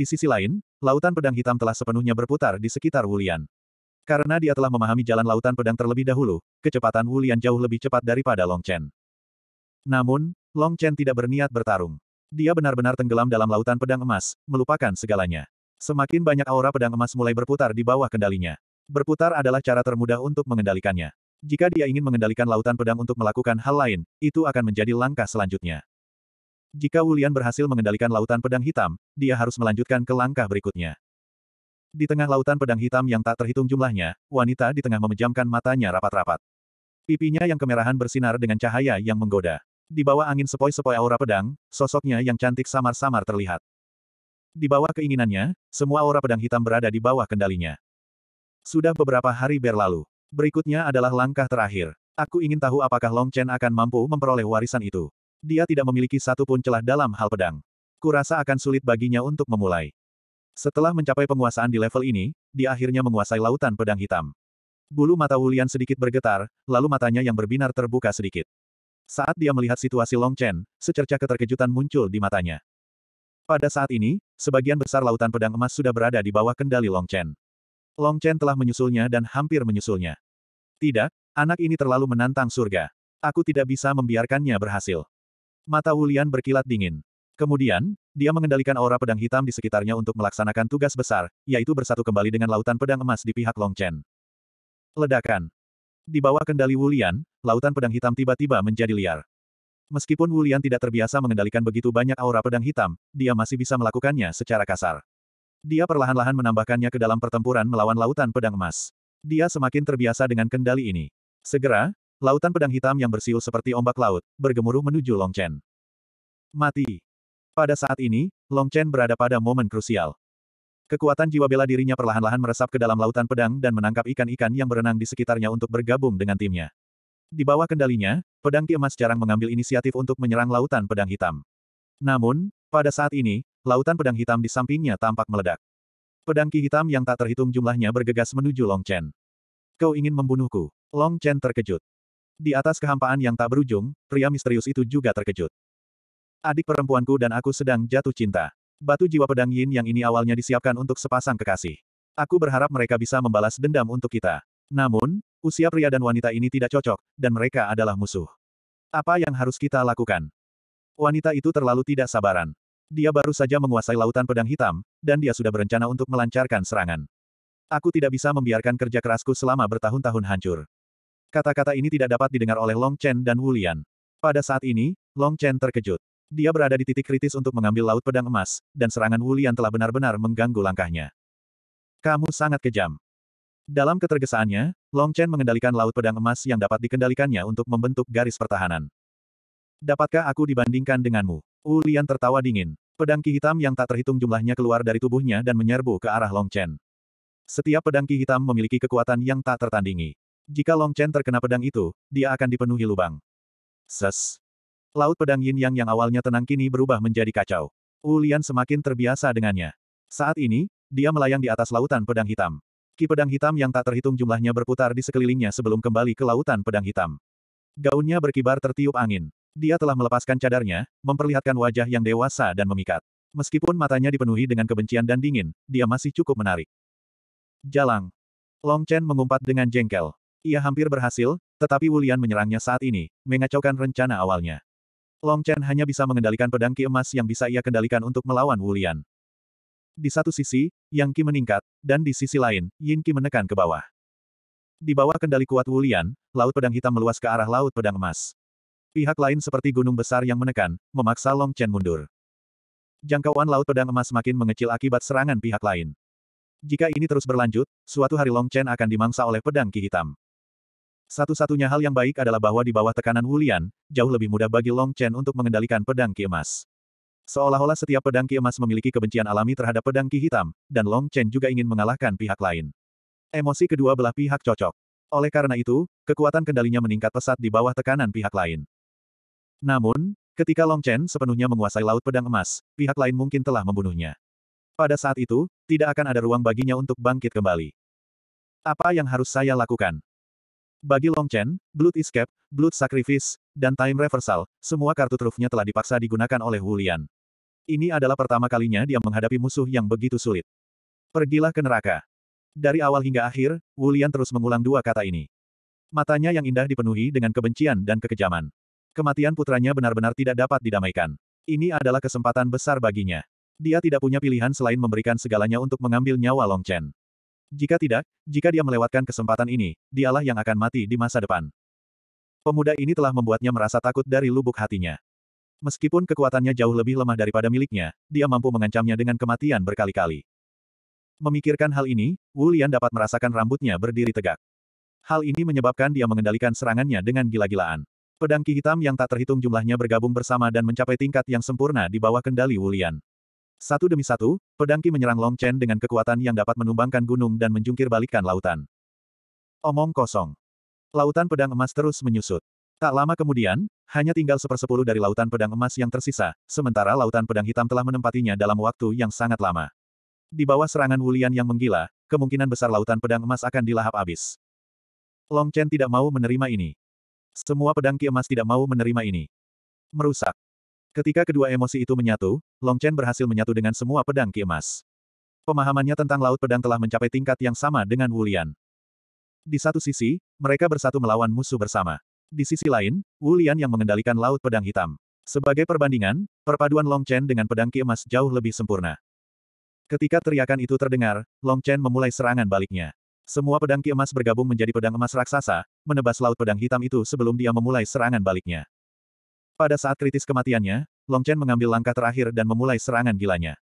Di sisi lain, lautan pedang hitam telah sepenuhnya berputar di sekitar Wulian. Karena dia telah memahami jalan lautan pedang terlebih dahulu, kecepatan Wulian jauh lebih cepat daripada Long Chen. Namun, Long Chen tidak berniat bertarung. Dia benar-benar tenggelam dalam lautan pedang emas, melupakan segalanya. Semakin banyak aura pedang emas mulai berputar di bawah kendalinya. Berputar adalah cara termudah untuk mengendalikannya. Jika dia ingin mengendalikan lautan pedang untuk melakukan hal lain, itu akan menjadi langkah selanjutnya. Jika Wulian berhasil mengendalikan lautan pedang hitam, dia harus melanjutkan ke langkah berikutnya. Di tengah lautan pedang hitam yang tak terhitung jumlahnya, wanita di tengah memejamkan matanya rapat-rapat. Pipinya yang kemerahan bersinar dengan cahaya yang menggoda. Di bawah angin sepoi-sepoi aura pedang, sosoknya yang cantik samar-samar terlihat. Di bawah keinginannya, semua aura pedang hitam berada di bawah kendalinya. Sudah beberapa hari berlalu. Berikutnya adalah langkah terakhir. Aku ingin tahu apakah Long Chen akan mampu memperoleh warisan itu. Dia tidak memiliki satu pun celah dalam hal pedang. Kurasa akan sulit baginya untuk memulai. Setelah mencapai penguasaan di level ini, dia akhirnya menguasai lautan pedang hitam. Bulu mata Wulian sedikit bergetar, lalu matanya yang berbinar terbuka sedikit. Saat dia melihat situasi Long Chen, secercah keterkejutan muncul di matanya. Pada saat ini, sebagian besar lautan pedang emas sudah berada di bawah kendali Long Chen. Long Chen telah menyusulnya dan hampir menyusulnya. Tidak, anak ini terlalu menantang surga. Aku tidak bisa membiarkannya berhasil. Mata Wulian berkilat dingin. Kemudian, dia mengendalikan aura pedang hitam di sekitarnya untuk melaksanakan tugas besar, yaitu bersatu kembali dengan lautan pedang emas di pihak Long Chen. Ledakan. Di bawah kendali Wulian, lautan pedang hitam tiba-tiba menjadi liar. Meskipun Wulian tidak terbiasa mengendalikan begitu banyak aura pedang hitam, dia masih bisa melakukannya secara kasar. Dia perlahan-lahan menambahkannya ke dalam pertempuran melawan lautan pedang emas. Dia semakin terbiasa dengan kendali ini. Segera, lautan pedang hitam yang bersiul seperti ombak laut, bergemuruh menuju Long Chen. Mati. Pada saat ini, Long Chen berada pada momen krusial. Kekuatan jiwa bela dirinya perlahan-lahan meresap ke dalam lautan pedang dan menangkap ikan-ikan yang berenang di sekitarnya untuk bergabung dengan timnya. Di bawah kendalinya, pedang Ki Emas jarang mengambil inisiatif untuk menyerang lautan pedang hitam. Namun, pada saat ini, lautan pedang hitam di sampingnya tampak meledak. Pedang Ki hitam yang tak terhitung jumlahnya bergegas menuju Long Chen. Kau ingin membunuhku? Long Chen terkejut. Di atas kehampaan yang tak berujung, pria misterius itu juga terkejut. Adik perempuanku dan aku sedang jatuh cinta. Batu jiwa pedang yin yang ini awalnya disiapkan untuk sepasang kekasih. Aku berharap mereka bisa membalas dendam untuk kita. Namun, Usia pria dan wanita ini tidak cocok, dan mereka adalah musuh. Apa yang harus kita lakukan? Wanita itu terlalu tidak sabaran. Dia baru saja menguasai lautan pedang hitam, dan dia sudah berencana untuk melancarkan serangan. Aku tidak bisa membiarkan kerja kerasku selama bertahun-tahun hancur. Kata-kata ini tidak dapat didengar oleh Long Chen dan Wu Lian. Pada saat ini, Long Chen terkejut. Dia berada di titik kritis untuk mengambil laut pedang emas, dan serangan Wu Lian telah benar-benar mengganggu langkahnya. Kamu sangat kejam. Dalam ketergesaannya, Long Chen mengendalikan laut pedang emas yang dapat dikendalikannya untuk membentuk garis pertahanan. Dapatkah aku dibandingkan denganmu? Wu Lian tertawa dingin. Pedang ki hitam yang tak terhitung jumlahnya keluar dari tubuhnya dan menyerbu ke arah Long Chen. Setiap pedang ki hitam memiliki kekuatan yang tak tertandingi. Jika Long Chen terkena pedang itu, dia akan dipenuhi lubang. Ses. Laut pedang yin yang yang awalnya tenang kini berubah menjadi kacau. Wu Lian semakin terbiasa dengannya. Saat ini, dia melayang di atas lautan pedang hitam. Ki pedang hitam yang tak terhitung jumlahnya berputar di sekelilingnya sebelum kembali ke lautan pedang hitam. Gaunnya berkibar tertiup angin. Dia telah melepaskan cadarnya, memperlihatkan wajah yang dewasa dan memikat. Meskipun matanya dipenuhi dengan kebencian dan dingin, dia masih cukup menarik. Jalang. Long Chen mengumpat dengan jengkel. Ia hampir berhasil, tetapi Wulian menyerangnya saat ini, mengacaukan rencana awalnya. Long Chen hanya bisa mengendalikan pedang ki emas yang bisa ia kendalikan untuk melawan Wulian. Di satu sisi, Yang Qi meningkat, dan di sisi lain, Yin Qi menekan ke bawah. Di bawah kendali kuat Wulian, laut pedang hitam meluas ke arah laut pedang emas. Pihak lain seperti gunung besar yang menekan, memaksa Long Chen mundur. Jangkauan laut pedang emas makin mengecil akibat serangan pihak lain. Jika ini terus berlanjut, suatu hari Long Chen akan dimangsa oleh pedang Qi hitam. Satu-satunya hal yang baik adalah bahwa di bawah tekanan Wulian, jauh lebih mudah bagi Long Chen untuk mengendalikan pedang Qi emas. Seolah-olah setiap pedang ki emas memiliki kebencian alami terhadap pedang ki hitam, dan Long Chen juga ingin mengalahkan pihak lain. Emosi kedua belah pihak cocok. Oleh karena itu, kekuatan kendalinya meningkat pesat di bawah tekanan pihak lain. Namun, ketika Long Chen sepenuhnya menguasai laut pedang emas, pihak lain mungkin telah membunuhnya. Pada saat itu, tidak akan ada ruang baginya untuk bangkit kembali. Apa yang harus saya lakukan? Bagi Long Chen, Blood Escape, Blood Sacrifice, dan Time Reversal, semua kartu trufnya telah dipaksa digunakan oleh Wu Lian. Ini adalah pertama kalinya dia menghadapi musuh yang begitu sulit. Pergilah ke neraka. Dari awal hingga akhir, Wulian terus mengulang dua kata ini. Matanya yang indah dipenuhi dengan kebencian dan kekejaman. Kematian putranya benar-benar tidak dapat didamaikan. Ini adalah kesempatan besar baginya. Dia tidak punya pilihan selain memberikan segalanya untuk mengambil nyawa Long Chen. Jika tidak, jika dia melewatkan kesempatan ini, dialah yang akan mati di masa depan. Pemuda ini telah membuatnya merasa takut dari lubuk hatinya. Meskipun kekuatannya jauh lebih lemah daripada miliknya, dia mampu mengancamnya dengan kematian berkali-kali. Memikirkan hal ini, Wu Lian dapat merasakan rambutnya berdiri tegak. Hal ini menyebabkan dia mengendalikan serangannya dengan gila-gilaan. Pedang ki hitam yang tak terhitung jumlahnya bergabung bersama dan mencapai tingkat yang sempurna di bawah kendali Wu Lian. Satu demi satu, pedang ki menyerang Long Chen dengan kekuatan yang dapat menumbangkan gunung dan menjungkir balikan lautan. Omong kosong. Lautan pedang emas terus menyusut. Tak lama kemudian, hanya tinggal sepersepuluh dari lautan pedang emas yang tersisa, sementara lautan pedang hitam telah menempatinya dalam waktu yang sangat lama. Di bawah serangan Wulian yang menggila, kemungkinan besar lautan pedang emas akan dilahap habis. Long Chen tidak mau menerima ini. Semua pedang ki emas tidak mau menerima ini. Merusak. Ketika kedua emosi itu menyatu, Long Chen berhasil menyatu dengan semua pedang ki emas. Pemahamannya tentang laut pedang telah mencapai tingkat yang sama dengan Wulian. Di satu sisi, mereka bersatu melawan musuh bersama. Di sisi lain, Wu Lian yang mengendalikan Laut Pedang Hitam. Sebagai perbandingan, perpaduan Long Chen dengan pedang ki emas jauh lebih sempurna. Ketika teriakan itu terdengar, Long Chen memulai serangan baliknya. Semua pedang ki emas bergabung menjadi pedang emas raksasa, menebas laut pedang hitam itu sebelum dia memulai serangan baliknya. Pada saat kritis kematiannya, Long Chen mengambil langkah terakhir dan memulai serangan gilanya.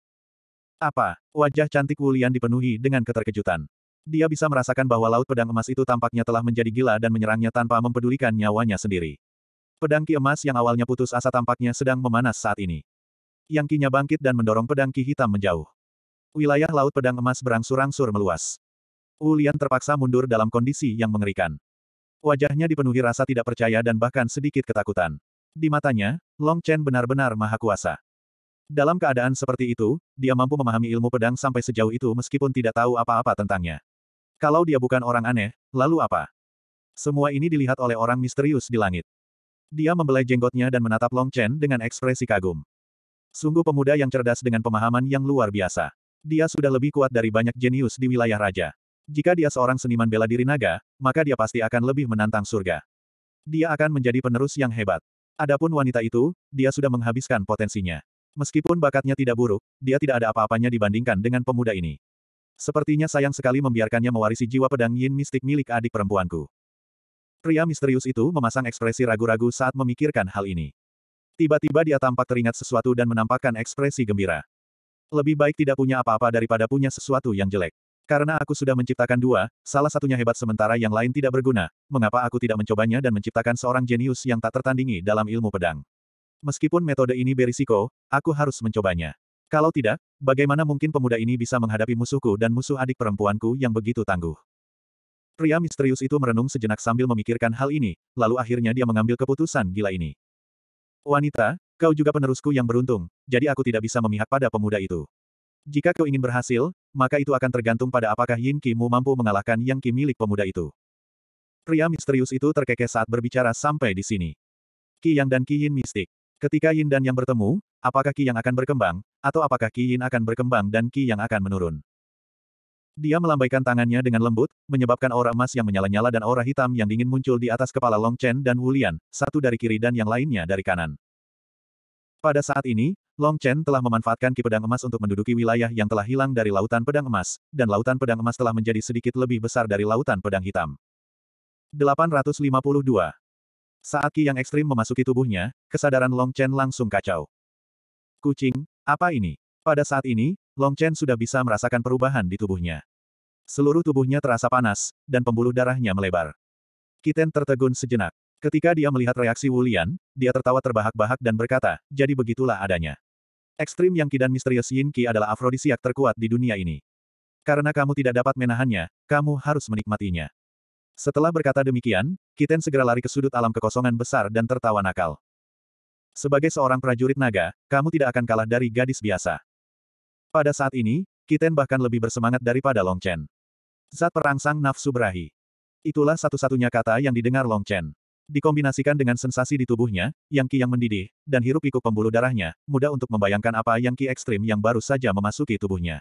Apa? Wajah cantik Wu Lian dipenuhi dengan keterkejutan. Dia bisa merasakan bahwa laut pedang emas itu tampaknya telah menjadi gila dan menyerangnya tanpa mempedulikan nyawanya sendiri. Pedang ki emas yang awalnya putus asa tampaknya sedang memanas saat ini. Yang kinya bangkit dan mendorong pedang ki hitam menjauh. Wilayah laut pedang emas berangsur-angsur meluas. Ulian terpaksa mundur dalam kondisi yang mengerikan. Wajahnya dipenuhi rasa tidak percaya dan bahkan sedikit ketakutan. Di matanya, Long Chen benar-benar maha kuasa. Dalam keadaan seperti itu, dia mampu memahami ilmu pedang sampai sejauh itu meskipun tidak tahu apa-apa tentangnya. Kalau dia bukan orang aneh, lalu apa? Semua ini dilihat oleh orang misterius di langit. Dia membelai jenggotnya dan menatap Long Chen dengan ekspresi kagum. Sungguh pemuda yang cerdas dengan pemahaman yang luar biasa. Dia sudah lebih kuat dari banyak jenius di wilayah raja. Jika dia seorang seniman bela diri naga, maka dia pasti akan lebih menantang surga. Dia akan menjadi penerus yang hebat. Adapun wanita itu, dia sudah menghabiskan potensinya. Meskipun bakatnya tidak buruk, dia tidak ada apa-apanya dibandingkan dengan pemuda ini. Sepertinya sayang sekali membiarkannya mewarisi jiwa pedang yin mistik milik adik perempuanku. Pria misterius itu memasang ekspresi ragu-ragu saat memikirkan hal ini. Tiba-tiba dia tampak teringat sesuatu dan menampakkan ekspresi gembira. Lebih baik tidak punya apa-apa daripada punya sesuatu yang jelek. Karena aku sudah menciptakan dua, salah satunya hebat sementara yang lain tidak berguna, mengapa aku tidak mencobanya dan menciptakan seorang jenius yang tak tertandingi dalam ilmu pedang. Meskipun metode ini berisiko, aku harus mencobanya. Kalau tidak, bagaimana mungkin pemuda ini bisa menghadapi musuhku dan musuh adik perempuanku yang begitu tangguh? Pria misterius itu merenung sejenak sambil memikirkan hal ini, lalu akhirnya dia mengambil keputusan gila ini. Wanita, kau juga penerusku yang beruntung, jadi aku tidak bisa memihak pada pemuda itu. Jika kau ingin berhasil, maka itu akan tergantung pada apakah Yin Ki-mu mampu mengalahkan Yang Ki milik pemuda itu. Pria misterius itu terkekeh saat berbicara sampai di sini. Ki Yang dan Ki Yin mistik. Ketika Yin dan Yang bertemu, apakah Ki Yang akan berkembang, atau apakah Ki Yin akan berkembang dan Ki Yang akan menurun? Dia melambaikan tangannya dengan lembut, menyebabkan aura emas yang menyala-nyala dan aura hitam yang dingin muncul di atas kepala Long Chen dan Wu Lian, satu dari kiri dan yang lainnya dari kanan. Pada saat ini, Long Chen telah memanfaatkan ki pedang emas untuk menduduki wilayah yang telah hilang dari lautan pedang emas, dan lautan pedang emas telah menjadi sedikit lebih besar dari lautan pedang hitam. 852 saat ki yang ekstrim memasuki tubuhnya, kesadaran Long Chen langsung kacau. Kucing, apa ini? Pada saat ini, Long Chen sudah bisa merasakan perubahan di tubuhnya. Seluruh tubuhnya terasa panas, dan pembuluh darahnya melebar. Kiten tertegun sejenak. Ketika dia melihat reaksi Wulian, dia tertawa terbahak-bahak dan berkata, jadi begitulah adanya. Ekstrim yang Ki dan misterius Yin Ki adalah afrodisiak terkuat di dunia ini. Karena kamu tidak dapat menahannya, kamu harus menikmatinya. Setelah berkata demikian, Kiten segera lari ke sudut alam kekosongan besar dan tertawa nakal. Sebagai seorang prajurit naga, kamu tidak akan kalah dari gadis biasa. Pada saat ini, Kiten bahkan lebih bersemangat daripada Long Chen. Zat perangsang nafsu berahi. Itulah satu-satunya kata yang didengar Long Chen. Dikombinasikan dengan sensasi di tubuhnya, yang Qi yang mendidih, dan hirup pikuk pembuluh darahnya, mudah untuk membayangkan apa yang Qi ekstrim yang baru saja memasuki tubuhnya.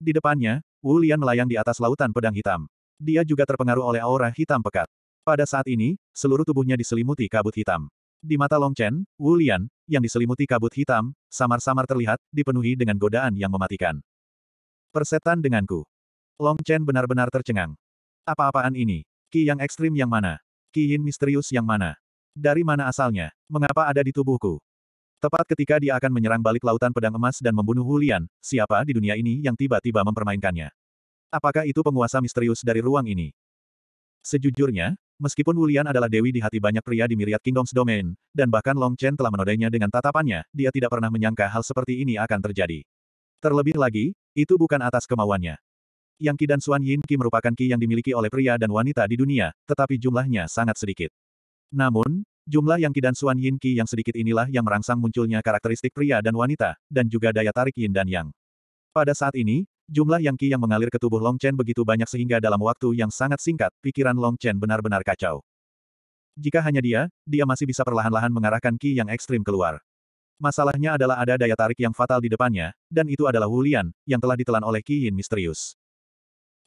Di depannya, Wu Lian melayang di atas lautan pedang hitam. Dia juga terpengaruh oleh aura hitam pekat. Pada saat ini, seluruh tubuhnya diselimuti kabut hitam. Di mata Long Chen, Wu Lian, yang diselimuti kabut hitam, samar-samar terlihat, dipenuhi dengan godaan yang mematikan. Persetan denganku. Long Chen benar-benar tercengang. Apa-apaan ini? Qi yang ekstrim yang mana? Qi Yin misterius yang mana? Dari mana asalnya? Mengapa ada di tubuhku? Tepat ketika dia akan menyerang balik lautan pedang emas dan membunuh Hulian, siapa di dunia ini yang tiba-tiba mempermainkannya? Apakah itu penguasa misterius dari ruang ini? Sejujurnya, meskipun Wulian adalah dewi di hati banyak pria di Myriad Kingdoms Domain, dan bahkan Long Chen telah menodainya dengan tatapannya, dia tidak pernah menyangka hal seperti ini akan terjadi. Terlebih lagi, itu bukan atas kemauannya. Yang Qi dan Suan Yin Qi merupakan Qi yang dimiliki oleh pria dan wanita di dunia, tetapi jumlahnya sangat sedikit. Namun, jumlah Yang Qi dan Suan Yin Qi yang sedikit inilah yang merangsang munculnya karakteristik pria dan wanita, dan juga daya tarik Yin dan Yang. Pada saat ini, jumlah Yang Qi yang mengalir ke tubuh Long Chen begitu banyak sehingga dalam waktu yang sangat singkat, pikiran Long Chen benar-benar kacau. Jika hanya dia, dia masih bisa perlahan-lahan mengarahkan Qi yang ekstrim keluar. Masalahnya adalah ada daya tarik yang fatal di depannya, dan itu adalah Wulian, yang telah ditelan oleh Qi Yin misterius.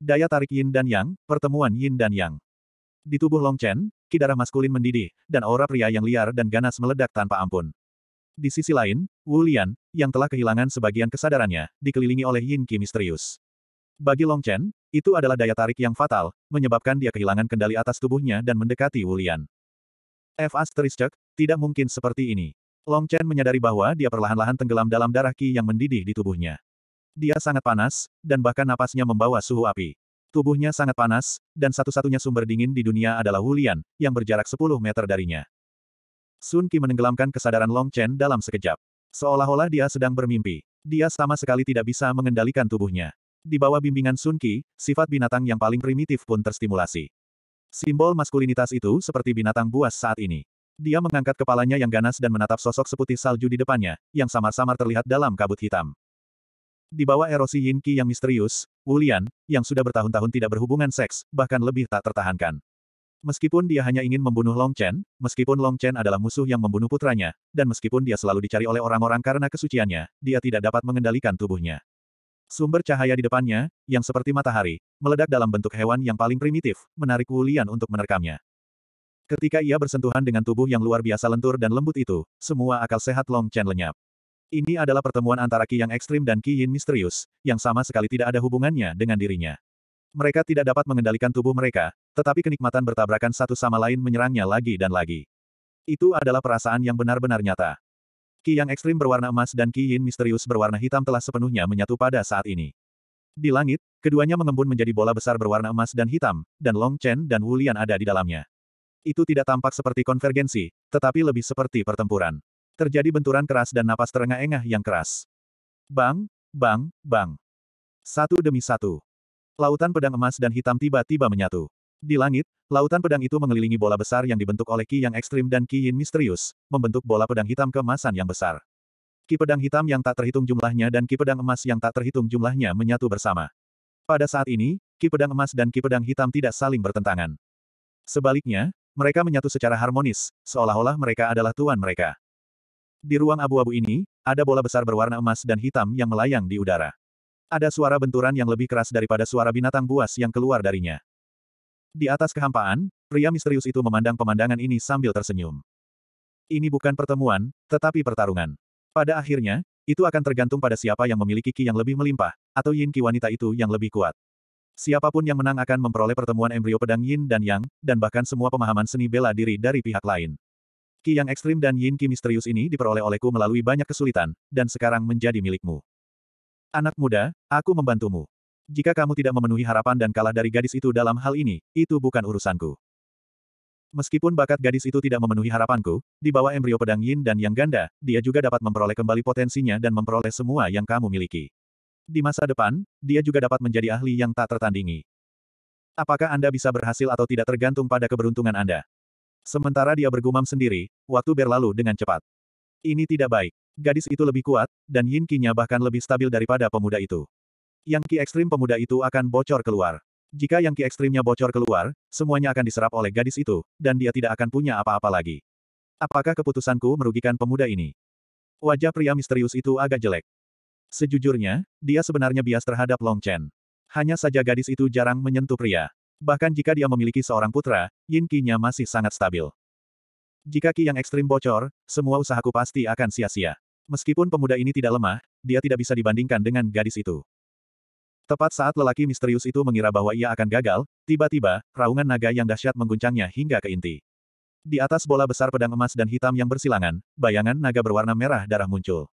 Daya tarik yin dan yang, pertemuan yin dan yang. Di tubuh Long Chen, ki darah maskulin mendidih, dan aura pria yang liar dan ganas meledak tanpa ampun. Di sisi lain, Wu Lian, yang telah kehilangan sebagian kesadarannya, dikelilingi oleh yin ki misterius. Bagi Long Chen, itu adalah daya tarik yang fatal, menyebabkan dia kehilangan kendali atas tubuhnya dan mendekati Wu Lian. F. Asterisk, tidak mungkin seperti ini. Long Chen menyadari bahwa dia perlahan-lahan tenggelam dalam darah ki yang mendidih di tubuhnya. Dia sangat panas, dan bahkan napasnya membawa suhu api. Tubuhnya sangat panas, dan satu-satunya sumber dingin di dunia adalah Wulian, yang berjarak 10 meter darinya. Sun Qi menenggelamkan kesadaran Long Chen dalam sekejap. Seolah-olah dia sedang bermimpi. Dia sama sekali tidak bisa mengendalikan tubuhnya. Di bawah bimbingan Sun Qi, sifat binatang yang paling primitif pun terstimulasi. Simbol maskulinitas itu seperti binatang buas saat ini. Dia mengangkat kepalanya yang ganas dan menatap sosok seputih salju di depannya, yang samar-samar terlihat dalam kabut hitam. Di bawah erosi Yin Qi yang misterius, Wulian, yang sudah bertahun-tahun tidak berhubungan seks, bahkan lebih tak tertahankan. Meskipun dia hanya ingin membunuh Long Chen, meskipun Long Chen adalah musuh yang membunuh putranya, dan meskipun dia selalu dicari oleh orang-orang karena kesuciannya, dia tidak dapat mengendalikan tubuhnya. Sumber cahaya di depannya, yang seperti matahari, meledak dalam bentuk hewan yang paling primitif, menarik Wulian untuk menerkamnya. Ketika ia bersentuhan dengan tubuh yang luar biasa lentur dan lembut itu, semua akal sehat Long Chen lenyap. Ini adalah pertemuan antara Qi yang ekstrim dan Qi Yin misterius, yang sama sekali tidak ada hubungannya dengan dirinya. Mereka tidak dapat mengendalikan tubuh mereka, tetapi kenikmatan bertabrakan satu sama lain menyerangnya lagi dan lagi. Itu adalah perasaan yang benar-benar nyata. Qi yang ekstrim berwarna emas dan Qi Yin misterius berwarna hitam telah sepenuhnya menyatu pada saat ini. Di langit, keduanya mengembun menjadi bola besar berwarna emas dan hitam, dan Long Chen dan Wu Lian ada di dalamnya. Itu tidak tampak seperti konvergensi, tetapi lebih seperti pertempuran. Terjadi benturan keras dan napas terengah-engah yang keras. Bang, bang, bang. Satu demi satu. Lautan pedang emas dan hitam tiba-tiba menyatu. Di langit, lautan pedang itu mengelilingi bola besar yang dibentuk oleh Ki yang ekstrim dan Ki Yin misterius, membentuk bola pedang hitam keemasan yang besar. Ki pedang hitam yang tak terhitung jumlahnya dan Ki pedang emas yang tak terhitung jumlahnya menyatu bersama. Pada saat ini, Ki pedang emas dan Ki pedang hitam tidak saling bertentangan. Sebaliknya, mereka menyatu secara harmonis, seolah-olah mereka adalah tuan mereka. Di ruang abu-abu ini, ada bola besar berwarna emas dan hitam yang melayang di udara. Ada suara benturan yang lebih keras daripada suara binatang buas yang keluar darinya. Di atas kehampaan, pria misterius itu memandang pemandangan ini sambil tersenyum. Ini bukan pertemuan, tetapi pertarungan. Pada akhirnya, itu akan tergantung pada siapa yang memiliki ki yang lebih melimpah, atau yin ki wanita itu yang lebih kuat. Siapa pun yang menang akan memperoleh pertemuan embrio pedang yin dan yang, dan bahkan semua pemahaman seni bela diri dari pihak lain. Ki yang ekstrim dan yin ki misterius ini diperoleh olehku melalui banyak kesulitan, dan sekarang menjadi milikmu. Anak muda, aku membantumu. Jika kamu tidak memenuhi harapan dan kalah dari gadis itu dalam hal ini, itu bukan urusanku. Meskipun bakat gadis itu tidak memenuhi harapanku, di bawah embrio pedang yin dan yang ganda, dia juga dapat memperoleh kembali potensinya dan memperoleh semua yang kamu miliki. Di masa depan, dia juga dapat menjadi ahli yang tak tertandingi. Apakah Anda bisa berhasil atau tidak tergantung pada keberuntungan Anda. Sementara dia bergumam sendiri, waktu berlalu dengan cepat. Ini tidak baik. Gadis itu lebih kuat, dan yin Qi-nya bahkan lebih stabil daripada pemuda itu. Yang Qi ekstrim pemuda itu akan bocor keluar. Jika yang ki ekstrimnya bocor keluar, semuanya akan diserap oleh gadis itu, dan dia tidak akan punya apa-apa lagi. Apakah keputusanku merugikan pemuda ini? Wajah pria misterius itu agak jelek. Sejujurnya, dia sebenarnya bias terhadap Long Chen. Hanya saja gadis itu jarang menyentuh pria. Bahkan jika dia memiliki seorang putra, yin Qi-nya masih sangat stabil. Jika Qi yang ekstrim bocor, semua usahaku pasti akan sia-sia. Meskipun pemuda ini tidak lemah, dia tidak bisa dibandingkan dengan gadis itu. Tepat saat lelaki misterius itu mengira bahwa ia akan gagal, tiba-tiba, raungan naga yang dahsyat mengguncangnya hingga ke inti. Di atas bola besar pedang emas dan hitam yang bersilangan, bayangan naga berwarna merah darah muncul.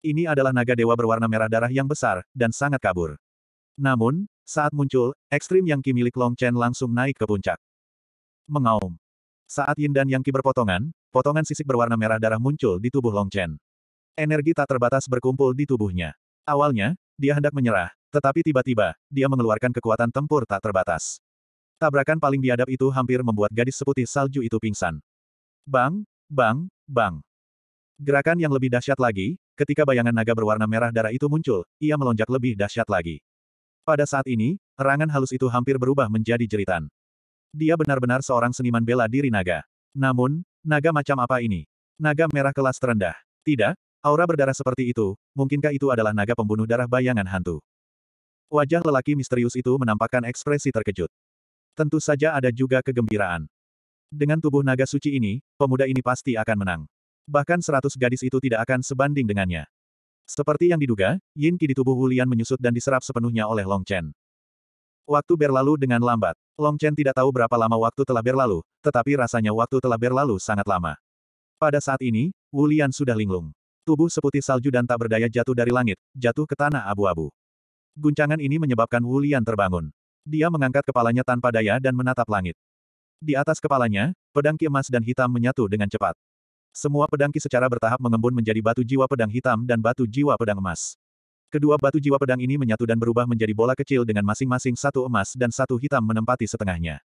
Ini adalah naga dewa berwarna merah darah yang besar, dan sangat kabur. Namun, saat muncul, ekstrim Yang Qi milik Long Chen langsung naik ke puncak. Mengaum. Saat Yin dan Yang Qi berpotongan, potongan sisik berwarna merah darah muncul di tubuh Long Chen. Energi tak terbatas berkumpul di tubuhnya. Awalnya, dia hendak menyerah, tetapi tiba-tiba, dia mengeluarkan kekuatan tempur tak terbatas. Tabrakan paling biadab itu hampir membuat gadis seputih salju itu pingsan. Bang, bang, bang. Gerakan yang lebih dahsyat lagi, ketika bayangan naga berwarna merah darah itu muncul, ia melonjak lebih dahsyat lagi. Pada saat ini, erangan halus itu hampir berubah menjadi jeritan. Dia benar-benar seorang seniman bela diri naga. Namun, naga macam apa ini? Naga merah kelas terendah. Tidak, Aura berdarah seperti itu, mungkinkah itu adalah naga pembunuh darah bayangan hantu? Wajah lelaki misterius itu menampakkan ekspresi terkejut. Tentu saja ada juga kegembiraan. Dengan tubuh naga suci ini, pemuda ini pasti akan menang. Bahkan seratus gadis itu tidak akan sebanding dengannya. Seperti yang diduga, Yin Qi di tubuh Wulian menyusut dan diserap sepenuhnya oleh Long Chen. Waktu berlalu dengan lambat. Long Chen tidak tahu berapa lama waktu telah berlalu, tetapi rasanya waktu telah berlalu sangat lama. Pada saat ini, Wulian sudah linglung. Tubuh seputih salju dan tak berdaya jatuh dari langit, jatuh ke tanah abu-abu. Guncangan ini menyebabkan Wu Lian terbangun. Dia mengangkat kepalanya tanpa daya dan menatap langit. Di atas kepalanya, pedang ki emas dan hitam menyatu dengan cepat. Semua pedang ki secara bertahap mengembun menjadi batu jiwa pedang hitam dan batu jiwa pedang emas. Kedua batu jiwa pedang ini menyatu dan berubah menjadi bola kecil dengan masing-masing satu emas dan satu hitam menempati setengahnya.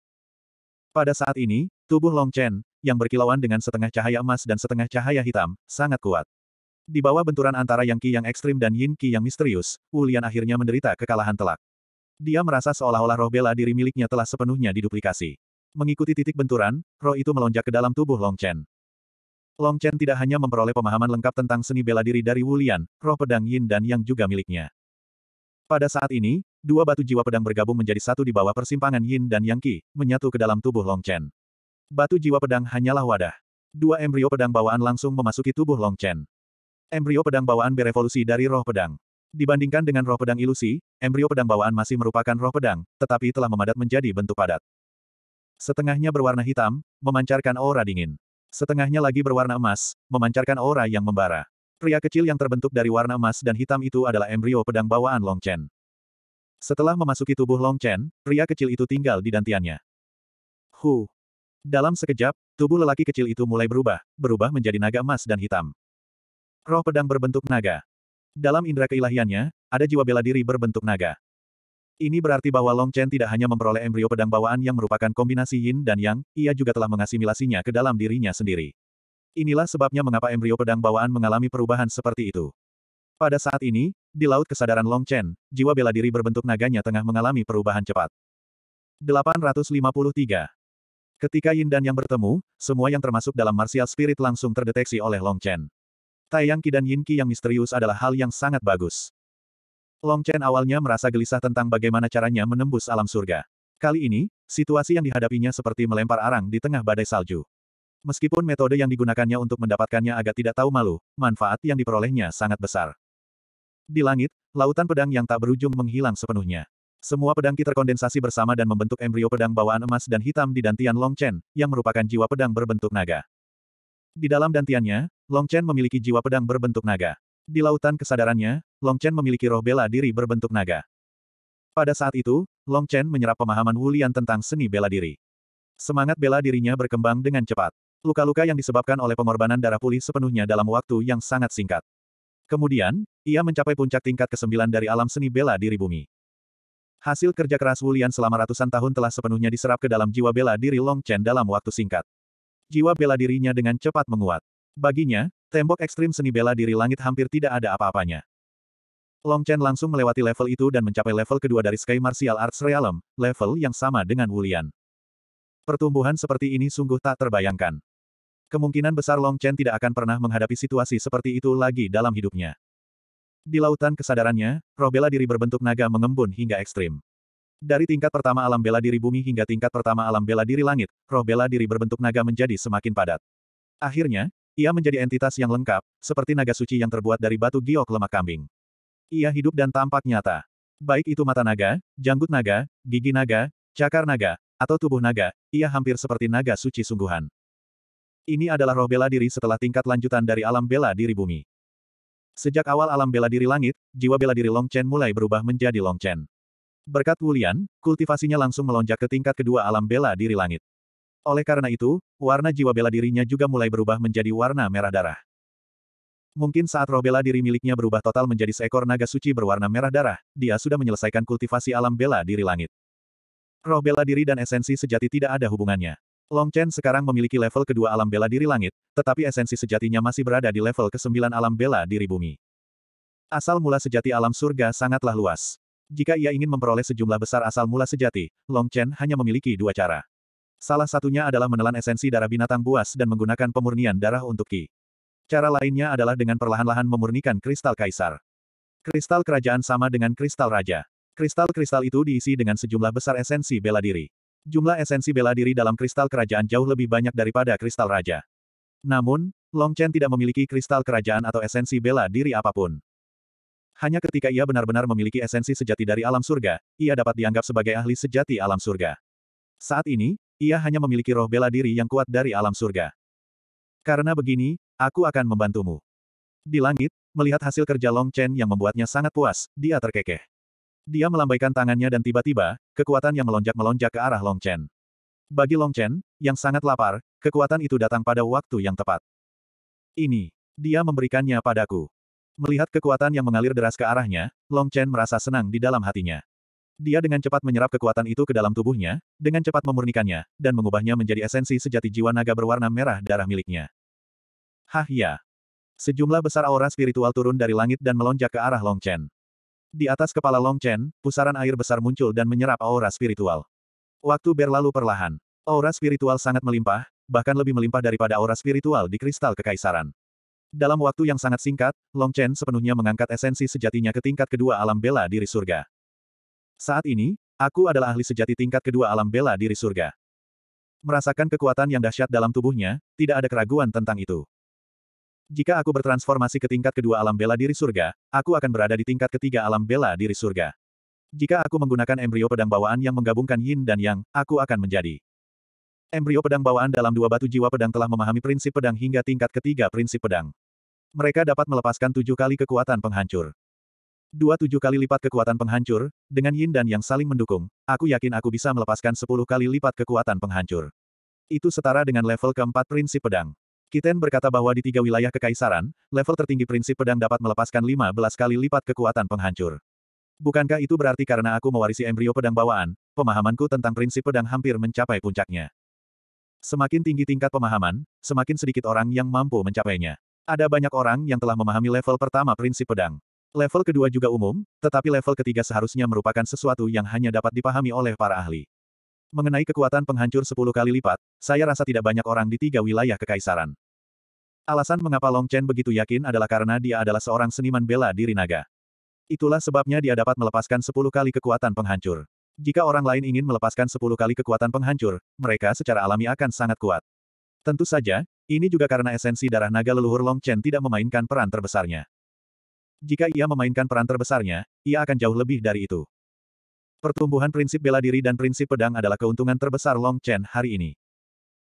Pada saat ini, tubuh Long Chen, yang berkilauan dengan setengah cahaya emas dan setengah cahaya hitam, sangat kuat. Di bawah benturan antara Yang Qi yang ekstrim dan Yin Qi yang misterius, Wu Lian akhirnya menderita kekalahan telak. Dia merasa seolah-olah roh bela diri miliknya telah sepenuhnya diduplikasi. Mengikuti titik benturan, roh itu melonjak ke dalam tubuh Long Chen. Long Chen tidak hanya memperoleh pemahaman lengkap tentang seni bela diri dari Wu Lian, roh pedang Yin dan Yang juga miliknya. Pada saat ini, dua batu jiwa pedang bergabung menjadi satu di bawah persimpangan Yin dan Yang Qi, menyatu ke dalam tubuh Long Chen. Batu jiwa pedang hanyalah wadah. Dua embrio pedang bawaan langsung memasuki tubuh Long Chen. Embrio pedang bawaan berevolusi dari roh pedang. Dibandingkan dengan roh pedang ilusi, embrio pedang bawaan masih merupakan roh pedang, tetapi telah memadat menjadi bentuk padat. Setengahnya berwarna hitam, memancarkan aura dingin. Setengahnya lagi berwarna emas, memancarkan aura yang membara. Pria kecil yang terbentuk dari warna emas dan hitam itu adalah embrio pedang bawaan Long Chen. Setelah memasuki tubuh Long Chen, pria kecil itu tinggal di dantiannya. Hu. Dalam sekejap, tubuh lelaki kecil itu mulai berubah, berubah menjadi naga emas dan hitam. Roh pedang berbentuk naga. Dalam indera keilahiannya, ada jiwa bela diri berbentuk naga. Ini berarti bahwa Long Chen tidak hanya memperoleh embrio pedang bawaan yang merupakan kombinasi yin dan yang, ia juga telah mengasimilasinya ke dalam dirinya sendiri. Inilah sebabnya mengapa embrio pedang bawaan mengalami perubahan seperti itu. Pada saat ini, di laut kesadaran Long Chen, jiwa bela diri berbentuk naganya tengah mengalami perubahan cepat. 853. Ketika Yin dan Yang bertemu, semua yang termasuk dalam martial spirit langsung terdeteksi oleh Long Chen. Taiyang Qi dan Yin Qi yang misterius adalah hal yang sangat bagus. Long Chen awalnya merasa gelisah tentang bagaimana caranya menembus alam surga. Kali ini, situasi yang dihadapinya seperti melempar arang di tengah badai salju. Meskipun metode yang digunakannya untuk mendapatkannya agak tidak tahu malu, manfaat yang diperolehnya sangat besar. Di langit, lautan pedang yang tak berujung menghilang sepenuhnya. Semua pedang ki terkondensasi bersama dan membentuk embrio pedang bawaan emas dan hitam di dantian Long Chen, yang merupakan jiwa pedang berbentuk naga. Di dalam dantiannya, Long Chen memiliki jiwa pedang berbentuk naga. Di lautan kesadarannya, Long Chen memiliki roh bela diri berbentuk naga. Pada saat itu, Long Chen menyerap pemahaman Wu Lian tentang seni bela diri. Semangat bela dirinya berkembang dengan cepat. Luka-luka yang disebabkan oleh pengorbanan darah pulih sepenuhnya dalam waktu yang sangat singkat. Kemudian, ia mencapai puncak tingkat ke-9 dari alam seni bela diri bumi. Hasil kerja keras Wu Lian selama ratusan tahun telah sepenuhnya diserap ke dalam jiwa bela diri Long Chen dalam waktu singkat. Jiwa bela dirinya dengan cepat menguat. Baginya, tembok ekstrim seni bela diri langit hampir tidak ada apa-apanya. Long Chen langsung melewati level itu dan mencapai level kedua dari Sky Martial Arts Realm, level yang sama dengan Wulian. Pertumbuhan seperti ini sungguh tak terbayangkan. Kemungkinan besar Long Chen tidak akan pernah menghadapi situasi seperti itu lagi dalam hidupnya. Di lautan kesadarannya, roh bela diri berbentuk naga mengembun hingga ekstrim. Dari tingkat pertama alam bela diri bumi hingga tingkat pertama alam bela diri langit, roh bela diri berbentuk naga menjadi semakin padat. Akhirnya, ia menjadi entitas yang lengkap, seperti naga suci yang terbuat dari batu giok lemak kambing. Ia hidup dan tampak nyata. Baik itu mata naga, janggut naga, gigi naga, cakar naga, atau tubuh naga, ia hampir seperti naga suci sungguhan. Ini adalah roh bela diri setelah tingkat lanjutan dari alam bela diri bumi. Sejak awal alam bela diri langit, jiwa bela diri Long Chen mulai berubah menjadi Long Chen. Berkat Wulian, kultivasinya langsung melonjak ke tingkat kedua alam bela diri langit. Oleh karena itu, warna jiwa bela dirinya juga mulai berubah menjadi warna merah darah. Mungkin saat roh bela diri miliknya berubah total menjadi seekor naga suci berwarna merah darah, dia sudah menyelesaikan kultivasi alam bela diri langit. Roh bela diri dan esensi sejati tidak ada hubungannya. Long Chen sekarang memiliki level kedua alam bela diri langit, tetapi esensi sejatinya masih berada di level ke-9 alam bela diri bumi. Asal mula sejati alam surga sangatlah luas. Jika ia ingin memperoleh sejumlah besar asal mula sejati, Long Chen hanya memiliki dua cara. Salah satunya adalah menelan esensi darah binatang buas dan menggunakan pemurnian darah untuk Ki. Cara lainnya adalah dengan perlahan-lahan memurnikan kristal kaisar. Kristal kerajaan sama dengan kristal raja. Kristal-kristal itu diisi dengan sejumlah besar esensi bela diri. Jumlah esensi bela diri dalam kristal kerajaan jauh lebih banyak daripada kristal raja. Namun, Long Chen tidak memiliki kristal kerajaan atau esensi bela diri apa pun. Hanya ketika ia benar-benar memiliki esensi sejati dari alam surga, ia dapat dianggap sebagai ahli sejati alam surga. Saat ini, ia hanya memiliki roh bela diri yang kuat dari alam surga. Karena begini, aku akan membantumu. Di langit, melihat hasil kerja Long Chen yang membuatnya sangat puas, dia terkekeh. Dia melambaikan tangannya dan tiba-tiba, kekuatan yang melonjak-melonjak ke arah Long Chen. Bagi Long Chen, yang sangat lapar, kekuatan itu datang pada waktu yang tepat. Ini, dia memberikannya padaku. Melihat kekuatan yang mengalir deras ke arahnya, Long Chen merasa senang di dalam hatinya. Dia dengan cepat menyerap kekuatan itu ke dalam tubuhnya, dengan cepat memurnikannya, dan mengubahnya menjadi esensi sejati jiwa naga berwarna merah darah miliknya. Hah ya. Sejumlah besar aura spiritual turun dari langit dan melonjak ke arah Long Chen. Di atas kepala Long Chen, pusaran air besar muncul dan menyerap aura spiritual. Waktu berlalu perlahan. Aura spiritual sangat melimpah, bahkan lebih melimpah daripada aura spiritual di kristal kekaisaran. Dalam waktu yang sangat singkat, Long Chen sepenuhnya mengangkat esensi sejatinya ke tingkat kedua alam bela diri surga. Saat ini, aku adalah ahli sejati tingkat kedua alam bela diri surga. Merasakan kekuatan yang dahsyat dalam tubuhnya, tidak ada keraguan tentang itu. Jika aku bertransformasi ke tingkat kedua alam bela diri surga, aku akan berada di tingkat ketiga alam bela diri surga. Jika aku menggunakan embrio pedang bawaan yang menggabungkan yin dan yang, aku akan menjadi. Embrio pedang bawaan dalam dua batu jiwa pedang telah memahami prinsip pedang hingga tingkat ketiga prinsip pedang. Mereka dapat melepaskan tujuh kali kekuatan penghancur. Dua tujuh kali lipat kekuatan penghancur, dengan yin dan yang saling mendukung, aku yakin aku bisa melepaskan sepuluh kali lipat kekuatan penghancur. Itu setara dengan level keempat prinsip pedang. Kiten berkata bahwa di tiga wilayah kekaisaran, level tertinggi prinsip pedang dapat melepaskan 15 kali lipat kekuatan penghancur. Bukankah itu berarti karena aku mewarisi embrio pedang bawaan, pemahamanku tentang prinsip pedang hampir mencapai puncaknya. Semakin tinggi tingkat pemahaman, semakin sedikit orang yang mampu mencapainya. Ada banyak orang yang telah memahami level pertama prinsip pedang. Level kedua juga umum, tetapi level ketiga seharusnya merupakan sesuatu yang hanya dapat dipahami oleh para ahli. Mengenai kekuatan penghancur 10 kali lipat, saya rasa tidak banyak orang di tiga wilayah kekaisaran. Alasan mengapa Long Chen begitu yakin adalah karena dia adalah seorang seniman bela diri naga. Itulah sebabnya dia dapat melepaskan 10 kali kekuatan penghancur. Jika orang lain ingin melepaskan 10 kali kekuatan penghancur, mereka secara alami akan sangat kuat. Tentu saja, ini juga karena esensi darah naga leluhur Long Chen tidak memainkan peran terbesarnya. Jika ia memainkan peran terbesarnya, ia akan jauh lebih dari itu. Pertumbuhan prinsip bela diri dan prinsip pedang adalah keuntungan terbesar Long Chen hari ini.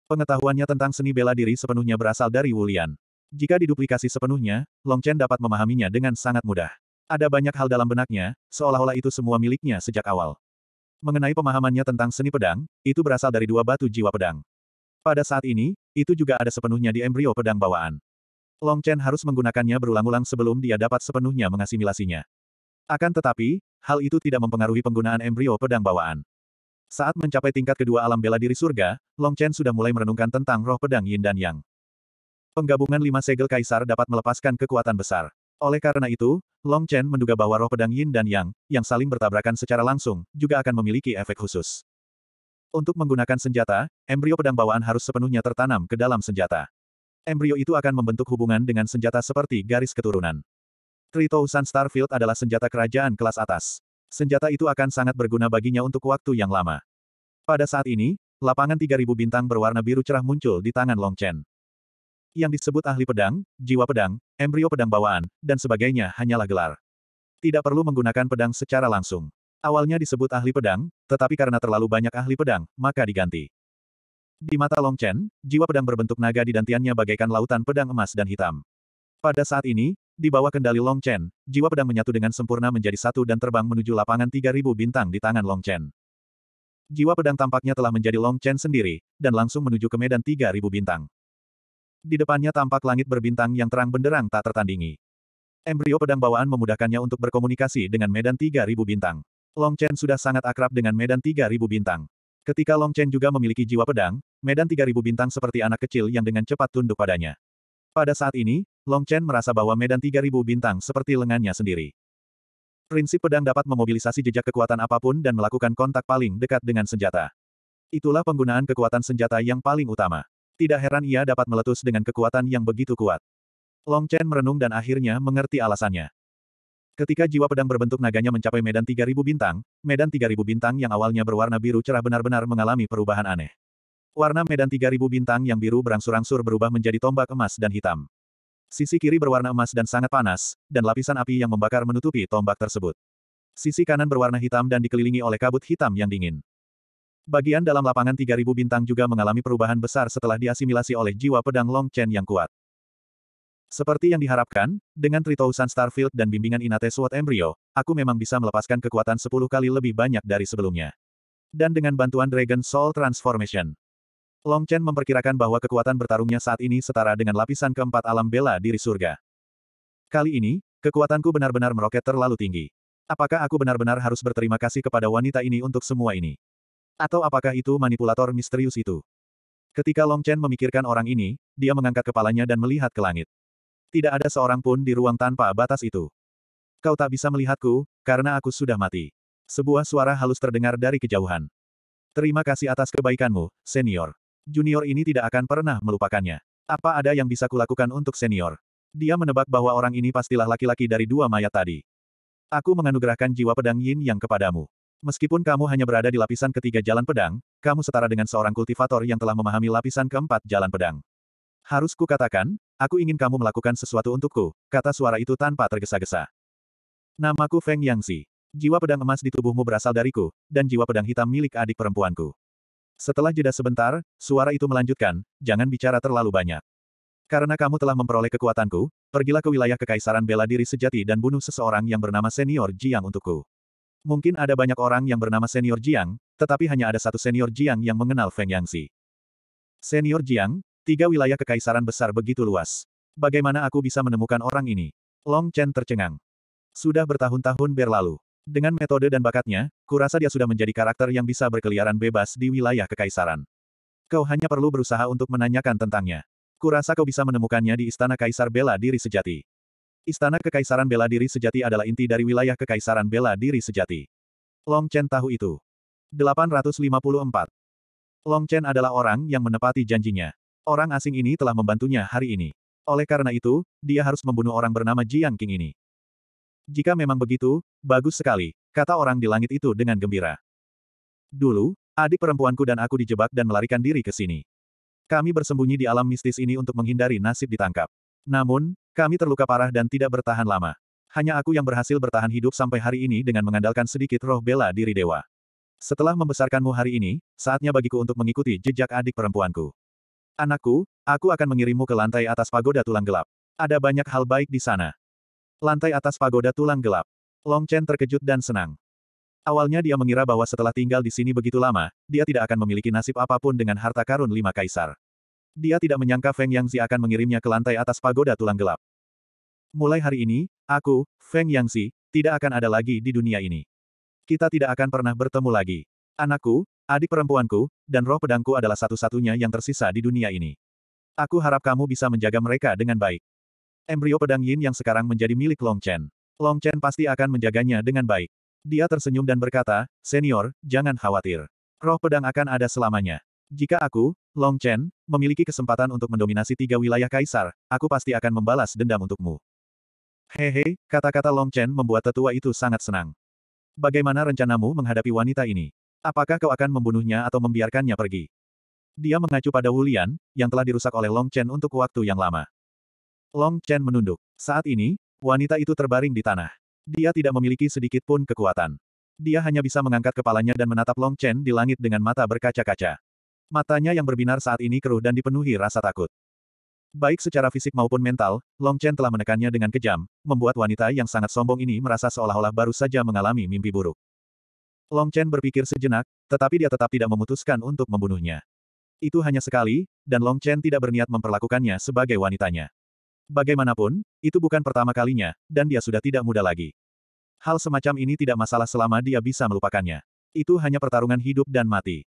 Pengetahuannya tentang seni bela diri sepenuhnya berasal dari Wulian. Jika diduplikasi sepenuhnya, Long Chen dapat memahaminya dengan sangat mudah. Ada banyak hal dalam benaknya, seolah-olah itu semua miliknya sejak awal. Mengenai pemahamannya tentang seni pedang, itu berasal dari dua batu jiwa pedang. Pada saat ini, itu juga ada sepenuhnya di embrio pedang bawaan. Long Chen harus menggunakannya berulang-ulang sebelum dia dapat sepenuhnya mengasimilasinya. Akan tetapi, hal itu tidak mempengaruhi penggunaan embrio pedang bawaan. Saat mencapai tingkat kedua alam bela diri surga, Long Chen sudah mulai merenungkan tentang roh pedang Yin dan Yang. Penggabungan lima segel kaisar dapat melepaskan kekuatan besar. Oleh karena itu, Long Chen menduga bahwa roh pedang Yin dan Yang, yang saling bertabrakan secara langsung, juga akan memiliki efek khusus. Untuk menggunakan senjata, embrio pedang bawaan harus sepenuhnya tertanam ke dalam senjata. Embrio itu akan membentuk hubungan dengan senjata seperti garis keturunan. Sun Starfield adalah senjata kerajaan kelas atas. Senjata itu akan sangat berguna baginya untuk waktu yang lama. Pada saat ini, lapangan 3000 bintang berwarna biru cerah muncul di tangan Long Chen. Yang disebut ahli pedang, jiwa pedang, embrio pedang bawaan, dan sebagainya hanyalah gelar. Tidak perlu menggunakan pedang secara langsung. Awalnya disebut ahli pedang, tetapi karena terlalu banyak ahli pedang, maka diganti. Di mata Long Chen, jiwa pedang berbentuk naga di dantiannya bagaikan lautan pedang emas dan hitam. Pada saat ini, di bawah kendali Long Chen, jiwa pedang menyatu dengan sempurna menjadi satu dan terbang menuju lapangan 3000 bintang di tangan Long Chen. Jiwa pedang tampaknya telah menjadi Long Chen sendiri, dan langsung menuju ke medan 3000 bintang. Di depannya tampak langit berbintang yang terang benderang tak tertandingi. Embrio pedang bawaan memudahkannya untuk berkomunikasi dengan medan 3000 bintang. Long Chen sudah sangat akrab dengan medan 3000 bintang. Ketika Long Chen juga memiliki jiwa pedang, medan 3000 bintang seperti anak kecil yang dengan cepat tunduk padanya. Pada saat ini, Long Chen merasa bahwa medan 3000 bintang seperti lengannya sendiri. Prinsip pedang dapat memobilisasi jejak kekuatan apa pun dan melakukan kontak paling dekat dengan senjata. Itulah penggunaan kekuatan senjata yang paling utama. Tidak heran ia dapat meletus dengan kekuatan yang begitu kuat. Long Chen merenung dan akhirnya mengerti alasannya. Ketika jiwa pedang berbentuk naganya mencapai medan 3000 bintang, medan 3000 bintang yang awalnya berwarna biru cerah benar-benar mengalami perubahan aneh. Warna medan 3000 bintang yang biru berangsur-angsur berubah menjadi tombak emas dan hitam. Sisi kiri berwarna emas dan sangat panas, dan lapisan api yang membakar menutupi tombak tersebut. Sisi kanan berwarna hitam dan dikelilingi oleh kabut hitam yang dingin. Bagian dalam lapangan 3000 bintang juga mengalami perubahan besar setelah diasimilasi oleh jiwa pedang Long Chen yang kuat. Seperti yang diharapkan, dengan Tritousan Starfield dan bimbingan Inate Sword Embryo, aku memang bisa melepaskan kekuatan 10 kali lebih banyak dari sebelumnya. Dan dengan bantuan Dragon Soul Transformation. Long Chen memperkirakan bahwa kekuatan bertarungnya saat ini setara dengan lapisan keempat alam bela diri surga. Kali ini, kekuatanku benar-benar meroket terlalu tinggi. Apakah aku benar-benar harus berterima kasih kepada wanita ini untuk semua ini? Atau apakah itu manipulator misterius itu? Ketika Long Chen memikirkan orang ini, dia mengangkat kepalanya dan melihat ke langit. Tidak ada seorang pun di ruang tanpa batas itu. Kau tak bisa melihatku, karena aku sudah mati. Sebuah suara halus terdengar dari kejauhan. Terima kasih atas kebaikanmu, senior. Junior ini tidak akan pernah melupakannya. Apa ada yang bisa kulakukan untuk senior? Dia menebak bahwa orang ini pastilah laki-laki dari dua mayat tadi. Aku menganugerahkan jiwa pedang yin yang kepadamu. Meskipun kamu hanya berada di lapisan ketiga jalan pedang, kamu setara dengan seorang kultivator yang telah memahami lapisan keempat jalan pedang. Harus kukatakan, aku ingin kamu melakukan sesuatu untukku, kata suara itu tanpa tergesa-gesa. Namaku Feng Yangxi. Jiwa pedang emas di tubuhmu berasal dariku, dan jiwa pedang hitam milik adik perempuanku. Setelah jeda sebentar, suara itu melanjutkan, jangan bicara terlalu banyak. Karena kamu telah memperoleh kekuatanku, pergilah ke wilayah kekaisaran bela diri sejati dan bunuh seseorang yang bernama senior Jiang untukku. Mungkin ada banyak orang yang bernama Senior Jiang, tetapi hanya ada satu Senior Jiang yang mengenal Feng Yangxi. Senior Jiang, tiga wilayah kekaisaran besar begitu luas. Bagaimana aku bisa menemukan orang ini? Long Chen tercengang. Sudah bertahun-tahun berlalu. Dengan metode dan bakatnya, kurasa dia sudah menjadi karakter yang bisa berkeliaran bebas di wilayah kekaisaran. Kau hanya perlu berusaha untuk menanyakan tentangnya. Kurasa kau bisa menemukannya di Istana Kaisar Bela Diri Sejati. Istana Kekaisaran Bela Diri Sejati adalah inti dari wilayah Kekaisaran Bela Diri Sejati. Long Chen tahu itu. 854. Long Chen adalah orang yang menepati janjinya. Orang asing ini telah membantunya hari ini. Oleh karena itu, dia harus membunuh orang bernama Jiang King ini. Jika memang begitu, bagus sekali, kata orang di langit itu dengan gembira. Dulu, adik perempuanku dan aku dijebak dan melarikan diri ke sini. Kami bersembunyi di alam mistis ini untuk menghindari nasib ditangkap. Namun, kami terluka parah dan tidak bertahan lama. Hanya aku yang berhasil bertahan hidup sampai hari ini dengan mengandalkan sedikit roh bela diri dewa. Setelah membesarkanmu hari ini, saatnya bagiku untuk mengikuti jejak adik perempuanku. Anakku, aku akan mengirimmu ke lantai atas pagoda tulang gelap. Ada banyak hal baik di sana. Lantai atas pagoda tulang gelap. Long Chen terkejut dan senang. Awalnya dia mengira bahwa setelah tinggal di sini begitu lama, dia tidak akan memiliki nasib apa pun dengan harta karun lima kaisar. Dia tidak menyangka Feng Yangzi akan mengirimnya ke lantai atas pagoda tulang gelap. Mulai hari ini, aku, Feng Yangzi, tidak akan ada lagi di dunia ini. Kita tidak akan pernah bertemu lagi. Anakku, adik perempuanku, dan roh pedangku adalah satu-satunya yang tersisa di dunia ini. Aku harap kamu bisa menjaga mereka dengan baik. Embrio pedang Yin yang sekarang menjadi milik Long Chen. Long Chen pasti akan menjaganya dengan baik. Dia tersenyum dan berkata, Senior, jangan khawatir. Roh pedang akan ada selamanya. Jika aku, Long Chen, memiliki kesempatan untuk mendominasi tiga wilayah kaisar, aku pasti akan membalas dendam untukmu. Hehe, kata-kata Long Chen membuat tetua itu sangat senang. Bagaimana rencanamu menghadapi wanita ini? Apakah kau akan membunuhnya atau membiarkannya pergi? Dia mengacu pada Wulian, yang telah dirusak oleh Long Chen untuk waktu yang lama. Long Chen menunduk. Saat ini, wanita itu terbaring di tanah. Dia tidak memiliki sedikit pun kekuatan. Dia hanya bisa mengangkat kepalanya dan menatap Long Chen di langit dengan mata berkaca-kaca. Matanya yang berbinar saat ini keruh dan dipenuhi rasa takut. Baik secara fisik maupun mental, Long Chen telah menekannya dengan kejam, membuat wanita yang sangat sombong ini merasa seolah-olah baru saja mengalami mimpi buruk. Long Chen berpikir sejenak, tetapi dia tetap tidak memutuskan untuk membunuhnya. Itu hanya sekali, dan Long Chen tidak berniat memperlakukannya sebagai wanitanya. Bagaimanapun, itu bukan pertama kalinya, dan dia sudah tidak muda lagi. Hal semacam ini tidak masalah selama dia bisa melupakannya. Itu hanya pertarungan hidup dan mati.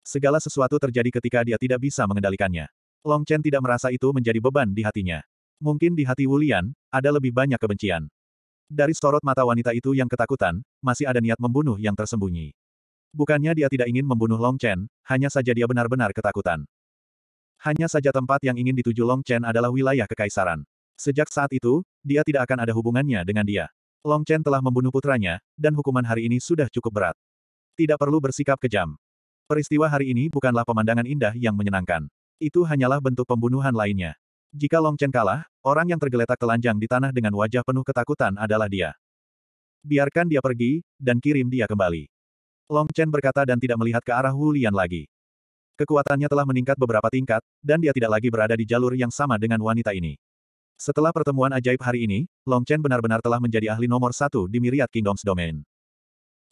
Segala sesuatu terjadi ketika dia tidak bisa mengendalikannya. Long Chen tidak merasa itu menjadi beban di hatinya. Mungkin di hati Wulian, ada lebih banyak kebencian. Dari sorot mata wanita itu yang ketakutan, masih ada niat membunuh yang tersembunyi. Bukannya dia tidak ingin membunuh Long Chen, hanya saja dia benar-benar ketakutan. Hanya saja tempat yang ingin dituju Long Chen adalah wilayah kekaisaran. Sejak saat itu, dia tidak akan ada hubungannya dengan dia. Long Chen telah membunuh putranya, dan hukuman hari ini sudah cukup berat. Tidak perlu bersikap kejam. Peristiwa hari ini bukanlah pemandangan indah yang menyenangkan. Itu hanyalah bentuk pembunuhan lainnya. Jika Long Chen kalah, orang yang tergeletak telanjang di tanah dengan wajah penuh ketakutan adalah dia. Biarkan dia pergi, dan kirim dia kembali. Long Chen berkata dan tidak melihat ke arah Wu Lian lagi. Kekuatannya telah meningkat beberapa tingkat, dan dia tidak lagi berada di jalur yang sama dengan wanita ini. Setelah pertemuan ajaib hari ini, Long Chen benar-benar telah menjadi ahli nomor satu di Myriad Kingdoms Domain.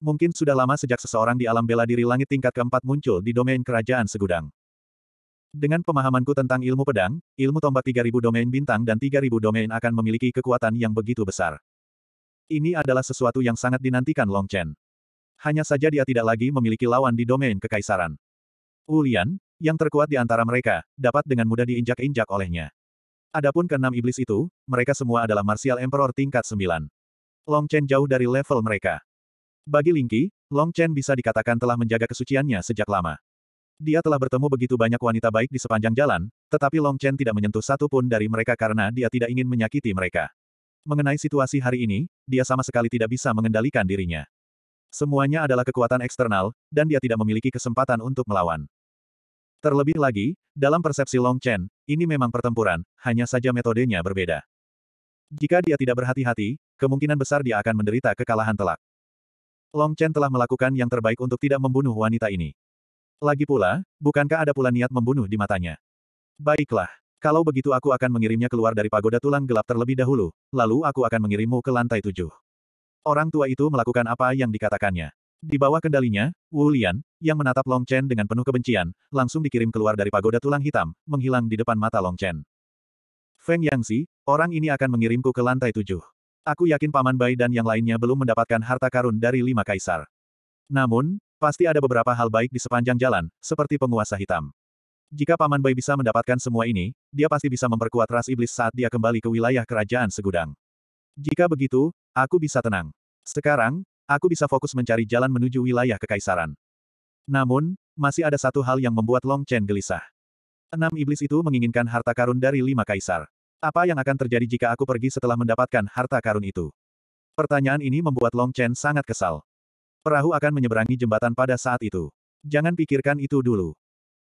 Mungkin sudah lama sejak seseorang di alam bela diri langit tingkat keempat muncul di domain kerajaan segudang. Dengan pemahamanku tentang ilmu pedang, ilmu tombak 3000 domain bintang dan 3000 domain akan memiliki kekuatan yang begitu besar. Ini adalah sesuatu yang sangat dinantikan Long Chen. Hanya saja dia tidak lagi memiliki lawan di domain kekaisaran. Ulian, yang terkuat di antara mereka, dapat dengan mudah diinjak-injak olehnya. Adapun keenam iblis itu, mereka semua adalah Martial Emperor tingkat 9. Long Chen jauh dari level mereka. Bagi Lingqi, Long Chen bisa dikatakan telah menjaga kesuciannya sejak lama. Dia telah bertemu begitu banyak wanita baik di sepanjang jalan, tetapi Long Chen tidak menyentuh satu pun dari mereka karena dia tidak ingin menyakiti mereka. Mengenai situasi hari ini, dia sama sekali tidak bisa mengendalikan dirinya. Semuanya adalah kekuatan eksternal, dan dia tidak memiliki kesempatan untuk melawan. Terlebih lagi, dalam persepsi Long Chen, ini memang pertempuran, hanya saja metodenya berbeda. Jika dia tidak berhati-hati, kemungkinan besar dia akan menderita kekalahan telak. Long Chen telah melakukan yang terbaik untuk tidak membunuh wanita ini. Lagi pula, bukankah ada pula niat membunuh di matanya? Baiklah. Kalau begitu aku akan mengirimnya keluar dari pagoda tulang gelap terlebih dahulu, lalu aku akan mengirimmu ke lantai tujuh. Orang tua itu melakukan apa yang dikatakannya. Di bawah kendalinya, Wu Lian, yang menatap Long Chen dengan penuh kebencian, langsung dikirim keluar dari pagoda tulang hitam, menghilang di depan mata Long Chen. Feng Yangxi, orang ini akan mengirimku ke lantai tujuh. Aku yakin Paman Bai dan yang lainnya belum mendapatkan harta karun dari lima kaisar. Namun, Pasti ada beberapa hal baik di sepanjang jalan, seperti penguasa hitam. Jika Paman Bai bisa mendapatkan semua ini, dia pasti bisa memperkuat ras iblis saat dia kembali ke wilayah kerajaan segudang. Jika begitu, aku bisa tenang. Sekarang, aku bisa fokus mencari jalan menuju wilayah kekaisaran. Namun, masih ada satu hal yang membuat Long Chen gelisah. Enam iblis itu menginginkan harta karun dari lima kaisar. Apa yang akan terjadi jika aku pergi setelah mendapatkan harta karun itu? Pertanyaan ini membuat Long Chen sangat kesal. Perahu akan menyeberangi jembatan pada saat itu. Jangan pikirkan itu dulu.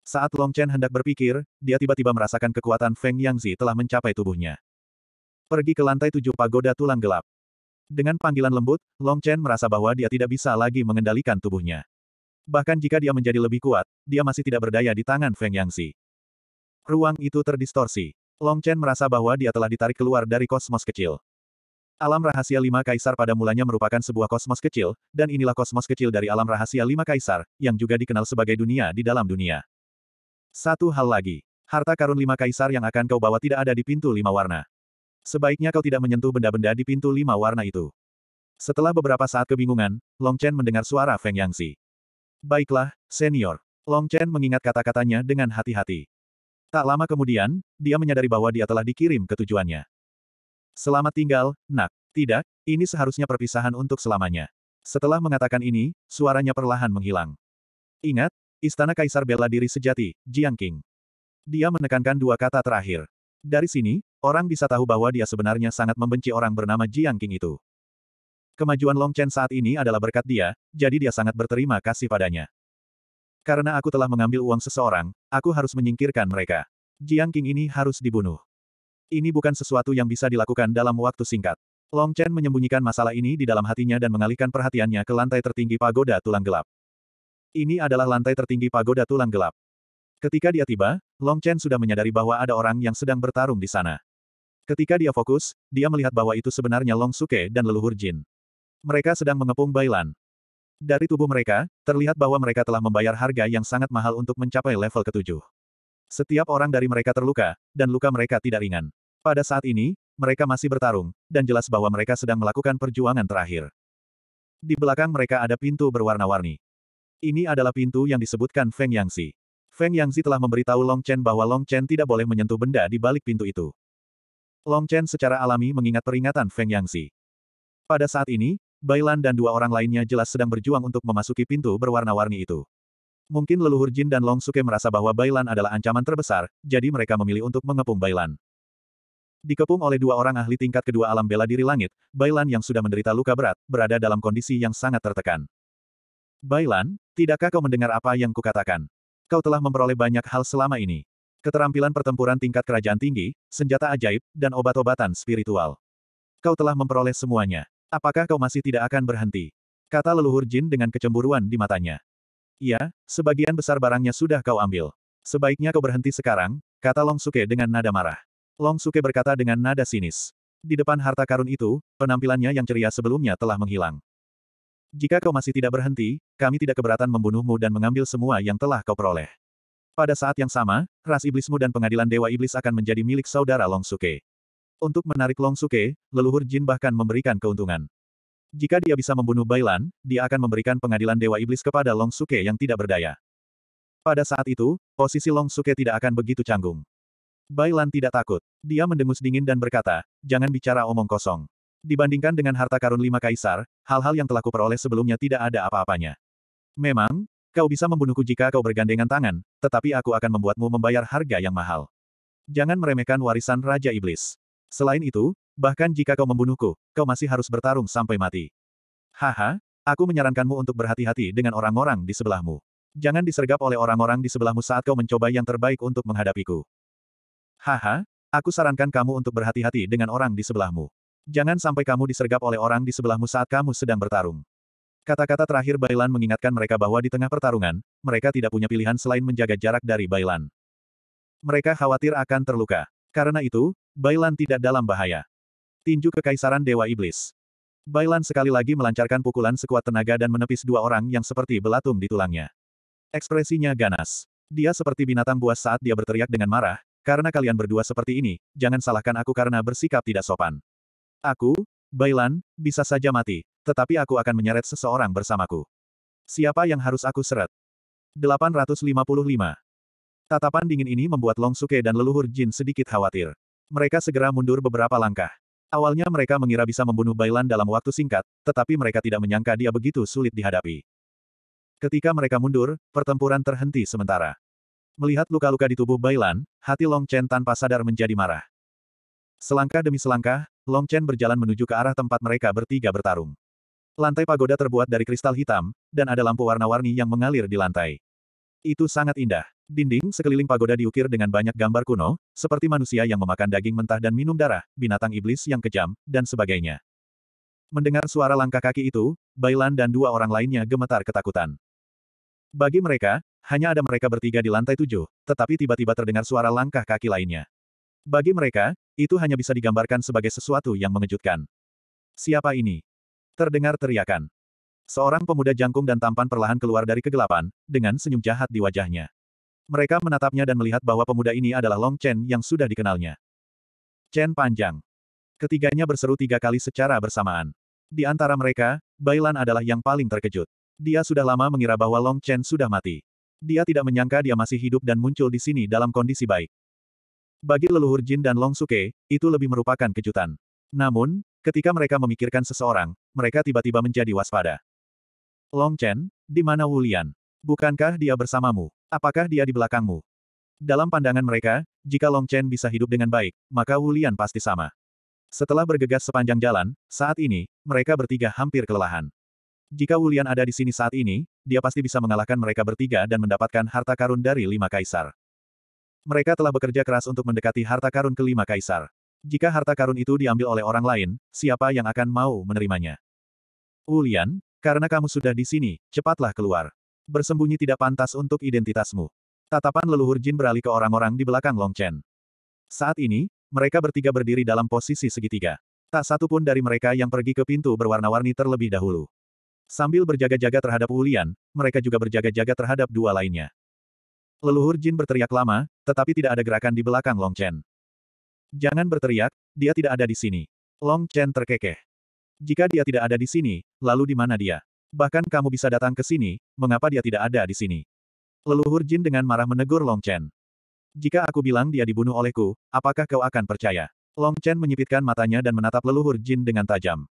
Saat Long Chen hendak berpikir, dia tiba-tiba merasakan kekuatan Feng Yangzi telah mencapai tubuhnya. Pergi ke lantai tujuh pagoda tulang gelap. Dengan panggilan lembut, Long Chen merasa bahwa dia tidak bisa lagi mengendalikan tubuhnya. Bahkan jika dia menjadi lebih kuat, dia masih tidak berdaya di tangan Feng Yangzi. Ruang itu terdistorsi. Long Chen merasa bahwa dia telah ditarik keluar dari kosmos kecil. Alam rahasia lima kaisar pada mulanya merupakan sebuah kosmos kecil, dan inilah kosmos kecil dari alam rahasia lima kaisar, yang juga dikenal sebagai dunia di dalam dunia. Satu hal lagi. Harta karun lima kaisar yang akan kau bawa tidak ada di pintu lima warna. Sebaiknya kau tidak menyentuh benda-benda di pintu lima warna itu. Setelah beberapa saat kebingungan, Long Chen mendengar suara Feng Yangxi. Baiklah, senior. Long Chen mengingat kata-katanya dengan hati-hati. Tak lama kemudian, dia menyadari bahwa dia telah dikirim ke tujuannya. Selamat tinggal, nak. Tidak, ini seharusnya perpisahan untuk selamanya. Setelah mengatakan ini, suaranya perlahan menghilang. Ingat, Istana Kaisar bela diri sejati, Jiang Qing. Dia menekankan dua kata terakhir. Dari sini, orang bisa tahu bahwa dia sebenarnya sangat membenci orang bernama Jiang Qing itu. Kemajuan Long Chen saat ini adalah berkat dia, jadi dia sangat berterima kasih padanya. Karena aku telah mengambil uang seseorang, aku harus menyingkirkan mereka. Jiang Qing ini harus dibunuh. Ini bukan sesuatu yang bisa dilakukan dalam waktu singkat. Long Chen menyembunyikan masalah ini di dalam hatinya dan mengalihkan perhatiannya ke lantai tertinggi pagoda tulang gelap. Ini adalah lantai tertinggi pagoda tulang gelap. Ketika dia tiba, Long Chen sudah menyadari bahwa ada orang yang sedang bertarung di sana. Ketika dia fokus, dia melihat bahwa itu sebenarnya Long Suke dan leluhur Jin. Mereka sedang mengepung Bailan. Dari tubuh mereka, terlihat bahwa mereka telah membayar harga yang sangat mahal untuk mencapai level ketujuh. Setiap orang dari mereka terluka, dan luka mereka tidak ringan. Pada saat ini, mereka masih bertarung, dan jelas bahwa mereka sedang melakukan perjuangan terakhir. Di belakang mereka ada pintu berwarna-warni. Ini adalah pintu yang disebutkan Feng Yangxi. Feng Yangzi telah memberitahu Long Chen bahwa Long Chen tidak boleh menyentuh benda di balik pintu itu. Long Chen secara alami mengingat peringatan Feng Yangzi. Pada saat ini, Bailan dan dua orang lainnya jelas sedang berjuang untuk memasuki pintu berwarna-warni itu. Mungkin leluhur Jin dan Long Suke merasa bahwa Bailan adalah ancaman terbesar, jadi mereka memilih untuk mengepung Bailan. Dikepung oleh dua orang ahli tingkat kedua alam bela diri langit, Bailan yang sudah menderita luka berat, berada dalam kondisi yang sangat tertekan. Bailan, tidakkah kau mendengar apa yang kukatakan? Kau telah memperoleh banyak hal selama ini. Keterampilan pertempuran tingkat kerajaan tinggi, senjata ajaib, dan obat-obatan spiritual. Kau telah memperoleh semuanya. Apakah kau masih tidak akan berhenti? Kata leluhur Jin dengan kecemburuan di matanya. Iya, sebagian besar barangnya sudah kau ambil. Sebaiknya kau berhenti sekarang, kata Long Suke dengan nada marah. Long Suke berkata dengan nada sinis. Di depan harta karun itu, penampilannya yang ceria sebelumnya telah menghilang. Jika kau masih tidak berhenti, kami tidak keberatan membunuhmu dan mengambil semua yang telah kau peroleh. Pada saat yang sama, ras iblismu dan pengadilan Dewa Iblis akan menjadi milik saudara Long Suke. Untuk menarik Long Suke, leluhur Jin bahkan memberikan keuntungan. Jika dia bisa membunuh Bailan, dia akan memberikan pengadilan Dewa Iblis kepada Long Suke yang tidak berdaya. Pada saat itu, posisi Long Suke tidak akan begitu canggung. Bailan tidak takut. Dia mendengus dingin dan berkata, jangan bicara omong kosong. Dibandingkan dengan harta karun lima kaisar, hal-hal yang telah kuperoleh sebelumnya tidak ada apa-apanya. Memang, kau bisa membunuhku jika kau bergandengan tangan, tetapi aku akan membuatmu membayar harga yang mahal. Jangan meremehkan warisan Raja Iblis. Selain itu, bahkan jika kau membunuhku, kau masih harus bertarung sampai mati. Haha, aku menyarankanmu untuk berhati-hati dengan orang-orang di sebelahmu. Jangan disergap oleh orang-orang di sebelahmu saat kau mencoba yang terbaik untuk menghadapiku. Haha, aku sarankan kamu untuk berhati-hati dengan orang di sebelahmu. Jangan sampai kamu disergap oleh orang di sebelahmu saat kamu sedang bertarung. Kata-kata terakhir Bailan mengingatkan mereka bahwa di tengah pertarungan, mereka tidak punya pilihan selain menjaga jarak dari Bailan. Mereka khawatir akan terluka. Karena itu, Bailan tidak dalam bahaya. Tinju Kekaisaran Dewa Iblis. Bailan sekali lagi melancarkan pukulan sekuat tenaga dan menepis dua orang yang seperti belatung di tulangnya. Ekspresinya ganas. Dia seperti binatang buas saat dia berteriak dengan marah, karena kalian berdua seperti ini, jangan salahkan aku karena bersikap tidak sopan. Aku, Bailan, bisa saja mati, tetapi aku akan menyeret seseorang bersamaku. Siapa yang harus aku seret? 855. Tatapan dingin ini membuat Long Suke dan leluhur Jin sedikit khawatir. Mereka segera mundur beberapa langkah. Awalnya mereka mengira bisa membunuh Bailan dalam waktu singkat, tetapi mereka tidak menyangka dia begitu sulit dihadapi. Ketika mereka mundur, pertempuran terhenti sementara. Melihat luka-luka di tubuh Bailan, hati Long Chen tanpa sadar menjadi marah. Selangkah demi selangkah, Long Chen berjalan menuju ke arah tempat mereka bertiga bertarung. Lantai pagoda terbuat dari kristal hitam, dan ada lampu warna-warni yang mengalir di lantai. Itu sangat indah. Dinding sekeliling pagoda diukir dengan banyak gambar kuno, seperti manusia yang memakan daging mentah dan minum darah, binatang iblis yang kejam, dan sebagainya. Mendengar suara langkah kaki itu, Bailan dan dua orang lainnya gemetar ketakutan. Bagi mereka, hanya ada mereka bertiga di lantai tujuh, tetapi tiba-tiba terdengar suara langkah kaki lainnya. Bagi mereka, itu hanya bisa digambarkan sebagai sesuatu yang mengejutkan. Siapa ini? Terdengar teriakan. Seorang pemuda jangkung dan tampan perlahan keluar dari kegelapan, dengan senyum jahat di wajahnya. Mereka menatapnya dan melihat bahwa pemuda ini adalah Long Chen yang sudah dikenalnya. Chen Panjang. Ketiganya berseru tiga kali secara bersamaan. Di antara mereka, Bailan adalah yang paling terkejut. Dia sudah lama mengira bahwa Long Chen sudah mati. Dia tidak menyangka dia masih hidup dan muncul di sini dalam kondisi baik. Bagi leluhur Jin dan Long Suke, itu lebih merupakan kejutan. Namun, ketika mereka memikirkan seseorang, mereka tiba-tiba menjadi waspada. Long Chen, di mana Wulian? Bukankah dia bersamamu? Apakah dia di belakangmu? Dalam pandangan mereka, jika Long Chen bisa hidup dengan baik, maka Wulian pasti sama. Setelah bergegas sepanjang jalan, saat ini, mereka bertiga hampir kelelahan. Jika Wulian ada di sini saat ini, dia pasti bisa mengalahkan mereka bertiga dan mendapatkan harta karun dari lima kaisar. Mereka telah bekerja keras untuk mendekati harta karun kelima kaisar. Jika harta karun itu diambil oleh orang lain, siapa yang akan mau menerimanya? Wulian, karena kamu sudah di sini, cepatlah keluar. Bersembunyi tidak pantas untuk identitasmu. Tatapan leluhur Jin beralih ke orang-orang di belakang Long Chen. Saat ini, mereka bertiga berdiri dalam posisi segitiga. Tak satu pun dari mereka yang pergi ke pintu berwarna-warni terlebih dahulu. Sambil berjaga-jaga terhadap Wulian, mereka juga berjaga-jaga terhadap dua lainnya. Leluhur Jin berteriak lama, tetapi tidak ada gerakan di belakang Long Chen. Jangan berteriak, dia tidak ada di sini. Long Chen terkekeh. Jika dia tidak ada di sini, lalu di mana dia? Bahkan kamu bisa datang ke sini, mengapa dia tidak ada di sini? Leluhur Jin dengan marah menegur Long Chen. Jika aku bilang dia dibunuh olehku, apakah kau akan percaya? Long Chen menyipitkan matanya dan menatap leluhur Jin dengan tajam.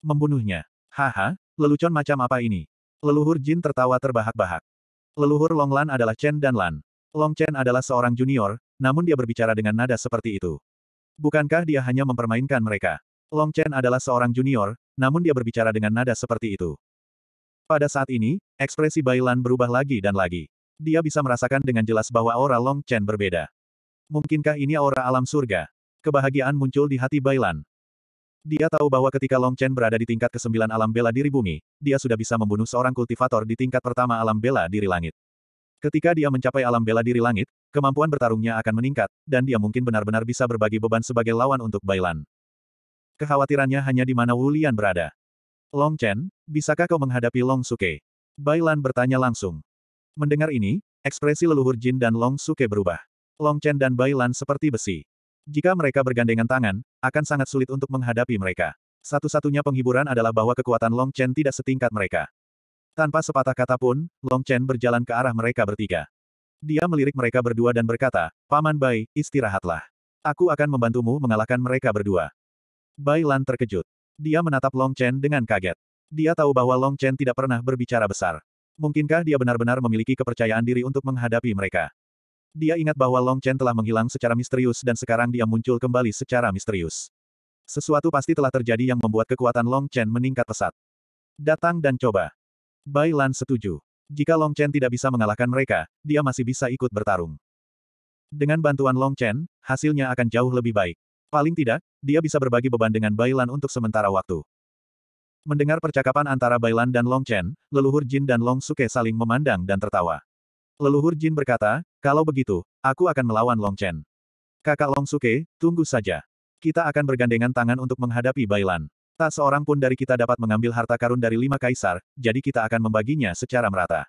Membunuhnya. Haha, Lelucon macam apa ini? Leluhur Jin tertawa terbahak-bahak. Leluhur Long Lan adalah Chen dan Lan. Long Chen adalah seorang junior, namun dia berbicara dengan nada seperti itu. Bukankah dia hanya mempermainkan mereka? Long Chen adalah seorang junior, namun dia berbicara dengan nada seperti itu. Pada saat ini, ekspresi Bai Lan berubah lagi dan lagi. Dia bisa merasakan dengan jelas bahwa aura Long Chen berbeda. Mungkinkah ini aura alam surga? Kebahagiaan muncul di hati Bai Lan. Dia tahu bahwa ketika Long Chen berada di tingkat kesembilan alam bela diri bumi, dia sudah bisa membunuh seorang kultivator di tingkat pertama alam bela diri langit. Ketika dia mencapai alam bela diri langit, kemampuan bertarungnya akan meningkat, dan dia mungkin benar-benar bisa berbagi beban sebagai lawan untuk Bailan. Kekhawatirannya hanya di mana Wu Lian berada. Long Chen, bisakah kau menghadapi Long Suke? Bailan bertanya langsung. Mendengar ini, ekspresi leluhur Jin dan Long Suke berubah. Long Chen dan Bailan seperti besi. Jika mereka bergandengan tangan, akan sangat sulit untuk menghadapi mereka. Satu-satunya penghiburan adalah bahwa kekuatan Long Chen tidak setingkat mereka. Tanpa sepatah kata pun, Long Chen berjalan ke arah mereka bertiga. Dia melirik mereka berdua dan berkata, Paman Bai, istirahatlah. Aku akan membantumu mengalahkan mereka berdua. Bai Lan terkejut. Dia menatap Long Chen dengan kaget. Dia tahu bahwa Long Chen tidak pernah berbicara besar. Mungkinkah dia benar-benar memiliki kepercayaan diri untuk menghadapi mereka? Dia ingat bahwa Long Chen telah menghilang secara misterius dan sekarang dia muncul kembali secara misterius. Sesuatu pasti telah terjadi yang membuat kekuatan Long Chen meningkat pesat. Datang dan coba. Bai Lan setuju. Jika Long Chen tidak bisa mengalahkan mereka, dia masih bisa ikut bertarung. Dengan bantuan Long Chen, hasilnya akan jauh lebih baik. Paling tidak, dia bisa berbagi beban dengan Bai Lan untuk sementara waktu. Mendengar percakapan antara Bai Lan dan Long Chen, leluhur Jin dan Long Suke saling memandang dan tertawa. Leluhur Jin berkata, kalau begitu, aku akan melawan Long Chen. Kakak Long Suke, tunggu saja. Kita akan bergandengan tangan untuk menghadapi Bailan. Tak seorang pun dari kita dapat mengambil harta karun dari lima kaisar, jadi kita akan membaginya secara merata.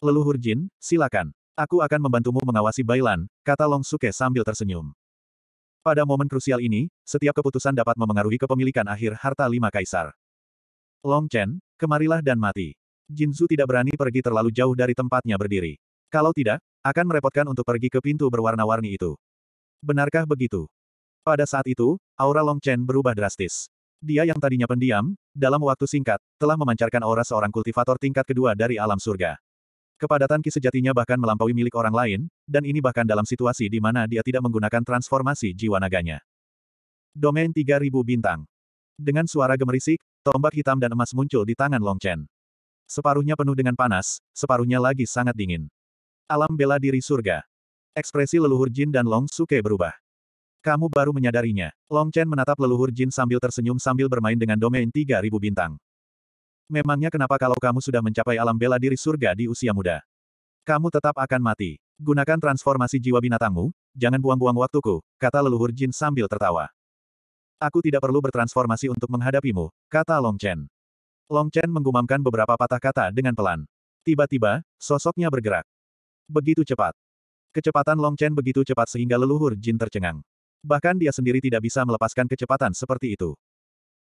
Leluhur Jin, silakan. Aku akan membantumu mengawasi Bailan, kata Long Suke sambil tersenyum. Pada momen krusial ini, setiap keputusan dapat memengaruhi kepemilikan akhir harta lima kaisar. Long Chen, kemarilah dan mati. Jinzu tidak berani pergi terlalu jauh dari tempatnya berdiri. Kalau tidak, akan merepotkan untuk pergi ke pintu berwarna-warni itu. Benarkah begitu? Pada saat itu, aura Long Chen berubah drastis. Dia yang tadinya pendiam, dalam waktu singkat, telah memancarkan aura seorang kultivator tingkat kedua dari alam surga. Kepadatan ki sejatinya bahkan melampaui milik orang lain, dan ini bahkan dalam situasi di mana dia tidak menggunakan transformasi jiwa naganya. Domain 3000 bintang. Dengan suara gemerisik, tombak hitam dan emas muncul di tangan Long Chen. Separuhnya penuh dengan panas, separuhnya lagi sangat dingin. Alam bela diri surga. Ekspresi leluhur Jin dan Long Suke berubah. Kamu baru menyadarinya. Long Chen menatap leluhur Jin sambil tersenyum sambil bermain dengan domain 3000 bintang. Memangnya kenapa kalau kamu sudah mencapai alam bela diri surga di usia muda? Kamu tetap akan mati. Gunakan transformasi jiwa binatangmu, jangan buang-buang waktuku, kata leluhur Jin sambil tertawa. Aku tidak perlu bertransformasi untuk menghadapimu, kata Long Chen. Long Chen menggumamkan beberapa patah kata dengan pelan. Tiba-tiba, sosoknya bergerak. Begitu cepat. Kecepatan Long Chen begitu cepat sehingga leluhur Jin tercengang. Bahkan dia sendiri tidak bisa melepaskan kecepatan seperti itu.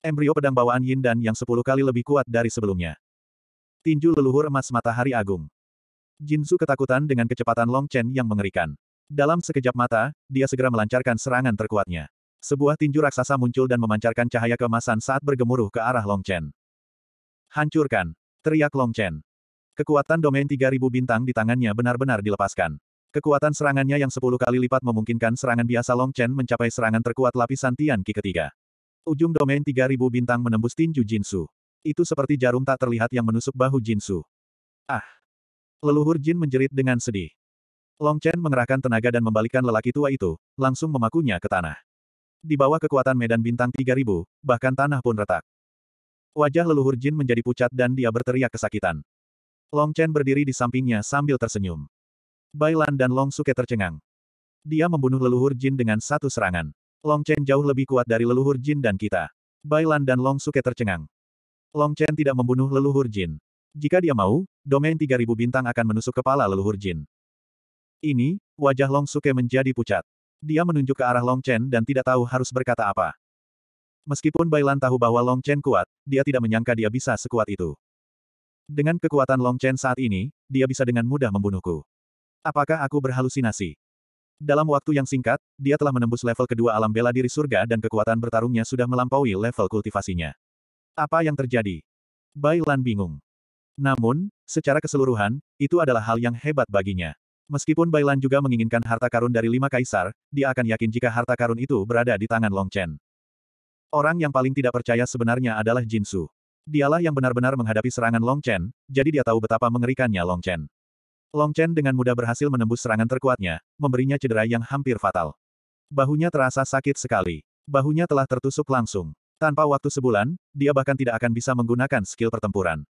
Embrio pedang bawaan Yin Dan yang sepuluh kali lebih kuat dari sebelumnya. Tinju leluhur emas matahari agung. Jinsu ketakutan dengan kecepatan Long Chen yang mengerikan. Dalam sekejap mata, dia segera melancarkan serangan terkuatnya. Sebuah tinju raksasa muncul dan memancarkan cahaya keemasan saat bergemuruh ke arah Long Chen. Hancurkan! Teriak Long Chen. Kekuatan domain 3000 bintang di tangannya benar-benar dilepaskan. Kekuatan serangannya yang 10 kali lipat memungkinkan serangan biasa Long Chen mencapai serangan terkuat lapisan Tian Qi ketiga. Ujung domain 3000 bintang menembus tinju Jinsu. Itu seperti jarum tak terlihat yang menusuk bahu Jinsu. Ah! Leluhur Jin menjerit dengan sedih. Long Chen mengerahkan tenaga dan membalikkan lelaki tua itu, langsung memakunya ke tanah. Di bawah kekuatan medan bintang 3000, bahkan tanah pun retak. Wajah leluhur Jin menjadi pucat dan dia berteriak kesakitan. Long Chen berdiri di sampingnya sambil tersenyum. Bai Lan dan Long Suke tercengang. Dia membunuh leluhur Jin dengan satu serangan. Long Chen jauh lebih kuat dari leluhur Jin dan kita. Bai Lan dan Long Suke tercengang. Long Chen tidak membunuh leluhur Jin. Jika dia mau, domain 3000 bintang akan menusuk kepala leluhur Jin. Ini, wajah Long Suke menjadi pucat. Dia menunjuk ke arah Long Chen dan tidak tahu harus berkata apa. Meskipun Bailan tahu bahwa Long Chen kuat, dia tidak menyangka dia bisa sekuat itu. Dengan kekuatan Long Chen saat ini, dia bisa dengan mudah membunuhku. Apakah aku berhalusinasi? Dalam waktu yang singkat, dia telah menembus level kedua alam bela diri surga dan kekuatan bertarungnya sudah melampaui level kultivasinya. Apa yang terjadi? Bailan bingung. Namun, secara keseluruhan, itu adalah hal yang hebat baginya. Meskipun Bailan juga menginginkan harta karun dari lima kaisar, dia akan yakin jika harta karun itu berada di tangan Long Chen. Orang yang paling tidak percaya sebenarnya adalah Jinsu. Dialah yang benar-benar menghadapi serangan Long Chen, jadi dia tahu betapa mengerikannya Long Chen. Long Chen dengan mudah berhasil menembus serangan terkuatnya, memberinya cedera yang hampir fatal. Bahunya terasa sakit sekali. Bahunya telah tertusuk langsung. Tanpa waktu sebulan, dia bahkan tidak akan bisa menggunakan skill pertempuran.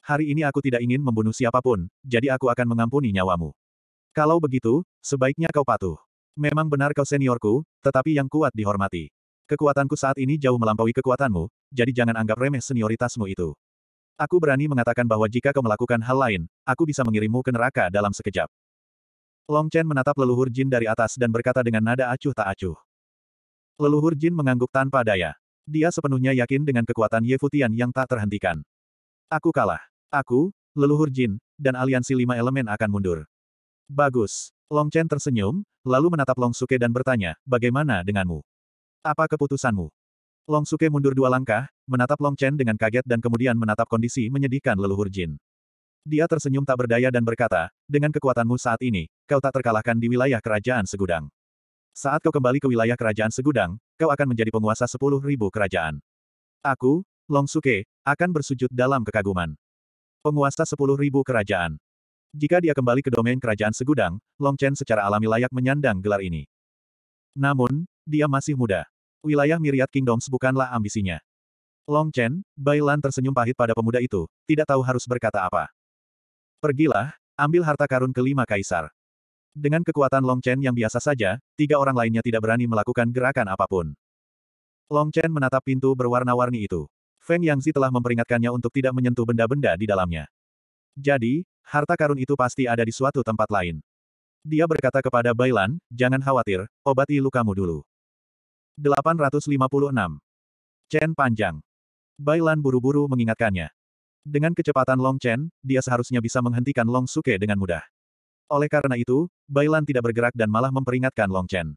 Hari ini aku tidak ingin membunuh siapa pun, jadi aku akan mengampuni nyawamu. Kalau begitu, sebaiknya kau patuh. Memang benar kau seniorku, tetapi yang kuat dihormati. Kekuatanku saat ini jauh melampaui kekuatanmu, jadi jangan anggap remeh senioritasmu itu. Aku berani mengatakan bahwa jika kau melakukan hal lain, aku bisa mengirimmu ke neraka dalam sekejap. Long Chen menatap leluhur Jin dari atas dan berkata dengan nada acuh tak acuh. Leluhur Jin mengangguk tanpa daya. Dia sepenuhnya yakin dengan kekuatan Ye Futian yang tak terhentikan. Aku kalah. Aku, leluhur Jin, dan aliansi lima elemen akan mundur. Bagus. Long Chen tersenyum, lalu menatap Long Suke dan bertanya, bagaimana denganmu? Apa keputusanmu? Long Suke mundur dua langkah, menatap Long Chen dengan kaget dan kemudian menatap kondisi menyedihkan leluhur Jin. Dia tersenyum tak berdaya dan berkata, dengan kekuatanmu saat ini, kau tak terkalahkan di wilayah kerajaan Segudang. Saat kau kembali ke wilayah kerajaan Segudang, kau akan menjadi penguasa sepuluh ribu kerajaan. Aku, Long Suke, akan bersujud dalam kekaguman. Penguasa sepuluh ribu kerajaan. Jika dia kembali ke domain kerajaan segudang, Long Chen secara alami layak menyandang gelar ini. Namun, dia masih muda. Wilayah Myriad Kingdoms bukanlah ambisinya. Long Chen, Bai Lan tersenyum pahit pada pemuda itu, tidak tahu harus berkata apa. Pergilah, ambil harta karun kelima kaisar. Dengan kekuatan Long Chen yang biasa saja, tiga orang lainnya tidak berani melakukan gerakan apa pun. Long Chen menatap pintu berwarna-warni itu. Feng Yangzi telah memperingatkannya untuk tidak menyentuh benda-benda di dalamnya. Jadi, harta karun itu pasti ada di suatu tempat lain. Dia berkata kepada Bailan, jangan khawatir, obati lukamu dulu. 856. Chen panjang. Bailan buru-buru mengingatkannya. Dengan kecepatan Long Chen, dia seharusnya bisa menghentikan Long Suke dengan mudah. Oleh karena itu, Bailan tidak bergerak dan malah memperingatkan Long Chen.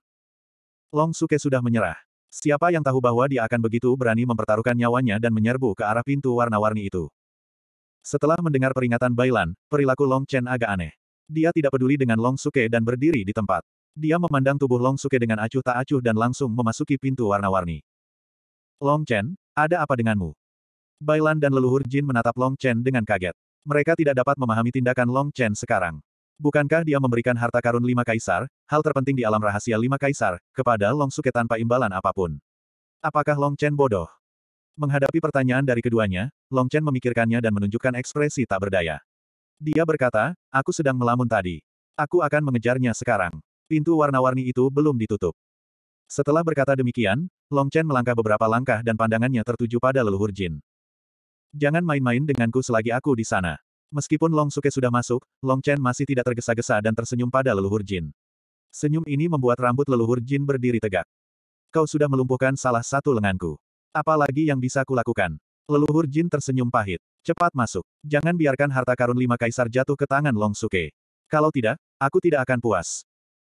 Long Suke sudah menyerah. Siapa yang tahu bahwa dia akan begitu berani mempertaruhkan nyawanya dan menyerbu ke arah pintu warna-warni itu. Setelah mendengar peringatan Bailan, perilaku Long Chen agak aneh. Dia tidak peduli dengan Long Suke dan berdiri di tempat. Dia memandang tubuh Long Suke dengan acuh tak acuh dan langsung memasuki pintu warna-warni. Long Chen, ada apa denganmu? Bailan dan leluhur Jin menatap Long Chen dengan kaget. Mereka tidak dapat memahami tindakan Long Chen sekarang. Bukankah dia memberikan harta karun lima kaisar, hal terpenting di alam rahasia lima kaisar, kepada Long Suke tanpa imbalan apa pun? Apakah Long Chen bodoh? Menghadapi pertanyaan dari keduanya, Long Chen memikirkannya dan menunjukkan ekspresi tak berdaya. Dia berkata, aku sedang melamun tadi. Aku akan mengejarnya sekarang. Pintu warna-warni itu belum ditutup. Setelah berkata demikian, Long Chen melangkah beberapa langkah dan pandangannya tertuju pada leluhur Jin. Jangan main-main denganku selagi aku di sana. Meskipun Long Suke sudah masuk, Long Chen masih tidak tergesa-gesa dan tersenyum pada leluhur Jin. Senyum ini membuat rambut leluhur Jin berdiri tegak. Kau sudah melumpuhkan salah satu lenganku. Apalagi yang bisa kulakukan? Leluhur Jin tersenyum pahit. Cepat masuk. Jangan biarkan harta karun lima kaisar jatuh ke tangan Long Suke. Kalau tidak, aku tidak akan puas.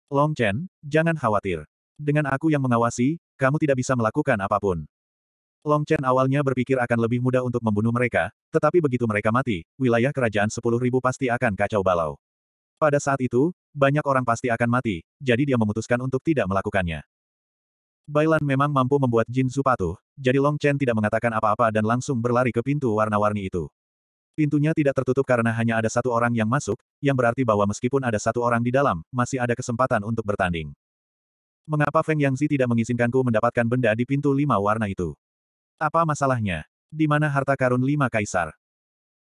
Long Chen, jangan khawatir. Dengan aku yang mengawasi, kamu tidak bisa melakukan apa pun. Long Chen awalnya berpikir akan lebih mudah untuk membunuh mereka, tetapi begitu mereka mati, wilayah kerajaan sepuluh ribu pasti akan kacau balau. Pada saat itu, banyak orang pasti akan mati, jadi dia memutuskan untuk tidak melakukannya. Bailan memang mampu membuat Jin Zhu patuh, jadi Long Chen tidak mengatakan apa-apa dan langsung berlari ke pintu warna-warni itu. Pintunya tidak tertutup karena hanya ada satu orang yang masuk, yang berarti bahwa meskipun ada satu orang di dalam, masih ada kesempatan untuk bertanding. Mengapa Feng Yangzi tidak mengizinkanku mendapatkan benda di pintu lima warna itu? Apa masalahnya? Di mana harta karun lima kaisar?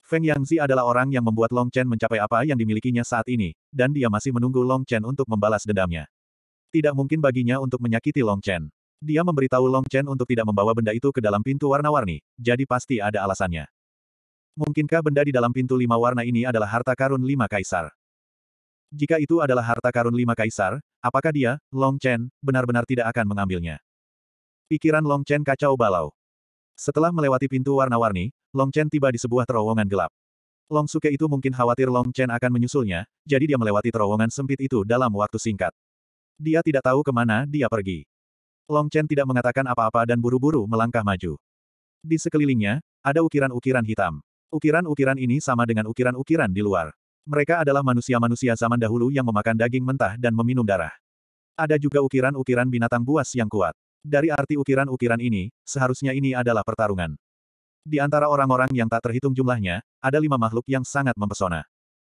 Feng Yangzi adalah orang yang membuat Long Chen mencapai apa yang dimilikinya saat ini, dan dia masih menunggu Long Chen untuk membalas dendamnya. Tidak mungkin baginya untuk menyakiti Long Chen. Dia memberitahu Long Chen untuk tidak membawa benda itu ke dalam pintu warna-warni, jadi pasti ada alasannya. Mungkinkah benda di dalam pintu lima warna ini adalah harta karun lima kaisar? Jika itu adalah harta karun lima kaisar, apakah dia, Long Chen, benar-benar tidak akan mengambilnya? Pikiran Long Chen kacau balau. Setelah melewati pintu warna-warni, Long Chen tiba di sebuah terowongan gelap. Long Suke itu mungkin khawatir Long Chen akan menyusulnya, jadi dia melewati terowongan sempit itu dalam waktu singkat. Dia tidak tahu ke mana dia pergi. Long Chen tidak mengatakan apa-apa dan buru-buru melangkah maju. Di sekelilingnya, ada ukiran-ukiran hitam. Ukiran-ukiran ini sama dengan ukiran-ukiran di luar. Mereka adalah manusia-manusia zaman dahulu yang memakan daging mentah dan meminum darah. Ada juga ukiran-ukiran binatang buas yang kuat. Dari arti ukiran-ukiran ini, seharusnya ini adalah pertarungan. Di antara orang-orang yang tak terhitung jumlahnya, ada lima makhluk yang sangat mempesona.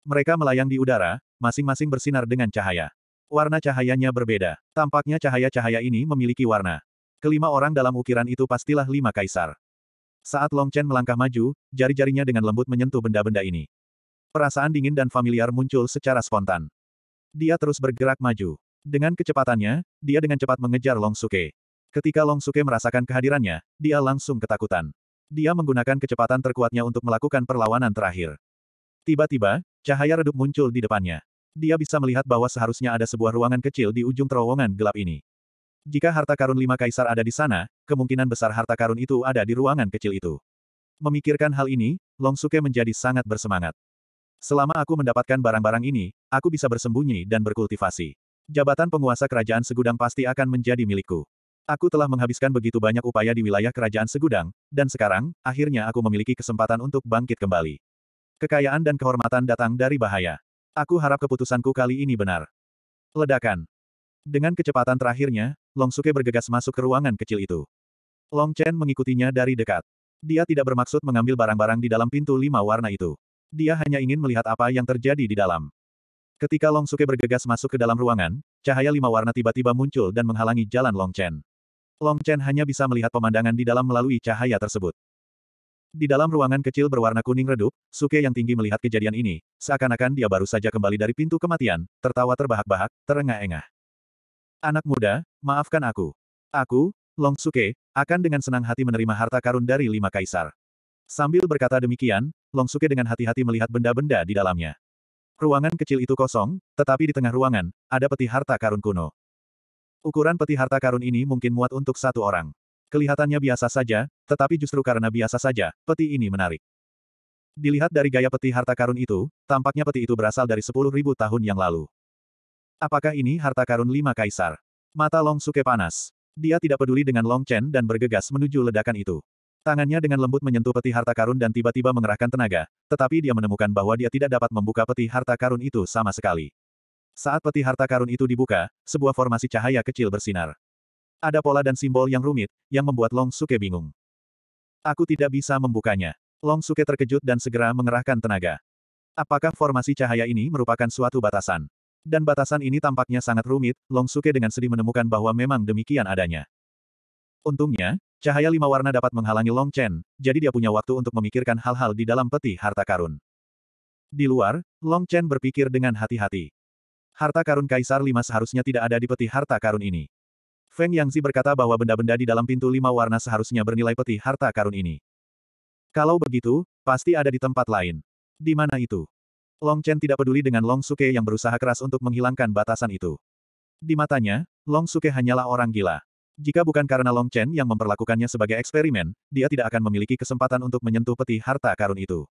Mereka melayang di udara, masing-masing bersinar dengan cahaya. Warna cahayanya berbeda. Tampaknya cahaya-cahaya ini memiliki warna. Kelima orang dalam ukiran itu pastilah lima kaisar. Saat Long Chen melangkah maju, jari-jarinya dengan lembut menyentuh benda-benda ini. Perasaan dingin dan familiar muncul secara spontan. Dia terus bergerak maju. Dengan kecepatannya, dia dengan cepat mengejar Long Suke. Ketika Long Suke merasakan kehadirannya, dia langsung ketakutan. Dia menggunakan kecepatan terkuatnya untuk melakukan perlawanan terakhir. Tiba-tiba, cahaya redup muncul di depannya. Dia bisa melihat bahwa seharusnya ada sebuah ruangan kecil di ujung terowongan gelap ini. Jika harta karun lima kaisar ada di sana, kemungkinan besar harta karun itu ada di ruangan kecil itu. Memikirkan hal ini, Long Suke menjadi sangat bersemangat. Selama aku mendapatkan barang-barang ini, aku bisa bersembunyi dan berkultivasi. Jabatan penguasa kerajaan Segudang pasti akan menjadi milikku. Aku telah menghabiskan begitu banyak upaya di wilayah kerajaan Segudang, dan sekarang, akhirnya aku memiliki kesempatan untuk bangkit kembali. Kekayaan dan kehormatan datang dari bahaya. Aku harap keputusanku kali ini benar. Ledakan. Dengan kecepatan terakhirnya, Long Suke bergegas masuk ke ruangan kecil itu. Long Chen mengikutinya dari dekat. Dia tidak bermaksud mengambil barang-barang di dalam pintu lima warna itu. Dia hanya ingin melihat apa yang terjadi di dalam. Ketika Long Suke bergegas masuk ke dalam ruangan, cahaya lima warna tiba-tiba muncul dan menghalangi jalan Long Chen. Long Chen hanya bisa melihat pemandangan di dalam melalui cahaya tersebut. Di dalam ruangan kecil berwarna kuning redup, Suke yang tinggi melihat kejadian ini, seakan-akan dia baru saja kembali dari pintu kematian, tertawa terbahak-bahak, terengah-engah. Anak muda, maafkan aku. Aku, Long Suke, akan dengan senang hati menerima harta karun dari lima kaisar. Sambil berkata demikian, Long Suke dengan hati-hati melihat benda-benda di dalamnya. Ruangan kecil itu kosong, tetapi di tengah ruangan, ada peti harta karun kuno. Ukuran peti harta karun ini mungkin muat untuk satu orang. Kelihatannya biasa saja, tetapi justru karena biasa saja, peti ini menarik. Dilihat dari gaya peti harta karun itu, tampaknya peti itu berasal dari 10.000 tahun yang lalu. Apakah ini harta karun lima kaisar? Mata Long Suke panas. Dia tidak peduli dengan Long Chen dan bergegas menuju ledakan itu. Tangannya dengan lembut menyentuh peti harta karun dan tiba-tiba mengerahkan tenaga, tetapi dia menemukan bahwa dia tidak dapat membuka peti harta karun itu sama sekali. Saat peti harta karun itu dibuka, sebuah formasi cahaya kecil bersinar. Ada pola dan simbol yang rumit, yang membuat Long Suke bingung. Aku tidak bisa membukanya. Long Suke terkejut dan segera mengerahkan tenaga. Apakah formasi cahaya ini merupakan suatu batasan? Dan batasan ini tampaknya sangat rumit, Long Suke dengan sedih menemukan bahwa memang demikian adanya. Untungnya, cahaya lima warna dapat menghalangi Long Chen, jadi dia punya waktu untuk memikirkan hal-hal di dalam peti harta karun. Di luar, Long Chen berpikir dengan hati-hati. Harta karun Kaisar Lima seharusnya tidak ada di peti harta karun ini. Feng Yangzi berkata bahwa benda-benda di dalam pintu lima warna seharusnya bernilai peti harta karun ini. Kalau begitu, pasti ada di tempat lain. Di mana itu? Long Chen tidak peduli dengan Long Suke yang berusaha keras untuk menghilangkan batasan itu. Di matanya, Long Suke hanyalah orang gila. Jika bukan karena Long Chen yang memperlakukannya sebagai eksperimen, dia tidak akan memiliki kesempatan untuk menyentuh peti harta karun itu.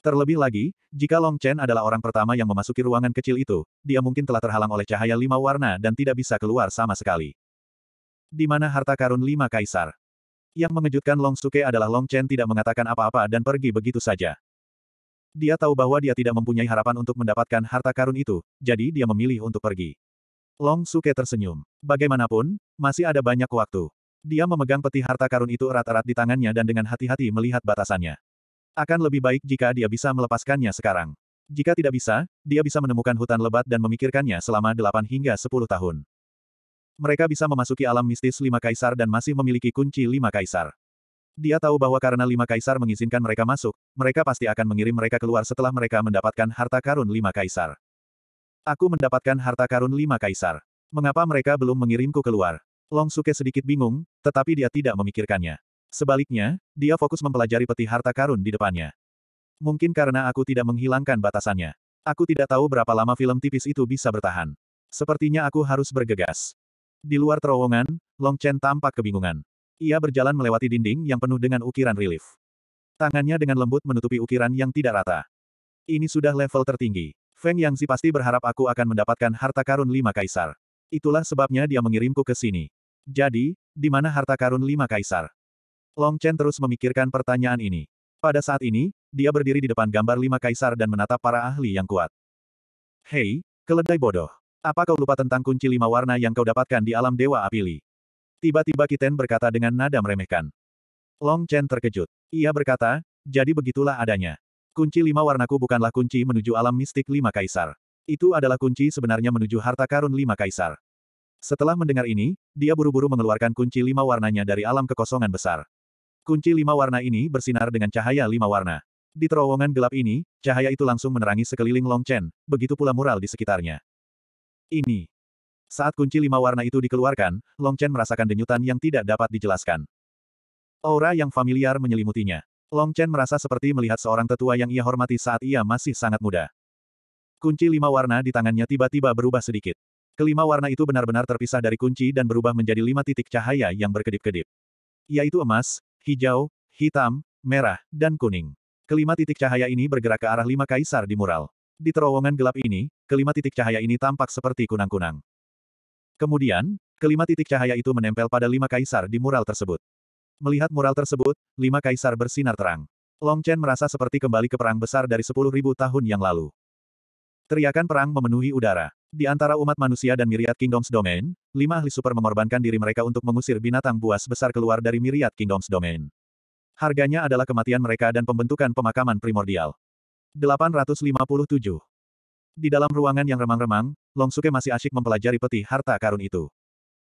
Terlebih lagi, jika Long Chen adalah orang pertama yang memasuki ruangan kecil itu, dia mungkin telah terhalang oleh cahaya lima warna dan tidak bisa keluar sama sekali. Di mana harta karun lima kaisar? Yang mengejutkan Long Suke adalah Long Chen tidak mengatakan apa-apa dan pergi begitu saja. Dia tahu bahwa dia tidak mempunyai harapan untuk mendapatkan harta karun itu, jadi dia memilih untuk pergi. Long Suke tersenyum. Bagaimanapun, masih ada banyak waktu. Dia memegang peti harta karun itu erat-erat di tangannya dan dengan hati-hati melihat batasannya. Akan lebih baik jika dia bisa melepaskannya sekarang. Jika tidak bisa, dia bisa menemukan hutan lebat dan memikirkannya selama 8 hingga 10 tahun. Mereka bisa memasuki alam mistis lima kaisar dan masih memiliki kunci lima kaisar. Dia tahu bahwa karena lima kaisar mengizinkan mereka masuk, mereka pasti akan mengirim mereka keluar setelah mereka mendapatkan harta karun lima kaisar. Aku mendapatkan harta karun lima kaisar. Mengapa mereka belum mengirimku keluar? Long Suke sedikit bingung, tetapi dia tidak memikirkannya. Sebaliknya, dia fokus mempelajari peti harta karun di depannya. Mungkin karena aku tidak menghilangkan batasannya. Aku tidak tahu berapa lama film tipis itu bisa bertahan. Sepertinya aku harus bergegas. Di luar terowongan, Long Chen tampak kebingungan. Ia berjalan melewati dinding yang penuh dengan ukiran relief. Tangannya dengan lembut menutupi ukiran yang tidak rata. Ini sudah level tertinggi. Feng Yangzi pasti berharap aku akan mendapatkan harta karun lima kaisar. Itulah sebabnya dia mengirimku ke sini. Jadi, di mana harta karun lima kaisar? Long Chen terus memikirkan pertanyaan ini. Pada saat ini, dia berdiri di depan gambar lima kaisar dan menatap para ahli yang kuat. Hei, keledai bodoh. Apa kau lupa tentang kunci lima warna yang kau dapatkan di alam Dewa Apili? Tiba-tiba Kiten berkata dengan nada meremehkan. Long Chen terkejut. Ia berkata, jadi begitulah adanya. Kunci lima warnaku bukanlah kunci menuju alam mistik lima kaisar. Itu adalah kunci sebenarnya menuju harta karun lima kaisar. Setelah mendengar ini, dia buru-buru mengeluarkan kunci lima warnanya dari alam kekosongan besar. Kunci lima warna ini bersinar dengan cahaya lima warna. Di terowongan gelap ini, cahaya itu langsung menerangi sekeliling Long Chen, begitu pula mural di sekitarnya. Ini. Saat kunci lima warna itu dikeluarkan, Long Chen merasakan denyutan yang tidak dapat dijelaskan. Aura yang familiar menyelimutinya. Long Chen merasa seperti melihat seorang tetua yang ia hormati saat ia masih sangat muda. Kunci lima warna di tangannya tiba-tiba berubah sedikit. Kelima warna itu benar-benar terpisah dari kunci dan berubah menjadi lima titik cahaya yang berkedip-kedip. Yaitu emas, hijau, hitam, merah, dan kuning. Kelima titik cahaya ini bergerak ke arah lima kaisar di mural. Di terowongan gelap ini, kelima titik cahaya ini tampak seperti kunang-kunang. Kemudian, kelima titik cahaya itu menempel pada lima kaisar di mural tersebut. Melihat mural tersebut, lima kaisar bersinar terang. Long Chen merasa seperti kembali ke perang besar dari 10.000 tahun yang lalu. Teriakan perang memenuhi udara. Di antara umat manusia dan Myriad Kingdoms Domain, lima ahli super mengorbankan diri mereka untuk mengusir binatang buas besar keluar dari Myriad Kingdoms Domain. Harganya adalah kematian mereka dan pembentukan pemakaman primordial. 857. Di dalam ruangan yang remang-remang, Long Suke masih asyik mempelajari peti harta karun itu.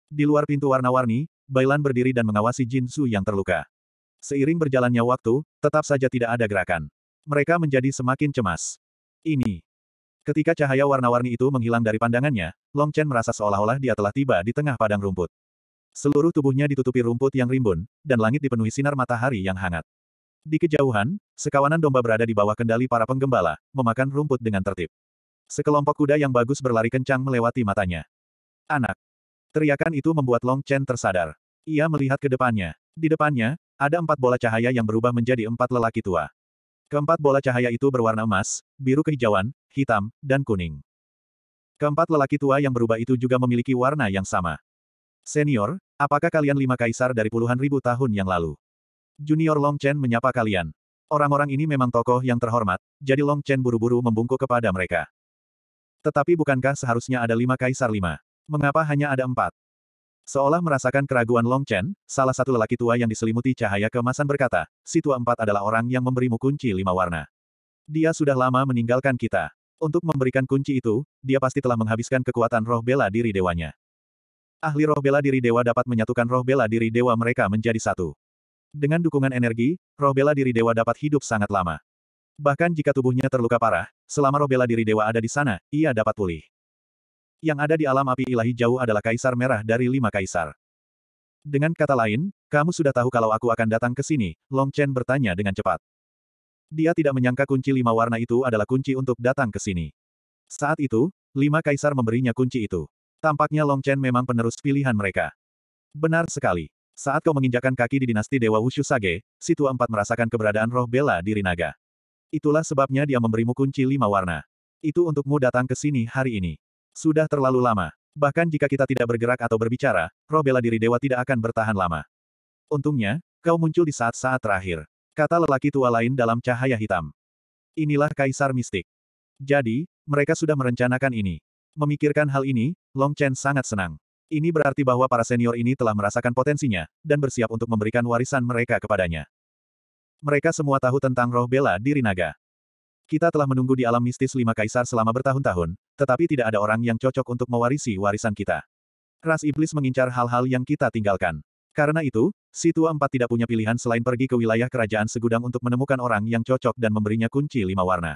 Di luar pintu warna-warni, Bailan berdiri dan mengawasi Jin Su yang terluka. Seiring berjalannya waktu, tetap saja tidak ada gerakan. Mereka menjadi semakin cemas. Ini. Ketika cahaya warna-warni itu menghilang dari pandangannya, Long Chen merasa seolah-olah dia telah tiba di tengah padang rumput. Seluruh tubuhnya ditutupi rumput yang rimbun, dan langit dipenuhi sinar matahari yang hangat. Di kejauhan, sekawanan domba berada di bawah kendali para penggembala, memakan rumput dengan tertib. Sekelompok kuda yang bagus berlari kencang melewati matanya. Anak. Teriakan itu membuat Long Chen tersadar. Ia melihat ke depannya. Di depannya, ada empat bola cahaya yang berubah menjadi empat lelaki tua. Keempat bola cahaya itu berwarna emas, biru kehijauan, hitam, dan kuning. Keempat lelaki tua yang berubah itu juga memiliki warna yang sama. Senior, apakah kalian lima kaisar dari puluhan ribu tahun yang lalu? Junior Long Chen menyapa kalian. Orang-orang ini memang tokoh yang terhormat, jadi Long Chen buru-buru membungkuk kepada mereka. Tetapi bukankah seharusnya ada lima kaisar lima? Mengapa hanya ada empat? Seolah merasakan keraguan Long Chen, salah satu lelaki tua yang diselimuti cahaya kemasan berkata, si tua empat adalah orang yang memberimu kunci lima warna. Dia sudah lama meninggalkan kita. Untuk memberikan kunci itu, dia pasti telah menghabiskan kekuatan roh bela diri dewanya. Ahli roh bela diri dewa dapat menyatukan roh bela diri dewa mereka menjadi satu. Dengan dukungan energi, roh bela diri dewa dapat hidup sangat lama. Bahkan jika tubuhnya terluka parah, selama roh bela diri dewa ada di sana, ia dapat pulih. Yang ada di alam api ilahi jauh adalah kaisar merah dari lima kaisar. Dengan kata lain, kamu sudah tahu kalau aku akan datang ke sini, Long Chen bertanya dengan cepat. Dia tidak menyangka kunci lima warna itu adalah kunci untuk datang ke sini. Saat itu, lima kaisar memberinya kunci itu. Tampaknya Long Chen memang penerus pilihan mereka. Benar sekali. Saat kau menginjakan kaki di dinasti Dewa Wushu Sage, si tua empat merasakan keberadaan roh bela diri naga. Itulah sebabnya dia memberimu kunci lima warna. Itu untukmu datang ke sini hari ini. Sudah terlalu lama. Bahkan jika kita tidak bergerak atau berbicara, roh bela diri dewa tidak akan bertahan lama. Untungnya, kau muncul di saat-saat terakhir. Kata lelaki tua lain dalam cahaya hitam. Inilah Kaisar Mistik. Jadi, mereka sudah merencanakan ini. Memikirkan hal ini, Long Chen sangat senang. Ini berarti bahwa para senior ini telah merasakan potensinya, dan bersiap untuk memberikan warisan mereka kepadanya. Mereka semua tahu tentang roh bela diri naga. Kita telah menunggu di alam mistis lima kaisar selama bertahun-tahun, tetapi tidak ada orang yang cocok untuk mewarisi warisan kita. Ras iblis mengincar hal-hal yang kita tinggalkan. Karena itu, si tua empat tidak punya pilihan selain pergi ke wilayah kerajaan segudang untuk menemukan orang yang cocok dan memberinya kunci lima warna.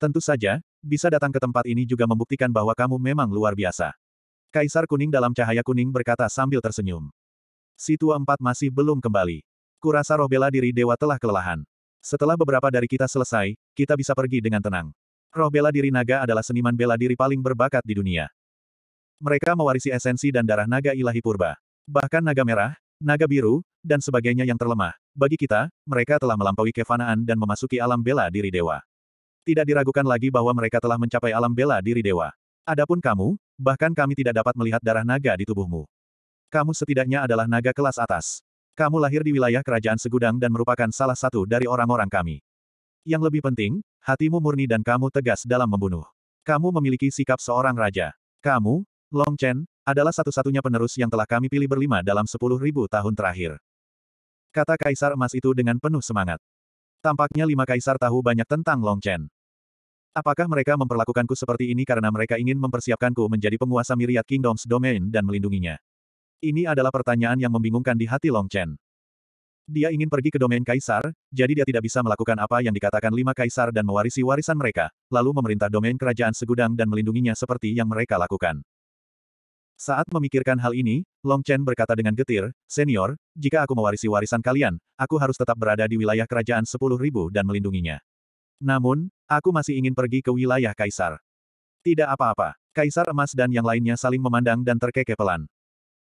Tentu saja, bisa datang ke tempat ini juga membuktikan bahwa kamu memang luar biasa. Kaisar kuning dalam cahaya kuning berkata sambil tersenyum. Si tua empat masih belum kembali. Kurasa roh bela diri dewa telah kelelahan. Setelah beberapa dari kita selesai, kita bisa pergi dengan tenang. Roh bela diri naga adalah seniman bela diri paling berbakat di dunia. Mereka mewarisi esensi dan darah naga ilahi purba. Bahkan naga merah, naga biru, dan sebagainya yang terlemah. Bagi kita, mereka telah melampaui kefanaan dan memasuki alam bela diri dewa. Tidak diragukan lagi bahwa mereka telah mencapai alam bela diri dewa. Adapun kamu, bahkan kami tidak dapat melihat darah naga di tubuhmu. Kamu setidaknya adalah naga kelas atas. Kamu lahir di wilayah kerajaan Segudang dan merupakan salah satu dari orang-orang kami. Yang lebih penting, hatimu murni dan kamu tegas dalam membunuh. Kamu memiliki sikap seorang raja. Kamu, Long Chen, adalah satu-satunya penerus yang telah kami pilih berlima dalam sepuluh ribu tahun terakhir. Kata Kaisar Emas itu dengan penuh semangat. Tampaknya lima kaisar tahu banyak tentang Long Chen. Apakah mereka memperlakukanku seperti ini karena mereka ingin mempersiapkanku menjadi penguasa Myriad Kingdoms Domain dan melindunginya? Ini adalah pertanyaan yang membingungkan di hati Long Chen. Dia ingin pergi ke domain kaisar, jadi dia tidak bisa melakukan apa yang dikatakan lima kaisar dan mewarisi warisan mereka, lalu memerintah domain kerajaan segudang dan melindunginya seperti yang mereka lakukan. Saat memikirkan hal ini, Long Chen berkata dengan getir, Senior, jika aku mewarisi warisan kalian, aku harus tetap berada di wilayah kerajaan sepuluh ribu dan melindunginya. Namun, aku masih ingin pergi ke wilayah kaisar. Tidak apa-apa. Kaisar emas dan yang lainnya saling memandang dan terkekeh pelan.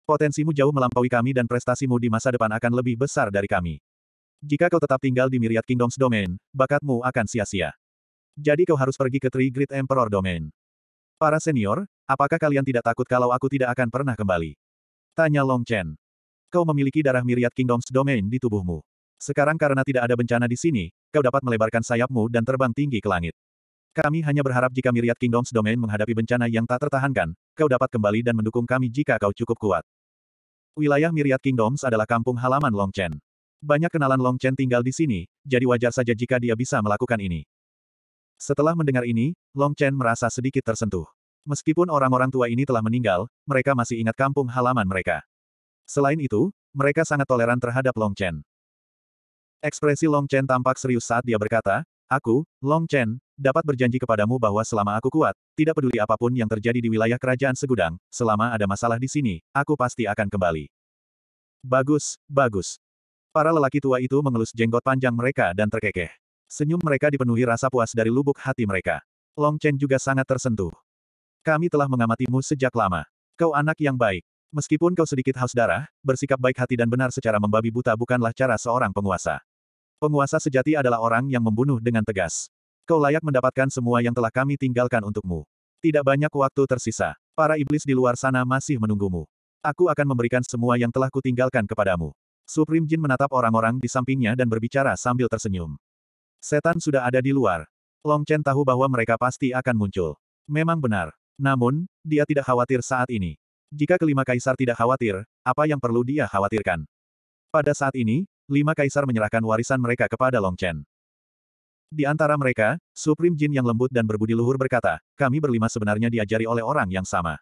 Potensimu jauh melampaui kami dan prestasimu di masa depan akan lebih besar dari kami. Jika kau tetap tinggal di Myriad Kingdoms Domain, bakatmu akan sia-sia. Jadi kau harus pergi ke Three Great Emperor Domain. Para senior, apakah kalian tidak takut kalau aku tidak akan pernah kembali? Tanya Long Chen. Kau memiliki darah Myriad Kingdoms Domain di tubuhmu. Sekarang karena tidak ada bencana di sini, kau dapat melebarkan sayapmu dan terbang tinggi ke langit. Kami hanya berharap jika Myriad Kingdoms Domain menghadapi bencana yang tak tertahankan, kau dapat kembali dan mendukung kami jika kau cukup kuat. Wilayah Myriad Kingdoms adalah kampung halaman Long Chen. Banyak kenalan Long Chen tinggal di sini, jadi wajar saja jika dia bisa melakukan ini. Setelah mendengar ini, Long Chen merasa sedikit tersentuh. Meskipun orang-orang tua ini telah meninggal, mereka masih ingat kampung halaman mereka. Selain itu, mereka sangat toleran terhadap Long Chen. Ekspresi Long Chen tampak serius saat dia berkata, Aku, Long Chen, dapat berjanji kepadamu bahwa selama aku kuat, tidak peduli apa pun yang terjadi di wilayah kerajaan Segudang, selama ada masalah di sini, aku pasti akan kembali. Bagus, bagus. Para lelaki tua itu mengelus jenggot panjang mereka dan terkekeh. Senyum mereka dipenuhi rasa puas dari lubuk hati mereka. Long Chen juga sangat tersentuh. Kami telah mengamatimu sejak lama. Kau anak yang baik. Meskipun kau sedikit haus darah, bersikap baik hati dan benar secara membabi buta bukanlah cara seorang penguasa. Penguasa sejati adalah orang yang membunuh dengan tegas. Kau layak mendapatkan semua yang telah kami tinggalkan untukmu. Tidak banyak waktu tersisa. Para iblis di luar sana masih menunggumu. Aku akan memberikan semua yang telah kutinggalkan kepadamu. Supreme Jin menatap orang-orang di sampingnya dan berbicara sambil tersenyum. Setan sudah ada di luar. Long Chen tahu bahwa mereka pasti akan muncul. Memang benar. Namun, dia tidak khawatir saat ini. Jika kelima kaisar tidak khawatir, apa yang perlu dia khawatirkan? Pada saat ini, lima kaisar menyerahkan warisan mereka kepada Long Chen. Di antara mereka, Supreme Jin yang lembut dan berbudi luhur berkata, kami berlima sebenarnya diajari oleh orang yang sama.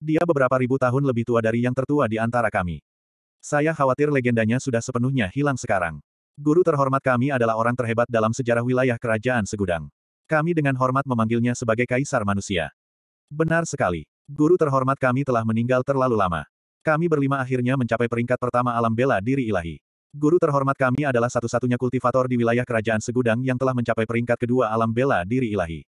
Dia beberapa ribu tahun lebih tua dari yang tertua di antara kami. Saya khawatir legendanya sudah sepenuhnya hilang sekarang. Guru terhormat kami adalah orang terhebat dalam sejarah wilayah kerajaan Segudang. Kami dengan hormat memanggilnya sebagai kaisar manusia. Benar sekali. Guru terhormat kami telah meninggal terlalu lama. Kami berlima akhirnya mencapai peringkat pertama alam bela diri ilahi. Guru terhormat kami adalah satu-satunya kultivator di wilayah kerajaan Segudang yang telah mencapai peringkat kedua alam bela diri ilahi.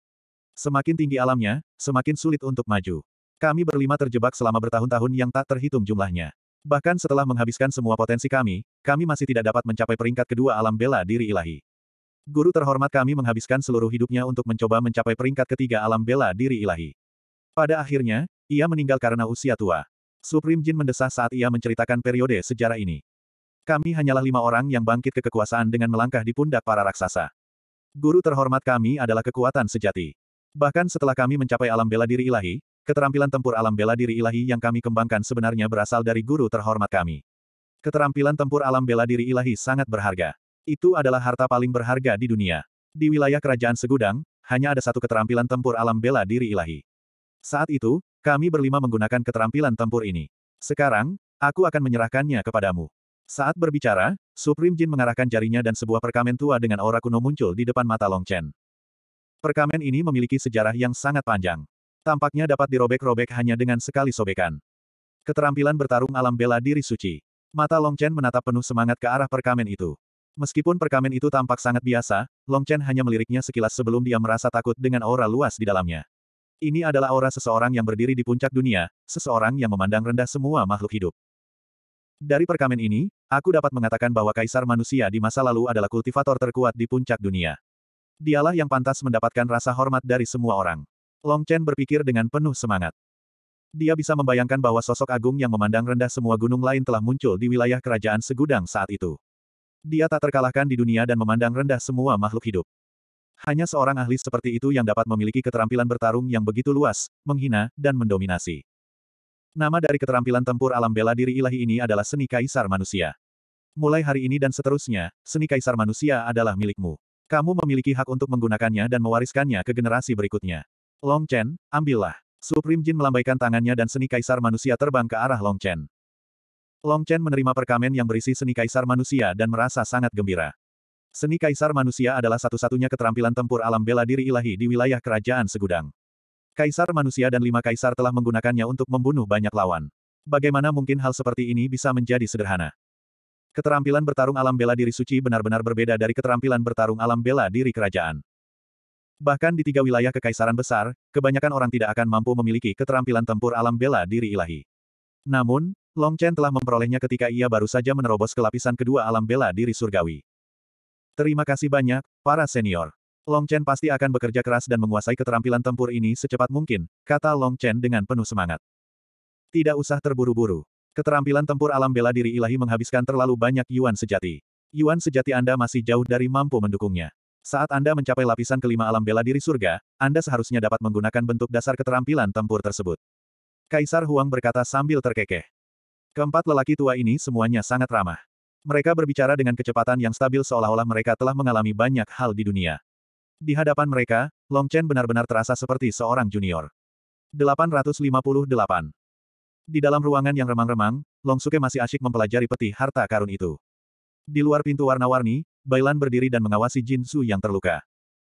Semakin tinggi alamnya, semakin sulit untuk maju. Kami berlima terjebak selama bertahun-tahun yang tak terhitung jumlahnya. Bahkan setelah menghabiskan semua potensi kami, kami masih tidak dapat mencapai peringkat kedua alam bela diri ilahi. Guru terhormat kami menghabiskan seluruh hidupnya untuk mencoba mencapai peringkat ketiga alam bela diri ilahi. Pada akhirnya, ia meninggal karena usia tua. Supreme Jin mendesah saat ia menceritakan periode sejarah ini. Kami hanyalah lima orang yang bangkit ke kekuasaan dengan melangkah di pundak para raksasa. Guru terhormat kami adalah kekuatan sejati. Bahkan setelah kami mencapai alam bela diri ilahi, keterampilan tempur alam bela diri ilahi yang kami kembangkan sebenarnya berasal dari guru terhormat kami. Keterampilan tempur alam bela diri ilahi sangat berharga. Itu adalah harta paling berharga di dunia. Di wilayah kerajaan Segudang, hanya ada satu keterampilan tempur alam bela diri ilahi. Saat itu, kami berlima menggunakan keterampilan tempur ini. Sekarang, aku akan menyerahkannya kepadamu. Saat berbicara, Supreme Jin mengarahkan jarinya dan sebuah perkamen tua dengan aura kuno muncul di depan mata Long Chen. Perkamen ini memiliki sejarah yang sangat panjang. Tampaknya dapat dirobek-robek hanya dengan sekali sobekan. Keterampilan bertarung alam bela diri suci. Mata Long Chen menatap penuh semangat ke arah perkamen itu. Meskipun perkamen itu tampak sangat biasa, Long Chen hanya meliriknya sekilas sebelum dia merasa takut dengan aura luas di dalamnya. Ini adalah aura seseorang yang berdiri di puncak dunia, seseorang yang memandang rendah semua makhluk hidup. Dari perkamen ini, aku dapat mengatakan bahwa kaisar manusia di masa lalu adalah kultivator terkuat di puncak dunia. Dialah yang pantas mendapatkan rasa hormat dari semua orang. Long Chen berpikir dengan penuh semangat. Dia bisa membayangkan bahwa sosok agung yang memandang rendah semua gunung lain telah muncul di wilayah kerajaan Segudang saat itu. Dia tak terkalahkan di dunia dan memandang rendah semua makhluk hidup. Hanya seorang ahli seperti itu yang dapat memiliki keterampilan bertarung yang begitu luas, menghina, dan mendominasi. Nama dari keterampilan tempur alam bela diri ilahi ini adalah seni kaisar manusia. Mulai hari ini dan seterusnya, seni kaisar manusia adalah milikmu. Kamu memiliki hak untuk menggunakannya dan mewariskannya ke generasi berikutnya. Long Chen, ambillah. Supreme Jin melambaikan tangannya dan seni kaisar manusia terbang ke arah Long Chen. Long Chen menerima perkamen yang berisi seni kaisar manusia dan merasa sangat gembira. Seni kaisar manusia adalah satu-satunya keterampilan tempur alam bela diri ilahi di wilayah kerajaan Segudang. Kaisar manusia dan lima kaisar telah menggunakannya untuk membunuh banyak lawan. Bagaimana mungkin hal seperti ini bisa menjadi sederhana? Keterampilan bertarung alam bela diri suci benar-benar berbeda dari keterampilan bertarung alam bela diri kerajaan. Bahkan di tiga wilayah kekaisaran besar, kebanyakan orang tidak akan mampu memiliki keterampilan tempur alam bela diri ilahi. Namun, Long Chen telah memperolehnya ketika ia baru saja menerobos ke lapisan kedua alam bela diri surgawi. Terima kasih banyak, para senior. Long Chen pasti akan bekerja keras dan menguasai keterampilan tempur ini secepat mungkin, kata Long Chen dengan penuh semangat. Tidak usah terburu-buru. Keterampilan tempur alam bela diri ilahi menghabiskan terlalu banyak yuan sejati. Yuan sejati Anda masih jauh dari mampu mendukungnya. Saat Anda mencapai lapisan kelima alam bela diri surga, Anda seharusnya dapat menggunakan bentuk dasar keterampilan tempur tersebut. Kaisar Huang berkata sambil terkekeh. Keempat lelaki tua ini semuanya sangat ramah. Mereka berbicara dengan kecepatan yang stabil seolah-olah mereka telah mengalami banyak hal di dunia. Di hadapan mereka, Long Chen benar-benar terasa seperti seorang junior. 858. Di dalam ruangan yang remang-remang, Long Suke masih asyik mempelajari peti harta karun itu. Di luar pintu warna-warni, Bailan berdiri dan mengawasi Jin Su yang terluka.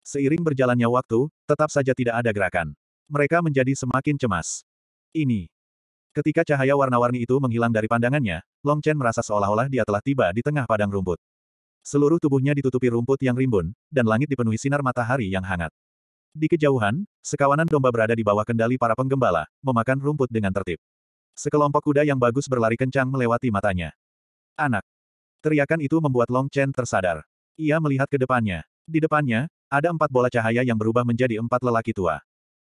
Seiring berjalannya waktu, tetap saja tidak ada gerakan. Mereka menjadi semakin cemas. Ini. Ketika cahaya warna-warni itu menghilang dari pandangannya, Long Chen merasa seolah-olah dia telah tiba di tengah padang rumput. Seluruh tubuhnya ditutupi rumput yang rimbun, dan langit dipenuhi sinar matahari yang hangat. Di kejauhan, sekawanan domba berada di bawah kendali para penggembala, memakan rumput dengan tertib. Sekelompok kuda yang bagus berlari kencang melewati matanya. Anak. Teriakan itu membuat Long Chen tersadar. Ia melihat ke depannya. Di depannya, ada empat bola cahaya yang berubah menjadi empat lelaki tua.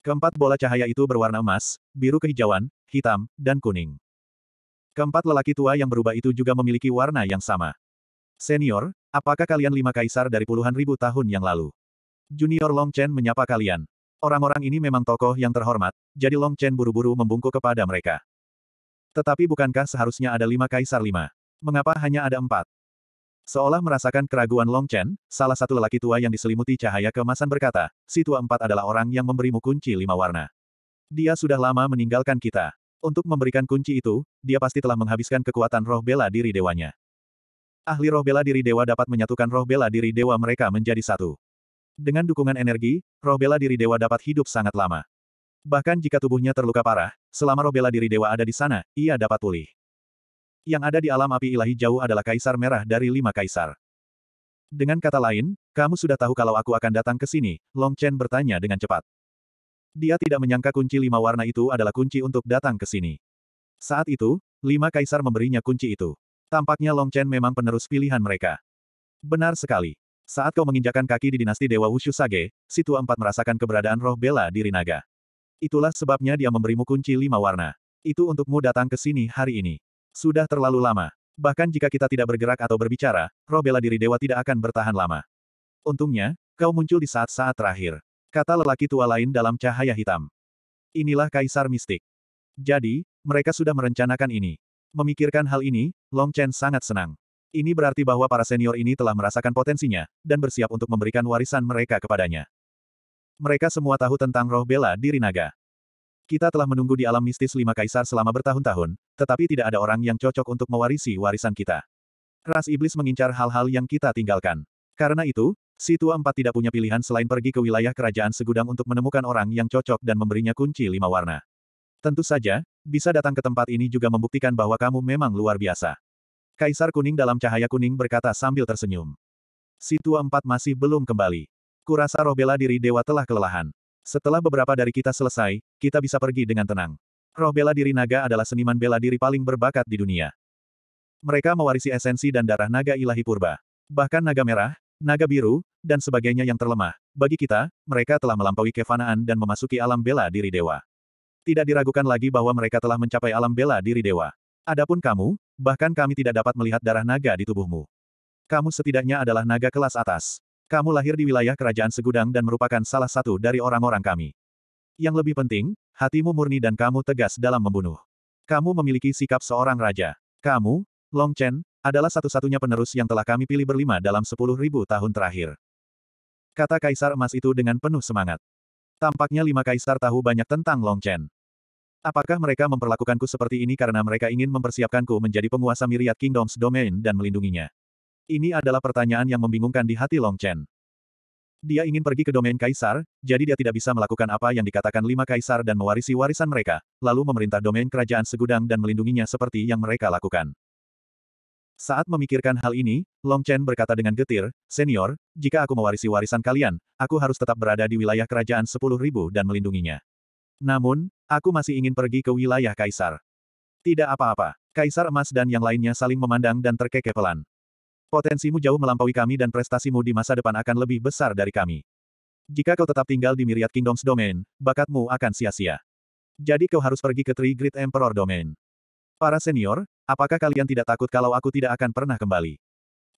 Keempat bola cahaya itu berwarna emas, biru kehijauan, hitam, dan kuning. Keempat lelaki tua yang berubah itu juga memiliki warna yang sama. Senior, apakah kalian lima kaisar dari puluhan ribu tahun yang lalu? Junior Long Chen menyapa kalian. Orang-orang ini memang tokoh yang terhormat, jadi Long Chen buru-buru membungkuk kepada mereka. Tetapi bukankah seharusnya ada lima kaisar lima? Mengapa hanya ada empat? Seolah merasakan keraguan Long Chen, salah satu lelaki tua yang diselimuti cahaya kemasan berkata, si tua empat adalah orang yang memberimu kunci lima warna. Dia sudah lama meninggalkan kita. Untuk memberikan kunci itu, dia pasti telah menghabiskan kekuatan roh bela diri dewanya. Ahli roh bela diri dewa dapat menyatukan roh bela diri dewa mereka menjadi satu. Dengan dukungan energi, roh bela diri dewa dapat hidup sangat lama. Bahkan jika tubuhnya terluka parah, selama roh bela diri dewa ada di sana, ia dapat pulih. Yang ada di alam api ilahi jauh adalah kaisar merah dari lima kaisar. Dengan kata lain, kamu sudah tahu kalau aku akan datang ke sini, Long Chen bertanya dengan cepat. Dia tidak menyangka kunci lima warna itu adalah kunci untuk datang ke sini. Saat itu, lima kaisar memberinya kunci itu. Tampaknya Long Chen memang penerus pilihan mereka. Benar sekali. Saat kau menginjakan kaki di dinasti Dewa Wushu Sage, si tua empat merasakan keberadaan roh bela diri naga. Itulah sebabnya dia memberimu kunci lima warna. Itu untukmu datang ke sini hari ini. Sudah terlalu lama. Bahkan jika kita tidak bergerak atau berbicara, roh bela diri dewa tidak akan bertahan lama. Untungnya, kau muncul di saat-saat terakhir. Kata lelaki tua lain dalam cahaya hitam. Inilah Kaisar Mistik. Jadi, mereka sudah merencanakan ini. Memikirkan hal ini, Long Chen sangat senang. Ini berarti bahwa para senior ini telah merasakan potensinya, dan bersiap untuk memberikan warisan mereka kepadanya. Mereka semua tahu tentang roh bela diri naga. Kita telah menunggu di alam mistis lima kaisar selama bertahun-tahun, tetapi tidak ada orang yang cocok untuk mewarisi warisan kita. Ras iblis mengincar hal-hal yang kita tinggalkan. Karena itu, si tua empat tidak punya pilihan selain pergi ke wilayah kerajaan segudang untuk menemukan orang yang cocok dan memberinya kunci lima warna. Tentu saja, bisa datang ke tempat ini juga membuktikan bahwa kamu memang luar biasa. Kaisar kuning dalam cahaya kuning berkata sambil tersenyum. Si tua empat masih belum kembali. Kurasa roh bela diri dewa telah kelelahan. Setelah beberapa dari kita selesai, kita bisa pergi dengan tenang. Roh bela diri naga adalah seniman bela diri paling berbakat di dunia. Mereka mewarisi esensi dan darah naga ilahi purba. Bahkan naga merah, naga biru, dan sebagainya yang terlemah. Bagi kita, mereka telah melampaui kefanaan dan memasuki alam bela diri dewa. Tidak diragukan lagi bahwa mereka telah mencapai alam bela diri dewa. Adapun kamu, bahkan kami tidak dapat melihat darah naga di tubuhmu. Kamu setidaknya adalah naga kelas atas. Kamu lahir di wilayah kerajaan Segudang dan merupakan salah satu dari orang-orang kami. Yang lebih penting, hatimu murni dan kamu tegas dalam membunuh. Kamu memiliki sikap seorang raja. Kamu, Long Chen, adalah satu-satunya penerus yang telah kami pilih berlima dalam sepuluh ribu tahun terakhir. Kata Kaisar Emas itu dengan penuh semangat. Tampaknya lima kaisar tahu banyak tentang Long Chen. Apakah mereka memperlakukanku seperti ini karena mereka ingin mempersiapkanku menjadi penguasa Myriad Kingdoms Domain dan melindunginya? Ini adalah pertanyaan yang membingungkan di hati Long Chen. Dia ingin pergi ke domain kaisar, jadi dia tidak bisa melakukan apa yang dikatakan lima kaisar dan mewarisi warisan mereka, lalu memerintah domain kerajaan segudang dan melindunginya seperti yang mereka lakukan. Saat memikirkan hal ini, Long Chen berkata dengan getir, Senior, jika aku mewarisi warisan kalian, aku harus tetap berada di wilayah kerajaan sepuluh ribu dan melindunginya. Namun, aku masih ingin pergi ke wilayah kaisar. Tidak apa-apa. Kaisar emas dan yang lainnya saling memandang dan terkekeh pelan. Potensimu jauh melampaui kami dan prestasimu di masa depan akan lebih besar dari kami. Jika kau tetap tinggal di Myriad Kingdoms Domain, bakatmu akan sia-sia. Jadi kau harus pergi ke Three Great Emperor Domain. Para senior, apakah kalian tidak takut kalau aku tidak akan pernah kembali?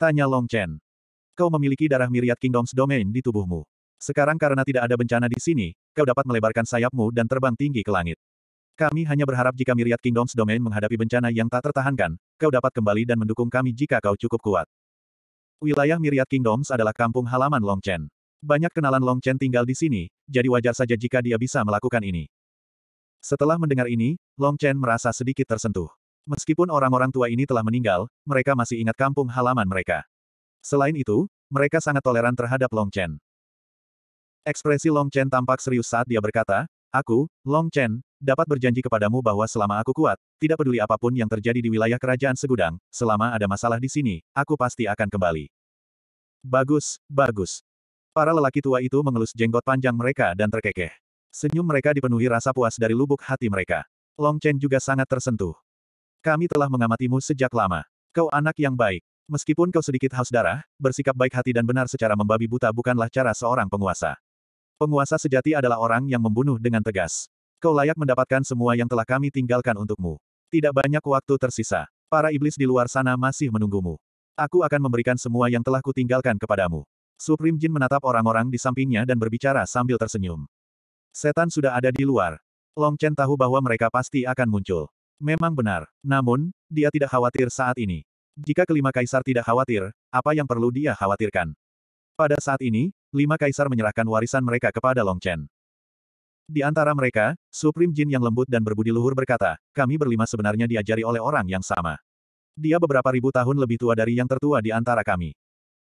Tanya Long Chen. Kau memiliki darah Myriad Kingdoms Domain di tubuhmu. Sekarang karena tidak ada bencana di sini, kau dapat melebarkan sayapmu dan terbang tinggi ke langit. Kami hanya berharap jika Myriad Kingdoms Domain menghadapi bencana yang tak tertahankan, kau dapat kembali dan mendukung kami jika kau cukup kuat. Wilayah Myriad Kingdoms adalah kampung halaman Long Chen. Banyak kenalan Long Chen tinggal di sini, jadi wajar saja jika dia bisa melakukan ini. Setelah mendengar ini, Long Chen merasa sedikit tersentuh. Meskipun orang-orang tua ini telah meninggal, mereka masih ingat kampung halaman mereka. Selain itu, mereka sangat toleran terhadap Long Chen. Ekspresi Long Chen tampak serius saat dia berkata, Aku, Long Chen, dapat berjanji kepadamu bahwa selama aku kuat, tidak peduli apa pun yang terjadi di wilayah kerajaan Segudang, selama ada masalah di sini, aku pasti akan kembali. Bagus, bagus. Para lelaki tua itu mengelus jenggot panjang mereka dan terkekeh. Senyum mereka dipenuhi rasa puas dari lubuk hati mereka. Long Chen juga sangat tersentuh. Kami telah mengamatimu sejak lama. Kau anak yang baik. Meskipun kau sedikit haus darah, bersikap baik hati dan benar secara membabi buta bukanlah cara seorang penguasa. Penguasa sejati adalah orang yang membunuh dengan tegas. Kau layak mendapatkan semua yang telah kami tinggalkan untukmu. Tidak banyak waktu tersisa. Para iblis di luar sana masih menunggumu. Aku akan memberikan semua yang telah kutinggalkan kepadamu. Supreme Jin menatap orang-orang di sampingnya dan berbicara sambil tersenyum. Setan sudah ada di luar. Long Chen tahu bahwa mereka pasti akan muncul. Memang benar. Namun, dia tidak khawatir saat ini. Jika kelima kaisar tidak khawatir, apa yang perlu dia khawatirkan? Pada saat ini, lima kaisar menyerahkan warisan mereka kepada Long Chen. Di antara mereka, Supreme Jin yang lembut dan berbudi luhur berkata, kami berlima sebenarnya diajari oleh orang yang sama. Dia beberapa ribu tahun lebih tua dari yang tertua di antara kami.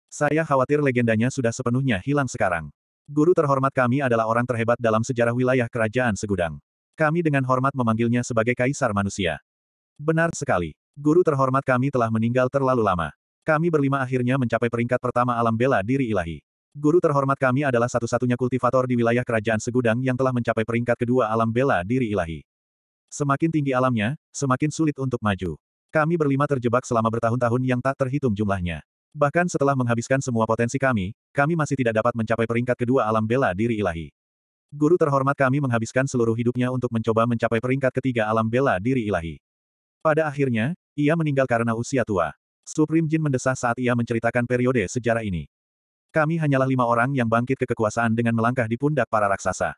Saya khawatir legendanya sudah sepenuhnya hilang sekarang. Guru terhormat kami adalah orang terhebat dalam sejarah wilayah kerajaan Segudang. Kami dengan hormat memanggilnya sebagai kaisar manusia. Benar sekali. Guru terhormat kami telah meninggal terlalu lama. Kami berlima akhirnya mencapai peringkat pertama alam bela diri ilahi. Guru terhormat kami adalah satu-satunya kultivator di wilayah kerajaan Segudang yang telah mencapai peringkat kedua alam bela diri ilahi. Semakin tinggi alamnya, semakin sulit untuk maju. Kami berlima terjebak selama bertahun-tahun yang tak terhitung jumlahnya. Bahkan setelah menghabiskan semua potensi kami, kami masih tidak dapat mencapai peringkat kedua alam bela diri ilahi. Guru terhormat kami menghabiskan seluruh hidupnya untuk mencoba mencapai peringkat ketiga alam bela diri ilahi. Pada akhirnya, ia meninggal karena usia tua. Supreme Jin mendesah saat ia menceritakan periode sejarah ini. Kami hanyalah lima orang yang bangkit ke kekuasaan dengan melangkah di pundak para raksasa.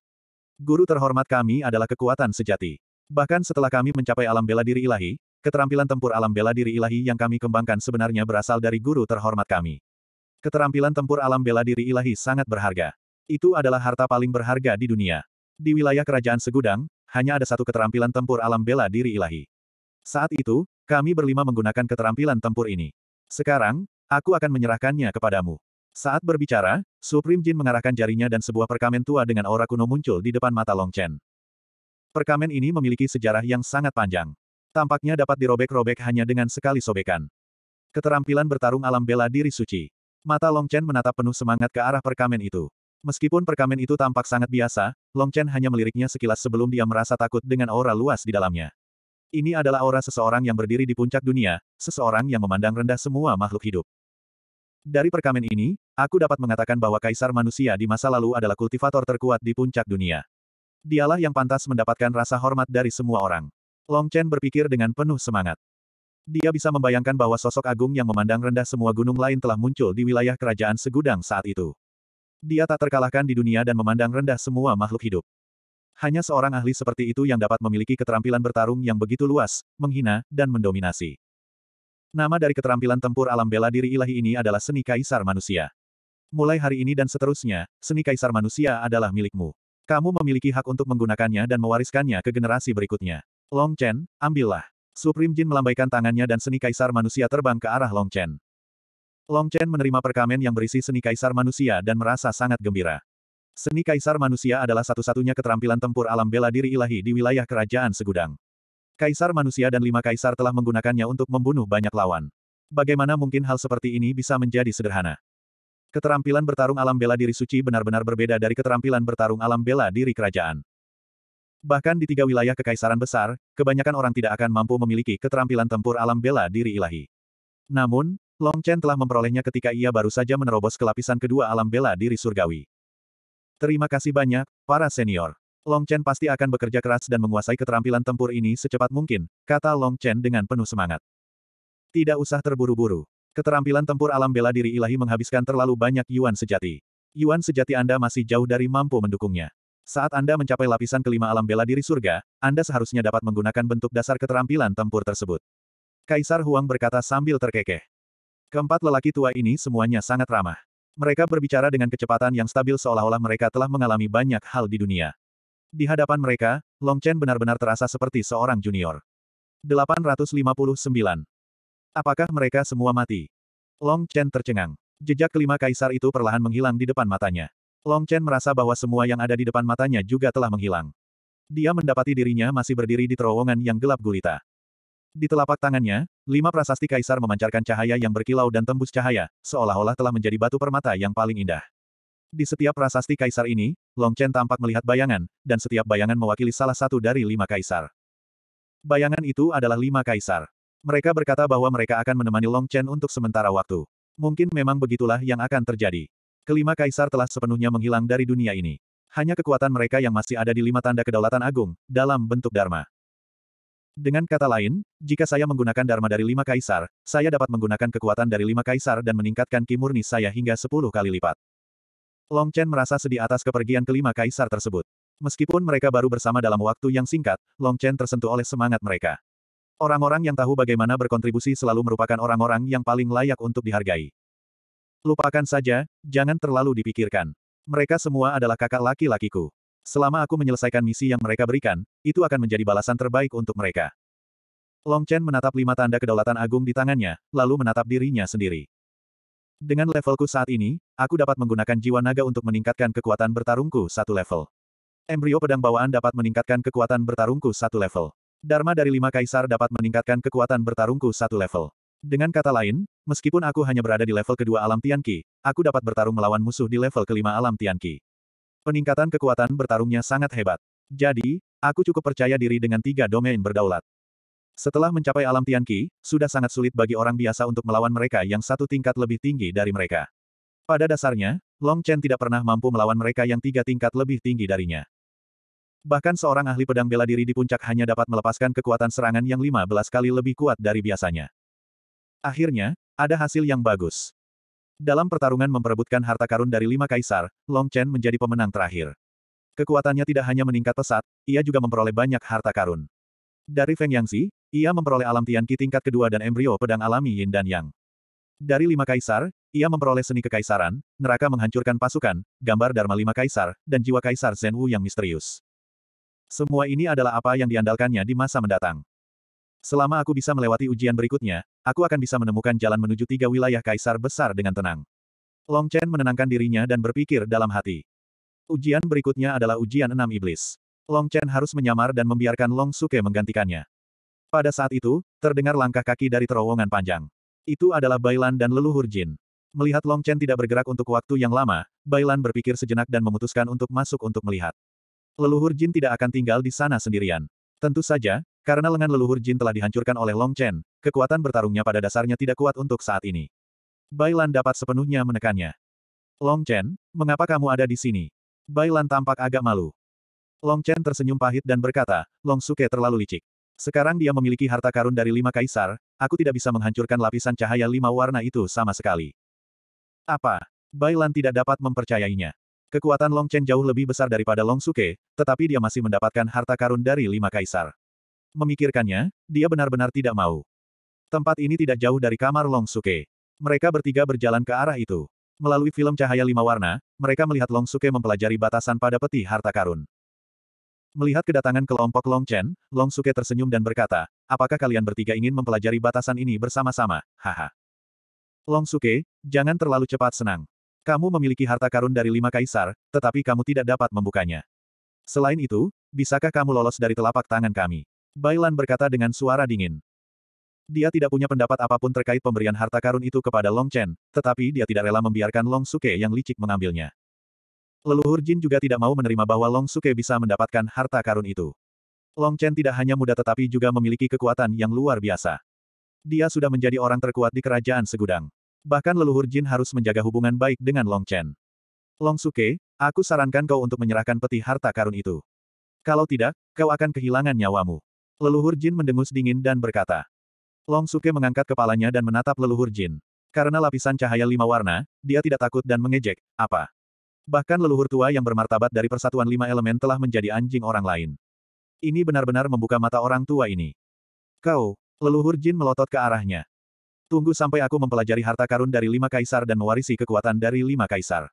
Guru terhormat kami adalah kekuatan sejati. Bahkan setelah kami mencapai alam bela diri ilahi, keterampilan tempur alam bela diri ilahi yang kami kembangkan sebenarnya berasal dari guru terhormat kami. Keterampilan tempur alam bela diri ilahi sangat berharga. Itu adalah harta paling berharga di dunia. Di wilayah kerajaan Segudang, hanya ada satu keterampilan tempur alam bela diri ilahi. Saat itu, kami berlima menggunakan keterampilan tempur ini. Sekarang, aku akan menyerahkannya kepadamu. Saat berbicara, Supreme Jin mengarahkan jarinya dan sebuah perkamen tua dengan aura kuno muncul di depan mata Long Chen. Perkamen ini memiliki sejarah yang sangat panjang. Tampaknya dapat dirobek-robek hanya dengan sekali sobekan. Keterampilan bertarung alam bela diri suci. Mata Long Chen menatap penuh semangat ke arah perkamen itu. Meskipun perkamen itu tampak sangat biasa, Long Chen hanya meliriknya sekilas sebelum dia merasa takut dengan aura luas di dalamnya. Ini adalah aura seseorang yang berdiri di puncak dunia, seseorang yang memandang rendah semua makhluk hidup. Dari perkamen ini, aku dapat mengatakan bahwa kaisar manusia di masa lalu adalah kultivator terkuat di puncak dunia. Dialah yang pantas mendapatkan rasa hormat dari semua orang. Long Chen berpikir dengan penuh semangat. Dia bisa membayangkan bahwa sosok agung yang memandang rendah semua gunung lain telah muncul di wilayah kerajaan Segudang saat itu. Dia tak terkalahkan di dunia dan memandang rendah semua makhluk hidup. Hanya seorang ahli seperti itu yang dapat memiliki keterampilan bertarung yang begitu luas, menghina, dan mendominasi. Nama dari keterampilan tempur alam bela diri ilahi ini adalah seni kaisar manusia. Mulai hari ini dan seterusnya, seni kaisar manusia adalah milikmu. Kamu memiliki hak untuk menggunakannya dan mewariskannya ke generasi berikutnya. Long Chen, ambillah. Supreme Jin melambaikan tangannya dan seni kaisar manusia terbang ke arah Long Chen. Long Chen menerima perkamen yang berisi seni kaisar manusia dan merasa sangat gembira. Seni kaisar manusia adalah satu-satunya keterampilan tempur alam bela diri ilahi di wilayah kerajaan Segudang. Kaisar manusia dan lima kaisar telah menggunakannya untuk membunuh banyak lawan. Bagaimana mungkin hal seperti ini bisa menjadi sederhana? Keterampilan bertarung alam bela diri suci benar-benar berbeda dari keterampilan bertarung alam bela diri kerajaan. Bahkan di tiga wilayah kekaisaran besar, kebanyakan orang tidak akan mampu memiliki keterampilan tempur alam bela diri ilahi. Namun, Long Chen telah memperolehnya ketika ia baru saja menerobos ke lapisan kedua alam bela diri surgawi. Terima kasih banyak, para senior. Long Chen pasti akan bekerja keras dan menguasai keterampilan tempur ini secepat mungkin, kata Long Chen dengan penuh semangat. Tidak usah terburu-buru. Keterampilan tempur alam bela diri ilahi menghabiskan terlalu banyak yuan sejati. Yuan sejati Anda masih jauh dari mampu mendukungnya. Saat Anda mencapai lapisan kelima alam bela diri surga, Anda seharusnya dapat menggunakan bentuk dasar keterampilan tempur tersebut. Kaisar Huang berkata sambil terkekeh. Keempat lelaki tua ini semuanya sangat ramah. Mereka berbicara dengan kecepatan yang stabil seolah-olah mereka telah mengalami banyak hal di dunia. Di hadapan mereka, Long Chen benar-benar terasa seperti seorang junior. 859. Apakah mereka semua mati? Long Chen tercengang. Jejak kelima kaisar itu perlahan menghilang di depan matanya. Long Chen merasa bahwa semua yang ada di depan matanya juga telah menghilang. Dia mendapati dirinya masih berdiri di terowongan yang gelap gulita. Di telapak tangannya, lima prasasti kaisar memancarkan cahaya yang berkilau dan tembus cahaya, seolah-olah telah menjadi batu permata yang paling indah. Di setiap prasasti kaisar ini, Long Chen tampak melihat bayangan, dan setiap bayangan mewakili salah satu dari lima kaisar. Bayangan itu adalah lima kaisar. Mereka berkata bahwa mereka akan menemani Long Chen untuk sementara waktu. Mungkin memang begitulah yang akan terjadi. Kelima kaisar telah sepenuhnya menghilang dari dunia ini. Hanya kekuatan mereka yang masih ada di lima tanda kedaulatan agung, dalam bentuk Dharma. Dengan kata lain, jika saya menggunakan Dharma dari lima kaisar, saya dapat menggunakan kekuatan dari lima kaisar dan meningkatkan ki murni saya hingga sepuluh kali lipat. Long Chen merasa sedih atas kepergian kelima kaisar tersebut. Meskipun mereka baru bersama dalam waktu yang singkat, Long Chen tersentuh oleh semangat mereka. Orang-orang yang tahu bagaimana berkontribusi selalu merupakan orang-orang yang paling layak untuk dihargai. Lupakan saja, jangan terlalu dipikirkan. Mereka semua adalah kakak laki-lakiku. Selama aku menyelesaikan misi yang mereka berikan, itu akan menjadi balasan terbaik untuk mereka. Long Chen menatap lima tanda kedaulatan agung di tangannya, lalu menatap dirinya sendiri. Dengan levelku saat ini, aku dapat menggunakan jiwa naga untuk meningkatkan kekuatan bertarungku satu level. Embrio pedang bawaan dapat meningkatkan kekuatan bertarungku satu level. Dharma dari lima kaisar dapat meningkatkan kekuatan bertarungku satu level. Dengan kata lain, meskipun aku hanya berada di level kedua alam Tianqi, aku dapat bertarung melawan musuh di level kelima alam Tianqi. Peningkatan kekuatan bertarungnya sangat hebat. Jadi, aku cukup percaya diri dengan tiga domain berdaulat. Setelah mencapai alam Tianqi, sudah sangat sulit bagi orang biasa untuk melawan mereka yang satu tingkat lebih tinggi dari mereka. Pada dasarnya, Long Chen tidak pernah mampu melawan mereka yang tiga tingkat lebih tinggi darinya. Bahkan seorang ahli pedang bela diri di puncak hanya dapat melepaskan kekuatan serangan yang 15 kali lebih kuat dari biasanya. Akhirnya, ada hasil yang bagus. Dalam pertarungan memperebutkan harta karun dari lima kaisar, Long Chen menjadi pemenang terakhir. Kekuatannya tidak hanya meningkat pesat, ia juga memperoleh banyak harta karun. Dari Feng Yangxi, ia memperoleh alam Tianqi tingkat kedua dan embrio pedang alami Yin dan Yang. Dari lima kaisar, ia memperoleh seni kekaisaran, neraka menghancurkan pasukan, gambar Dharma lima kaisar, dan jiwa kaisar Zen Wu yang misterius. Semua ini adalah apa yang diandalkannya di masa mendatang. Selama aku bisa melewati ujian berikutnya, aku akan bisa menemukan jalan menuju tiga wilayah kaisar besar dengan tenang. Long Chen menenangkan dirinya dan berpikir dalam hati. Ujian berikutnya adalah ujian enam iblis. Long Chen harus menyamar dan membiarkan Long Suke menggantikannya. Pada saat itu, terdengar langkah kaki dari terowongan panjang. Itu adalah Bailan dan leluhur Jin. Melihat Long Chen tidak bergerak untuk waktu yang lama, Bailan berpikir sejenak dan memutuskan untuk masuk untuk melihat. Leluhur Jin tidak akan tinggal di sana sendirian. Tentu saja, karena lengan leluhur Jin telah dihancurkan oleh Long Chen, kekuatan bertarungnya pada dasarnya tidak kuat untuk saat ini. Bailan dapat sepenuhnya menekannya. Long Chen, mengapa kamu ada di sini? Bailan tampak agak malu. Long Chen tersenyum pahit dan berkata, Long Suke terlalu licik. Sekarang dia memiliki harta karun dari lima kaisar, aku tidak bisa menghancurkan lapisan cahaya lima warna itu sama sekali. Apa? Bailan tidak dapat mempercayainya. Kekuatan Long Chen jauh lebih besar daripada Long Suke, tetapi dia masih mendapatkan harta karun dari lima kaisar. Memikirkannya, dia benar-benar tidak mau. Tempat ini tidak jauh dari kamar Long Suke. Mereka bertiga berjalan ke arah itu. Melalui film cahaya lima warna, mereka melihat Long Suke mempelajari batasan pada peti harta karun. Melihat kedatangan kelompok Long Chen, Long Suke tersenyum dan berkata, apakah kalian bertiga ingin mempelajari batasan ini bersama-sama, haha. Long Suke, jangan terlalu cepat senang. Kamu memiliki harta karun dari lima kaisar, tetapi kamu tidak dapat membukanya. Selain itu, bisakah kamu lolos dari telapak tangan kami? Bailan berkata dengan suara dingin. Dia tidak punya pendapat apa pun terkait pemberian harta karun itu kepada Long Chen, tetapi dia tidak rela membiarkan Long Suke yang licik mengambilnya. Leluhur Jin juga tidak mau menerima bahwa Long Suke bisa mendapatkan harta karun itu. Long Chen tidak hanya muda tetapi juga memiliki kekuatan yang luar biasa. Dia sudah menjadi orang terkuat di kerajaan segudang. Bahkan leluhur Jin harus menjaga hubungan baik dengan Long Chen. Long Suke, aku sarankan kau untuk menyerahkan peti harta karun itu. Kalau tidak, kau akan kehilangan nyawamu. Leluhur Jin mendengus dingin dan berkata. Long Suke mengangkat kepalanya dan menatap leluhur Jin. Karena lapisan cahaya lima warna, dia tidak takut dan mengejek, apa? Bahkan leluhur tua yang bermartabat dari persatuan lima elemen telah menjadi anjing orang lain. Ini benar-benar membuka mata orang tua ini. Kau, leluhur Jin melotot ke arahnya. Tunggu sampai aku mempelajari harta karun dari lima kaisar dan mewarisi kekuatan dari lima kaisar.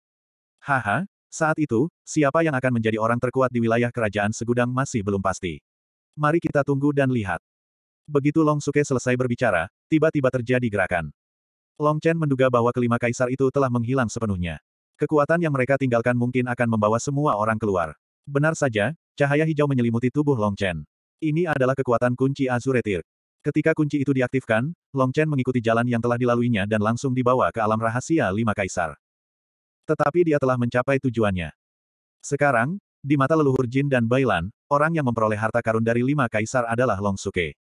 Haha, saat itu, siapa yang akan menjadi orang terkuat di wilayah kerajaan segudang masih belum pasti. Mari kita tunggu dan lihat. Begitu Long Suke selesai berbicara, tiba-tiba terjadi gerakan. Long Chen menduga bahwa kelima kaisar itu telah menghilang sepenuhnya. Kekuatan yang mereka tinggalkan mungkin akan membawa semua orang keluar. Benar saja, cahaya hijau menyelimuti tubuh Long Chen. Ini adalah kekuatan kunci Azuretir. Ketika kunci itu diaktifkan, Long Chen mengikuti jalan yang telah dilaluinya dan langsung dibawa ke alam rahasia lima kaisar. Tetapi dia telah mencapai tujuannya. Sekarang, di mata leluhur Jin dan Bailan, orang yang memperoleh harta karun dari lima kaisar adalah Long Suke.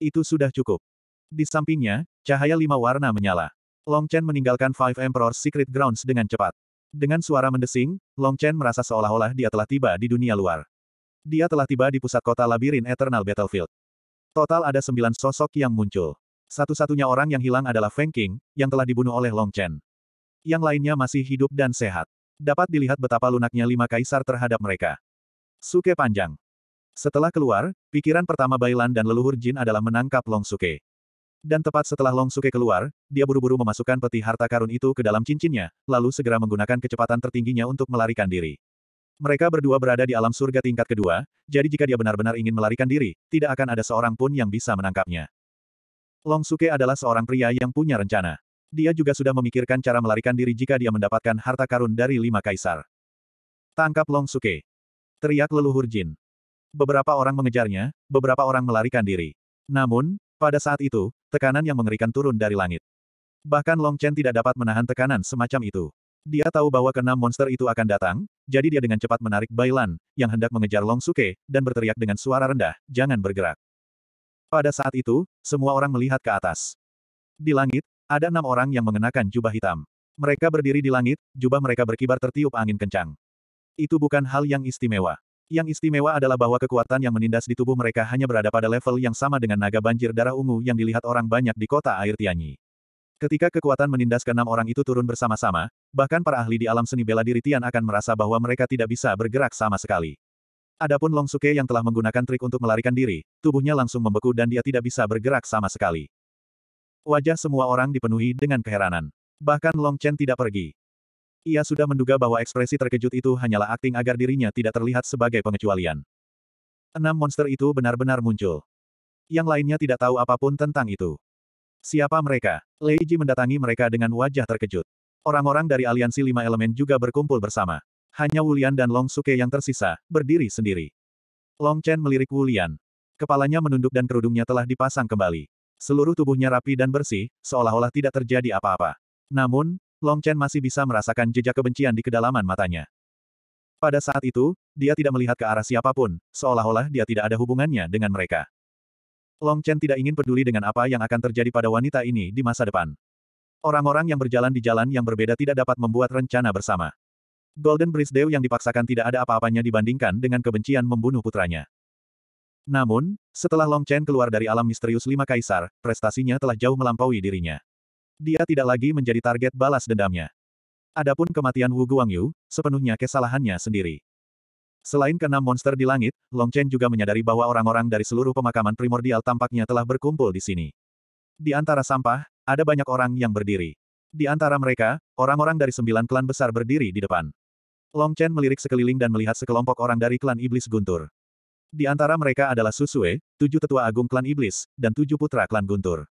Itu sudah cukup. Di sampingnya, cahaya lima warna menyala. Long Chen meninggalkan Five Emperor's Secret Grounds dengan cepat. Dengan suara mendesing, Long Chen merasa seolah-olah dia telah tiba di dunia luar. Dia telah tiba di pusat kota labirin Eternal Battlefield. Total ada sembilan sosok yang muncul. Satu-satunya orang yang hilang adalah Feng Qing, yang telah dibunuh oleh Long Chen. Yang lainnya masih hidup dan sehat. Dapat dilihat betapa lunaknya lima kaisar terhadap mereka. Suke panjang. Setelah keluar, pikiran pertama Bailan dan leluhur Jin adalah menangkap Long Suke. Dan tepat setelah Long Suke keluar, dia buru-buru memasukkan peti harta karun itu ke dalam cincinnya, lalu segera menggunakan kecepatan tertingginya untuk melarikan diri. Mereka berdua berada di alam surga tingkat kedua, jadi jika dia benar-benar ingin melarikan diri, tidak akan ada seorang pun yang bisa menangkapnya. Long Suke adalah seorang pria yang punya rencana. Dia juga sudah memikirkan cara melarikan diri jika dia mendapatkan harta karun dari lima kaisar. Tangkap Long Suke. Teriak leluhur Jin. Beberapa orang mengejarnya, beberapa orang melarikan diri. Namun, pada saat itu, tekanan yang mengerikan turun dari langit. Bahkan Long Chen tidak dapat menahan tekanan semacam itu. Dia tahu bahwa keenam monster itu akan datang, jadi dia dengan cepat menarik Bailan, yang hendak mengejar Long Suke, dan berteriak dengan suara rendah, jangan bergerak. Pada saat itu, semua orang melihat ke atas. Di langit, ada enam orang yang mengenakan jubah hitam. Mereka berdiri di langit, jubah mereka berkibar tertiup angin kencang. Itu bukan hal yang istimewa. Yang istimewa adalah bahwa kekuatan yang menindas di tubuh mereka hanya berada pada level yang sama dengan naga banjir darah ungu yang dilihat orang banyak di kota air Tianyi. Ketika kekuatan menindas keenam orang itu turun bersama-sama, bahkan para ahli di alam seni bela diri Tian akan merasa bahwa mereka tidak bisa bergerak sama sekali. Adapun Long Suke yang telah menggunakan trik untuk melarikan diri, tubuhnya langsung membeku dan dia tidak bisa bergerak sama sekali. Wajah semua orang dipenuhi dengan keheranan. Bahkan Long Chen tidak pergi. Ia sudah menduga bahwa ekspresi terkejut itu hanyalah akting agar dirinya tidak terlihat sebagai pengecualian. Enam monster itu benar-benar muncul. Yang lainnya tidak tahu apa pun tentang itu. Siapa mereka? Lei Ji mendatangi mereka dengan wajah terkejut. Orang-orang dari aliansi lima elemen juga berkumpul bersama. Hanya Wulian dan Long Suke yang tersisa, berdiri sendiri. Long Chen melirik Wulian. Kepalanya menunduk dan kerudungnya telah dipasang kembali. Seluruh tubuhnya rapi dan bersih, seolah-olah tidak terjadi apa-apa. Namun, Long Chen masih bisa merasakan jejak kebencian di kedalaman matanya. Pada saat itu, dia tidak melihat ke arah siapa pun, seolah-olah dia tidak ada hubungannya dengan mereka. Long Chen tidak ingin peduli dengan apa yang akan terjadi pada wanita ini di masa depan. Orang-orang yang berjalan di jalan yang berbeda tidak dapat membuat rencana bersama. Golden Dew yang dipaksakan tidak ada apa-apanya dibandingkan dengan kebencian membunuh putranya. Namun, setelah Long Chen keluar dari alam misterius lima kaisar, prestasinya telah jauh melampaui dirinya. Dia tidak lagi menjadi target balas dendamnya. Adapun kematian Wu Guangyu, sepenuhnya kesalahannya sendiri. Selain keenam monster di langit, Long Chen juga menyadari bahwa orang-orang dari seluruh pemakaman primordial tampaknya telah berkumpul di sini. Di antara sampah, ada banyak orang yang berdiri. Di antara mereka, orang-orang dari sembilan klan besar berdiri di depan. Long Chen melirik sekeliling dan melihat sekelompok orang dari klan iblis guntur. Di antara mereka adalah Susue, tujuh tetua agung klan iblis, dan tujuh putra klan guntur.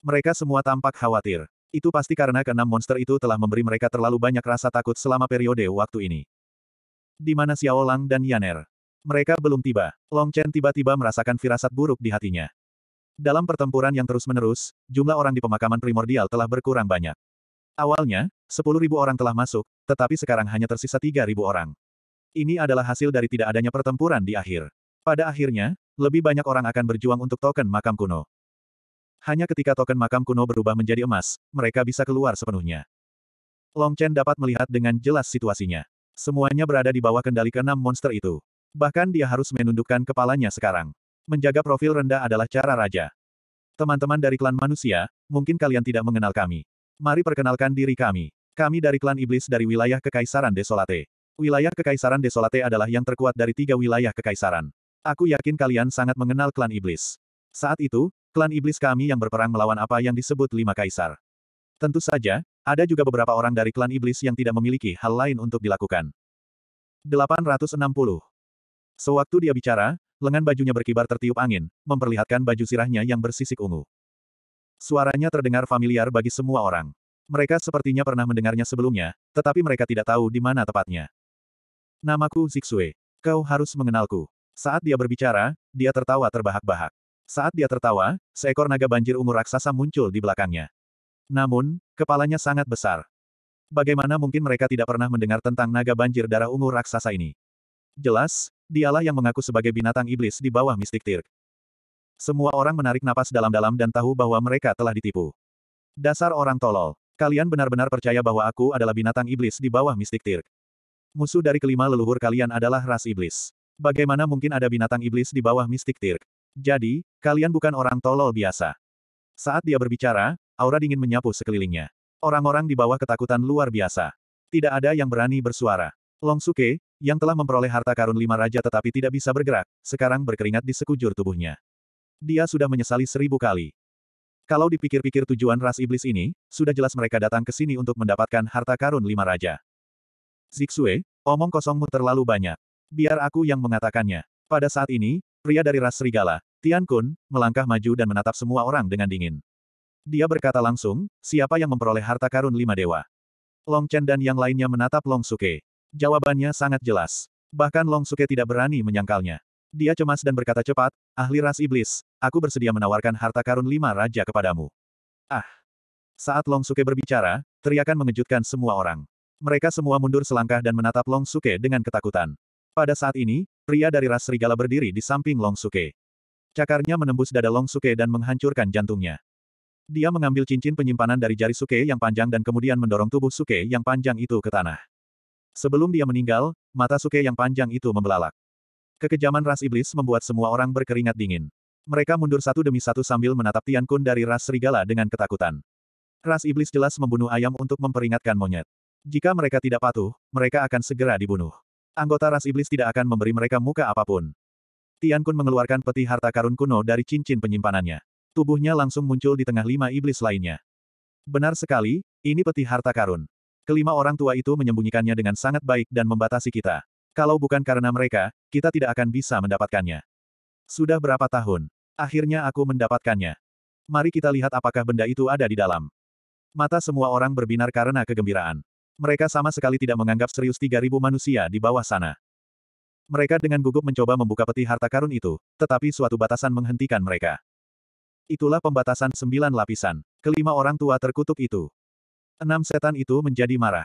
Mereka semua tampak khawatir. Itu pasti karena keenam monster itu telah memberi mereka terlalu banyak rasa takut selama periode waktu ini. Di mana Xiao Lang dan Yaner? Mereka belum tiba. Long Chen tiba-tiba merasakan firasat buruk di hatinya. Dalam pertempuran yang terus-menerus, jumlah orang di pemakaman primordial telah berkurang banyak. Awalnya, 10.000 orang telah masuk, tetapi sekarang hanya tersisa 3.000 orang. Ini adalah hasil dari tidak adanya pertempuran di akhir. Pada akhirnya, lebih banyak orang akan berjuang untuk token makam kuno. Hanya ketika token makam kuno berubah menjadi emas, mereka bisa keluar sepenuhnya. Long Chen dapat melihat dengan jelas situasinya. Semuanya berada di bawah kendali keenam monster itu. Bahkan dia harus menundukkan kepalanya sekarang. Menjaga profil rendah adalah cara raja. Teman-teman dari klan manusia, mungkin kalian tidak mengenal kami. Mari perkenalkan diri kami. Kami dari klan iblis dari wilayah Kekaisaran Desolate. Wilayah Kekaisaran Desolate adalah yang terkuat dari tiga wilayah Kekaisaran. Aku yakin kalian sangat mengenal klan iblis. Saat itu, klan iblis kami yang berperang melawan apa yang disebut lima kaisar. Tentu saja, ada juga beberapa orang dari klan iblis yang tidak memiliki hal lain untuk dilakukan. 860. Sewaktu dia bicara, lengan bajunya berkibar tertiup angin, memperlihatkan baju sirahnya yang bersisik ungu. Suaranya terdengar familiar bagi semua orang. Mereka sepertinya pernah mendengarnya sebelumnya, tetapi mereka tidak tahu di mana tepatnya. Namaku Zixue. Kau harus mengenalku. Saat dia berbicara, dia tertawa terbahak-bahak. Saat dia tertawa, seekor naga banjir ungu raksasa muncul di belakangnya. Namun, kepalanya sangat besar. Bagaimana mungkin mereka tidak pernah mendengar tentang naga banjir darah ungu raksasa ini? Jelas, dialah yang mengaku sebagai binatang iblis di bawah mistik Tirk. Semua orang menarik napas dalam-dalam dan tahu bahwa mereka telah ditipu. Dasar orang tolol. Kalian benar-benar percaya bahwa aku adalah binatang iblis di bawah mistik Tirk. Musuh dari kelima leluhur kalian adalah ras iblis. Bagaimana mungkin ada binatang iblis di bawah mistik Tirk? Jadi, kalian bukan orang tolol biasa. Saat dia berbicara, aura dingin menyapu sekelilingnya. Orang-orang di bawah ketakutan luar biasa. Tidak ada yang berani bersuara. Long Suke, yang telah memperoleh harta karun lima raja tetapi tidak bisa bergerak, sekarang berkeringat di sekujur tubuhnya. Dia sudah menyesali seribu kali. Kalau dipikir-pikir tujuan ras iblis ini, sudah jelas mereka datang ke sini untuk mendapatkan harta karun lima raja. Zixue, omong kosongmu terlalu banyak. Biar aku yang mengatakannya. Pada saat ini, Pria dari ras serigala, Tian Kun, melangkah maju dan menatap semua orang dengan dingin. Dia berkata langsung, siapa yang memperoleh harta karun lima dewa? Long Chen dan yang lainnya menatap Long Suke. Jawabannya sangat jelas. Bahkan Long Suke tidak berani menyangkalnya. Dia cemas dan berkata cepat, ahli ras iblis, aku bersedia menawarkan harta karun lima raja kepadamu. Ah! Saat Long Suke berbicara, teriakan mengejutkan semua orang. Mereka semua mundur selangkah dan menatap Long Suke dengan ketakutan. Pada saat ini, Pria dari ras serigala berdiri di samping Long Suke. Cakarnya menembus dada Long Suke dan menghancurkan jantungnya. Dia mengambil cincin penyimpanan dari jari Suke yang panjang dan kemudian mendorong tubuh Suke yang panjang itu ke tanah. Sebelum dia meninggal, mata Suke yang panjang itu membelalak. Kekejaman ras iblis membuat semua orang berkeringat dingin. Mereka mundur satu demi satu sambil menatap Tian Kun dari ras serigala dengan ketakutan. Ras iblis jelas membunuh ayam untuk memperingatkan monyet. Jika mereka tidak patuh, mereka akan segera dibunuh. Anggota ras iblis tidak akan memberi mereka muka apa pun. Tian Kun mengeluarkan peti harta karun kuno dari cincin penyimpanannya. Tubuhnya langsung muncul di tengah lima iblis lainnya. Benar sekali, ini peti harta karun. Kelima orang tua itu menyembunyikannya dengan sangat baik dan membatasi kita. Kalau bukan karena mereka, kita tidak akan bisa mendapatkannya. Sudah berapa tahun? Akhirnya aku mendapatkannya. Mari kita lihat apakah benda itu ada di dalam. Mata semua orang berbinar karena kegembiraan. Mereka sama sekali tidak menganggap serius 3.000 manusia di bawah sana. Mereka dengan gugup mencoba membuka peti harta karun itu, tetapi suatu batasan menghentikan mereka. Itulah pembatasan sembilan lapisan. Kelima orang tua terkutuk itu. Enam setan itu menjadi marah.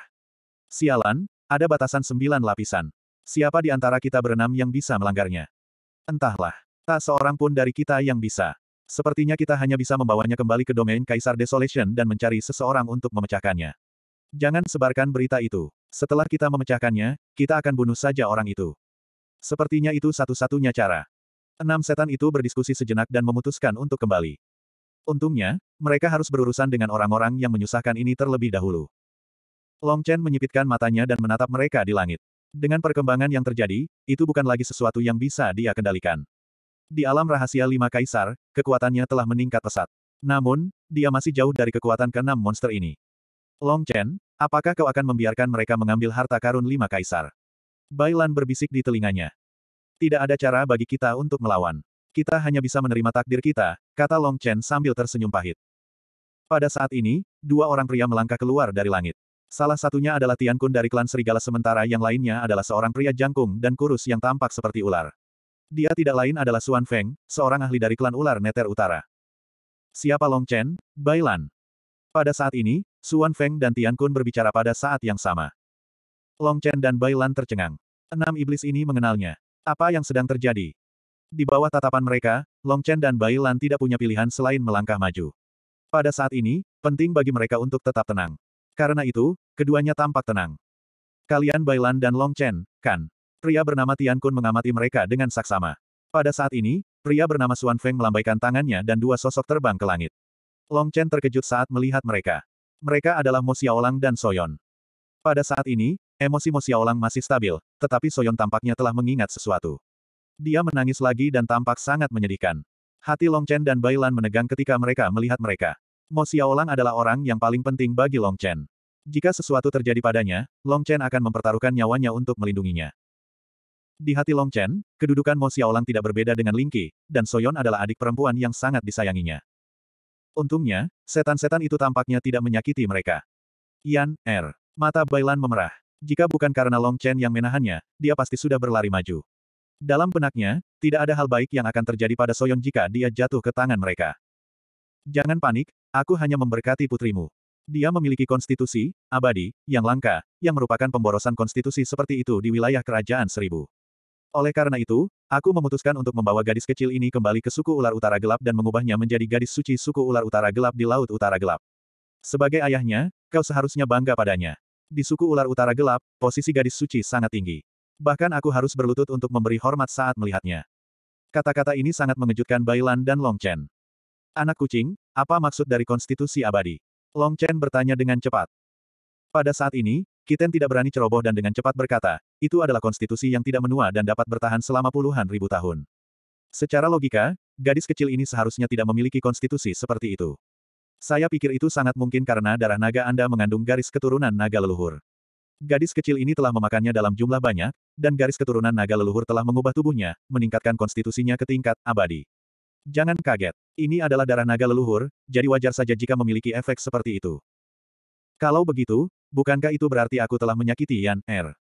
Sialan, ada batasan sembilan lapisan. Siapa di antara kita berenam yang bisa melanggarnya? Entahlah. Tak seorang pun dari kita yang bisa. Sepertinya kita hanya bisa membawanya kembali ke domain Kaisar Desolation dan mencari seseorang untuk memecahkannya. Jangan sebarkan berita itu. Setelah kita memecahkannya, kita akan bunuh saja orang itu. Sepertinya itu satu-satunya cara. Enam setan itu berdiskusi sejenak dan memutuskan untuk kembali. Untungnya, mereka harus berurusan dengan orang-orang yang menyusahkan ini terlebih dahulu. Long Chen menyipitkan matanya dan menatap mereka di langit. Dengan perkembangan yang terjadi, itu bukan lagi sesuatu yang bisa dia kendalikan. Di alam rahasia lima kaisar, kekuatannya telah meningkat pesat. Namun, dia masih jauh dari kekuatan keenam monster ini. Long Chen, apakah kau akan membiarkan mereka mengambil harta karun lima kaisar? Bailan berbisik di telinganya. Tidak ada cara bagi kita untuk melawan. Kita hanya bisa menerima takdir kita, kata Long Chen sambil tersenyum pahit. Pada saat ini, dua orang pria melangkah keluar dari langit. Salah satunya adalah Tian Kun dari klan serigala sementara yang lainnya adalah seorang pria jangkung dan kurus yang tampak seperti ular. Dia tidak lain adalah Suan Feng, seorang ahli dari klan ular Neter Utara. Siapa Long Chen? Bailan. Pada saat ini, Suan Feng dan Tian Kun berbicara pada saat yang sama. Long Chen dan Bai Lan tercengang. Enam iblis ini mengenalnya. Apa yang sedang terjadi? Di bawah tatapan mereka, Long Chen dan Bai Lan tidak punya pilihan selain melangkah maju. Pada saat ini, penting bagi mereka untuk tetap tenang. Karena itu, keduanya tampak tenang. Kalian Bai Lan dan Long Chen, kan? Pria bernama Tian Kun mengamati mereka dengan saksama. Pada saat ini, pria bernama Suan Feng melambaikan tangannya dan dua sosok terbang ke langit. Long Chen terkejut saat melihat mereka. Mereka adalah Mo Xiaolang dan Soyon. Pada saat ini, emosi Mo Xiaolang masih stabil, tetapi Soyon tampaknya telah mengingat sesuatu. Dia menangis lagi dan tampak sangat menyedihkan. Hati Long Chen dan Bai Lan menegang ketika mereka melihat mereka. Mo Xiaolang adalah orang yang paling penting bagi Long Chen. Jika sesuatu terjadi padanya, Long Chen akan mempertaruhkan nyawanya untuk melindunginya. Di hati Long Chen, kedudukan Mo Xiaolang tidak berbeda dengan Ling Qi, dan Soyon adalah adik perempuan yang sangat disayanginya. Untungnya, setan-setan itu tampaknya tidak menyakiti mereka. Yan, Er. Mata Bailan memerah. Jika bukan karena Long Chen yang menahannya, dia pasti sudah berlari maju. Dalam benaknya, tidak ada hal baik yang akan terjadi pada Soyon jika dia jatuh ke tangan mereka. Jangan panik, aku hanya memberkati putrimu. Dia memiliki konstitusi, abadi, yang langka, yang merupakan pemborosan konstitusi seperti itu di wilayah kerajaan seribu. Oleh karena itu, aku memutuskan untuk membawa gadis kecil ini kembali ke suku ular utara gelap dan mengubahnya menjadi gadis suci suku ular utara gelap di Laut Utara Gelap. Sebagai ayahnya, kau seharusnya bangga padanya. Di suku ular utara gelap, posisi gadis suci sangat tinggi. Bahkan aku harus berlutut untuk memberi hormat saat melihatnya. Kata-kata ini sangat mengejutkan Bailan dan Long Chen. Anak kucing, apa maksud dari konstitusi abadi? Long Chen bertanya dengan cepat. Pada saat ini, Kiten tidak berani ceroboh dan dengan cepat berkata, itu adalah konstitusi yang tidak menua dan dapat bertahan selama puluhan ribu tahun. Secara logika, gadis kecil ini seharusnya tidak memiliki konstitusi seperti itu. Saya pikir itu sangat mungkin karena darah naga Anda mengandung garis keturunan naga leluhur. Gadis kecil ini telah memakannya dalam jumlah banyak, dan garis keturunan naga leluhur telah mengubah tubuhnya, meningkatkan konstitusinya ke tingkat abadi. Jangan kaget, ini adalah darah naga leluhur, jadi wajar saja jika memiliki efek seperti itu. Kalau begitu, bukankah itu berarti aku telah menyakiti Yan Er?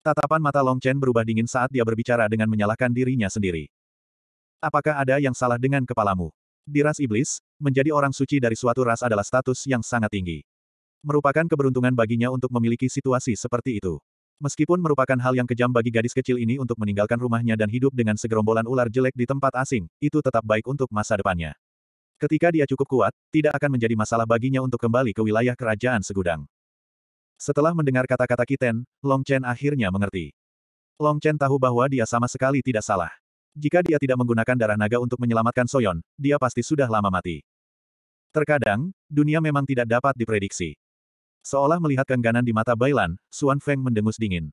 Tatapan mata Long Chen berubah dingin saat dia berbicara dengan menyalahkan dirinya sendiri. Apakah ada yang salah dengan kepalamu? Di ras iblis, menjadi orang suci dari suatu ras adalah status yang sangat tinggi. Merupakan keberuntungan baginya untuk memiliki situasi seperti itu. Meskipun merupakan hal yang kejam bagi gadis kecil ini untuk meninggalkan rumahnya dan hidup dengan segerombolan ular jelek di tempat asing, itu tetap baik untuk masa depannya. Ketika dia cukup kuat, tidak akan menjadi masalah baginya untuk kembali ke wilayah kerajaan segudang. Setelah mendengar kata-kata Kiten, Long Chen akhirnya mengerti. Long Chen tahu bahwa dia sama sekali tidak salah. Jika dia tidak menggunakan darah naga untuk menyelamatkan Soyon, dia pasti sudah lama mati. Terkadang, dunia memang tidak dapat diprediksi. Seolah melihat keengganan di mata Bailan, Suan Feng mendengus dingin.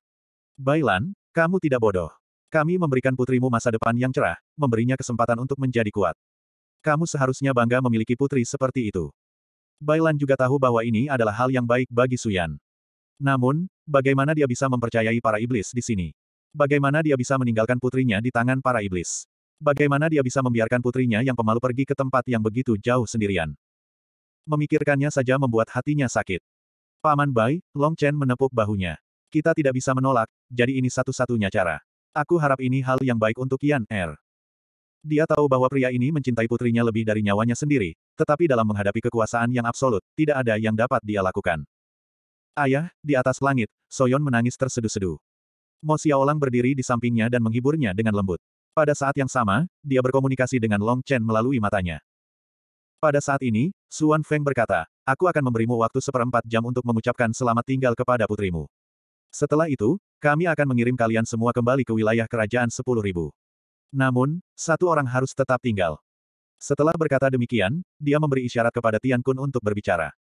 Bailan, kamu tidak bodoh. Kami memberikan putrimu masa depan yang cerah, memberinya kesempatan untuk menjadi kuat. Kamu seharusnya bangga memiliki putri seperti itu. Bailan juga tahu bahwa ini adalah hal yang baik bagi Suyan. Namun, bagaimana dia bisa mempercayai para iblis di sini? Bagaimana dia bisa meninggalkan putrinya di tangan para iblis? Bagaimana dia bisa membiarkan putrinya yang pemalu pergi ke tempat yang begitu jauh sendirian? Memikirkannya saja membuat hatinya sakit. Paman Bai, Long Chen menepuk bahunya. Kita tidak bisa menolak, jadi ini satu-satunya cara. Aku harap ini hal yang baik untuk Yan Er. Dia tahu bahwa pria ini mencintai putrinya lebih dari nyawanya sendiri, tetapi dalam menghadapi kekuasaan yang absolut, tidak ada yang dapat dia lakukan. Ayah, di atas langit, Soyon menangis terseduh-seduh. Mo Xiaolang berdiri di sampingnya dan menghiburnya dengan lembut. Pada saat yang sama, dia berkomunikasi dengan Long Chen melalui matanya. Pada saat ini, Suan Feng berkata, aku akan memberimu waktu seperempat jam untuk mengucapkan selamat tinggal kepada putrimu. Setelah itu, kami akan mengirim kalian semua kembali ke wilayah kerajaan sepuluh ribu. Namun, satu orang harus tetap tinggal. Setelah berkata demikian, dia memberi isyarat kepada Tian Kun untuk berbicara.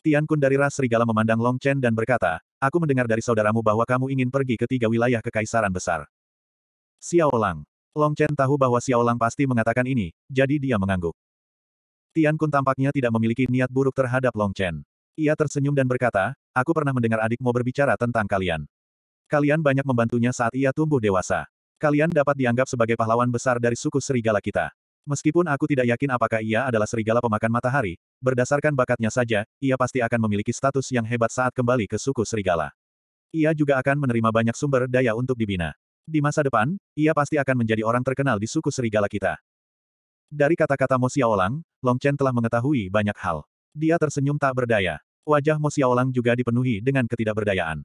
Tian Kun dari ras serigala memandang Long Chen dan berkata, aku mendengar dari saudaramu bahwa kamu ingin pergi ke tiga wilayah kekaisaran besar. Xiao Lang. Long Chen tahu bahwa Xiao Lang pasti mengatakan ini, jadi dia mengangguk. Tian Kun tampaknya tidak memiliki niat buruk terhadap Long Chen. Ia tersenyum dan berkata, aku pernah mendengar adikmu berbicara tentang kalian. Kalian banyak membantunya saat ia tumbuh dewasa. Kalian dapat dianggap sebagai pahlawan besar dari suku serigala kita. Meskipun aku tidak yakin apakah ia adalah serigala pemakan matahari, berdasarkan bakatnya saja, ia pasti akan memiliki status yang hebat saat kembali ke suku serigala. Ia juga akan menerima banyak sumber daya untuk dibina. Di masa depan, ia pasti akan menjadi orang terkenal di suku serigala kita. Dari kata-kata Mo Xiaolang, Long Chen telah mengetahui banyak hal. Dia tersenyum tak berdaya. Wajah Mo Xiaolang juga dipenuhi dengan ketidakberdayaan.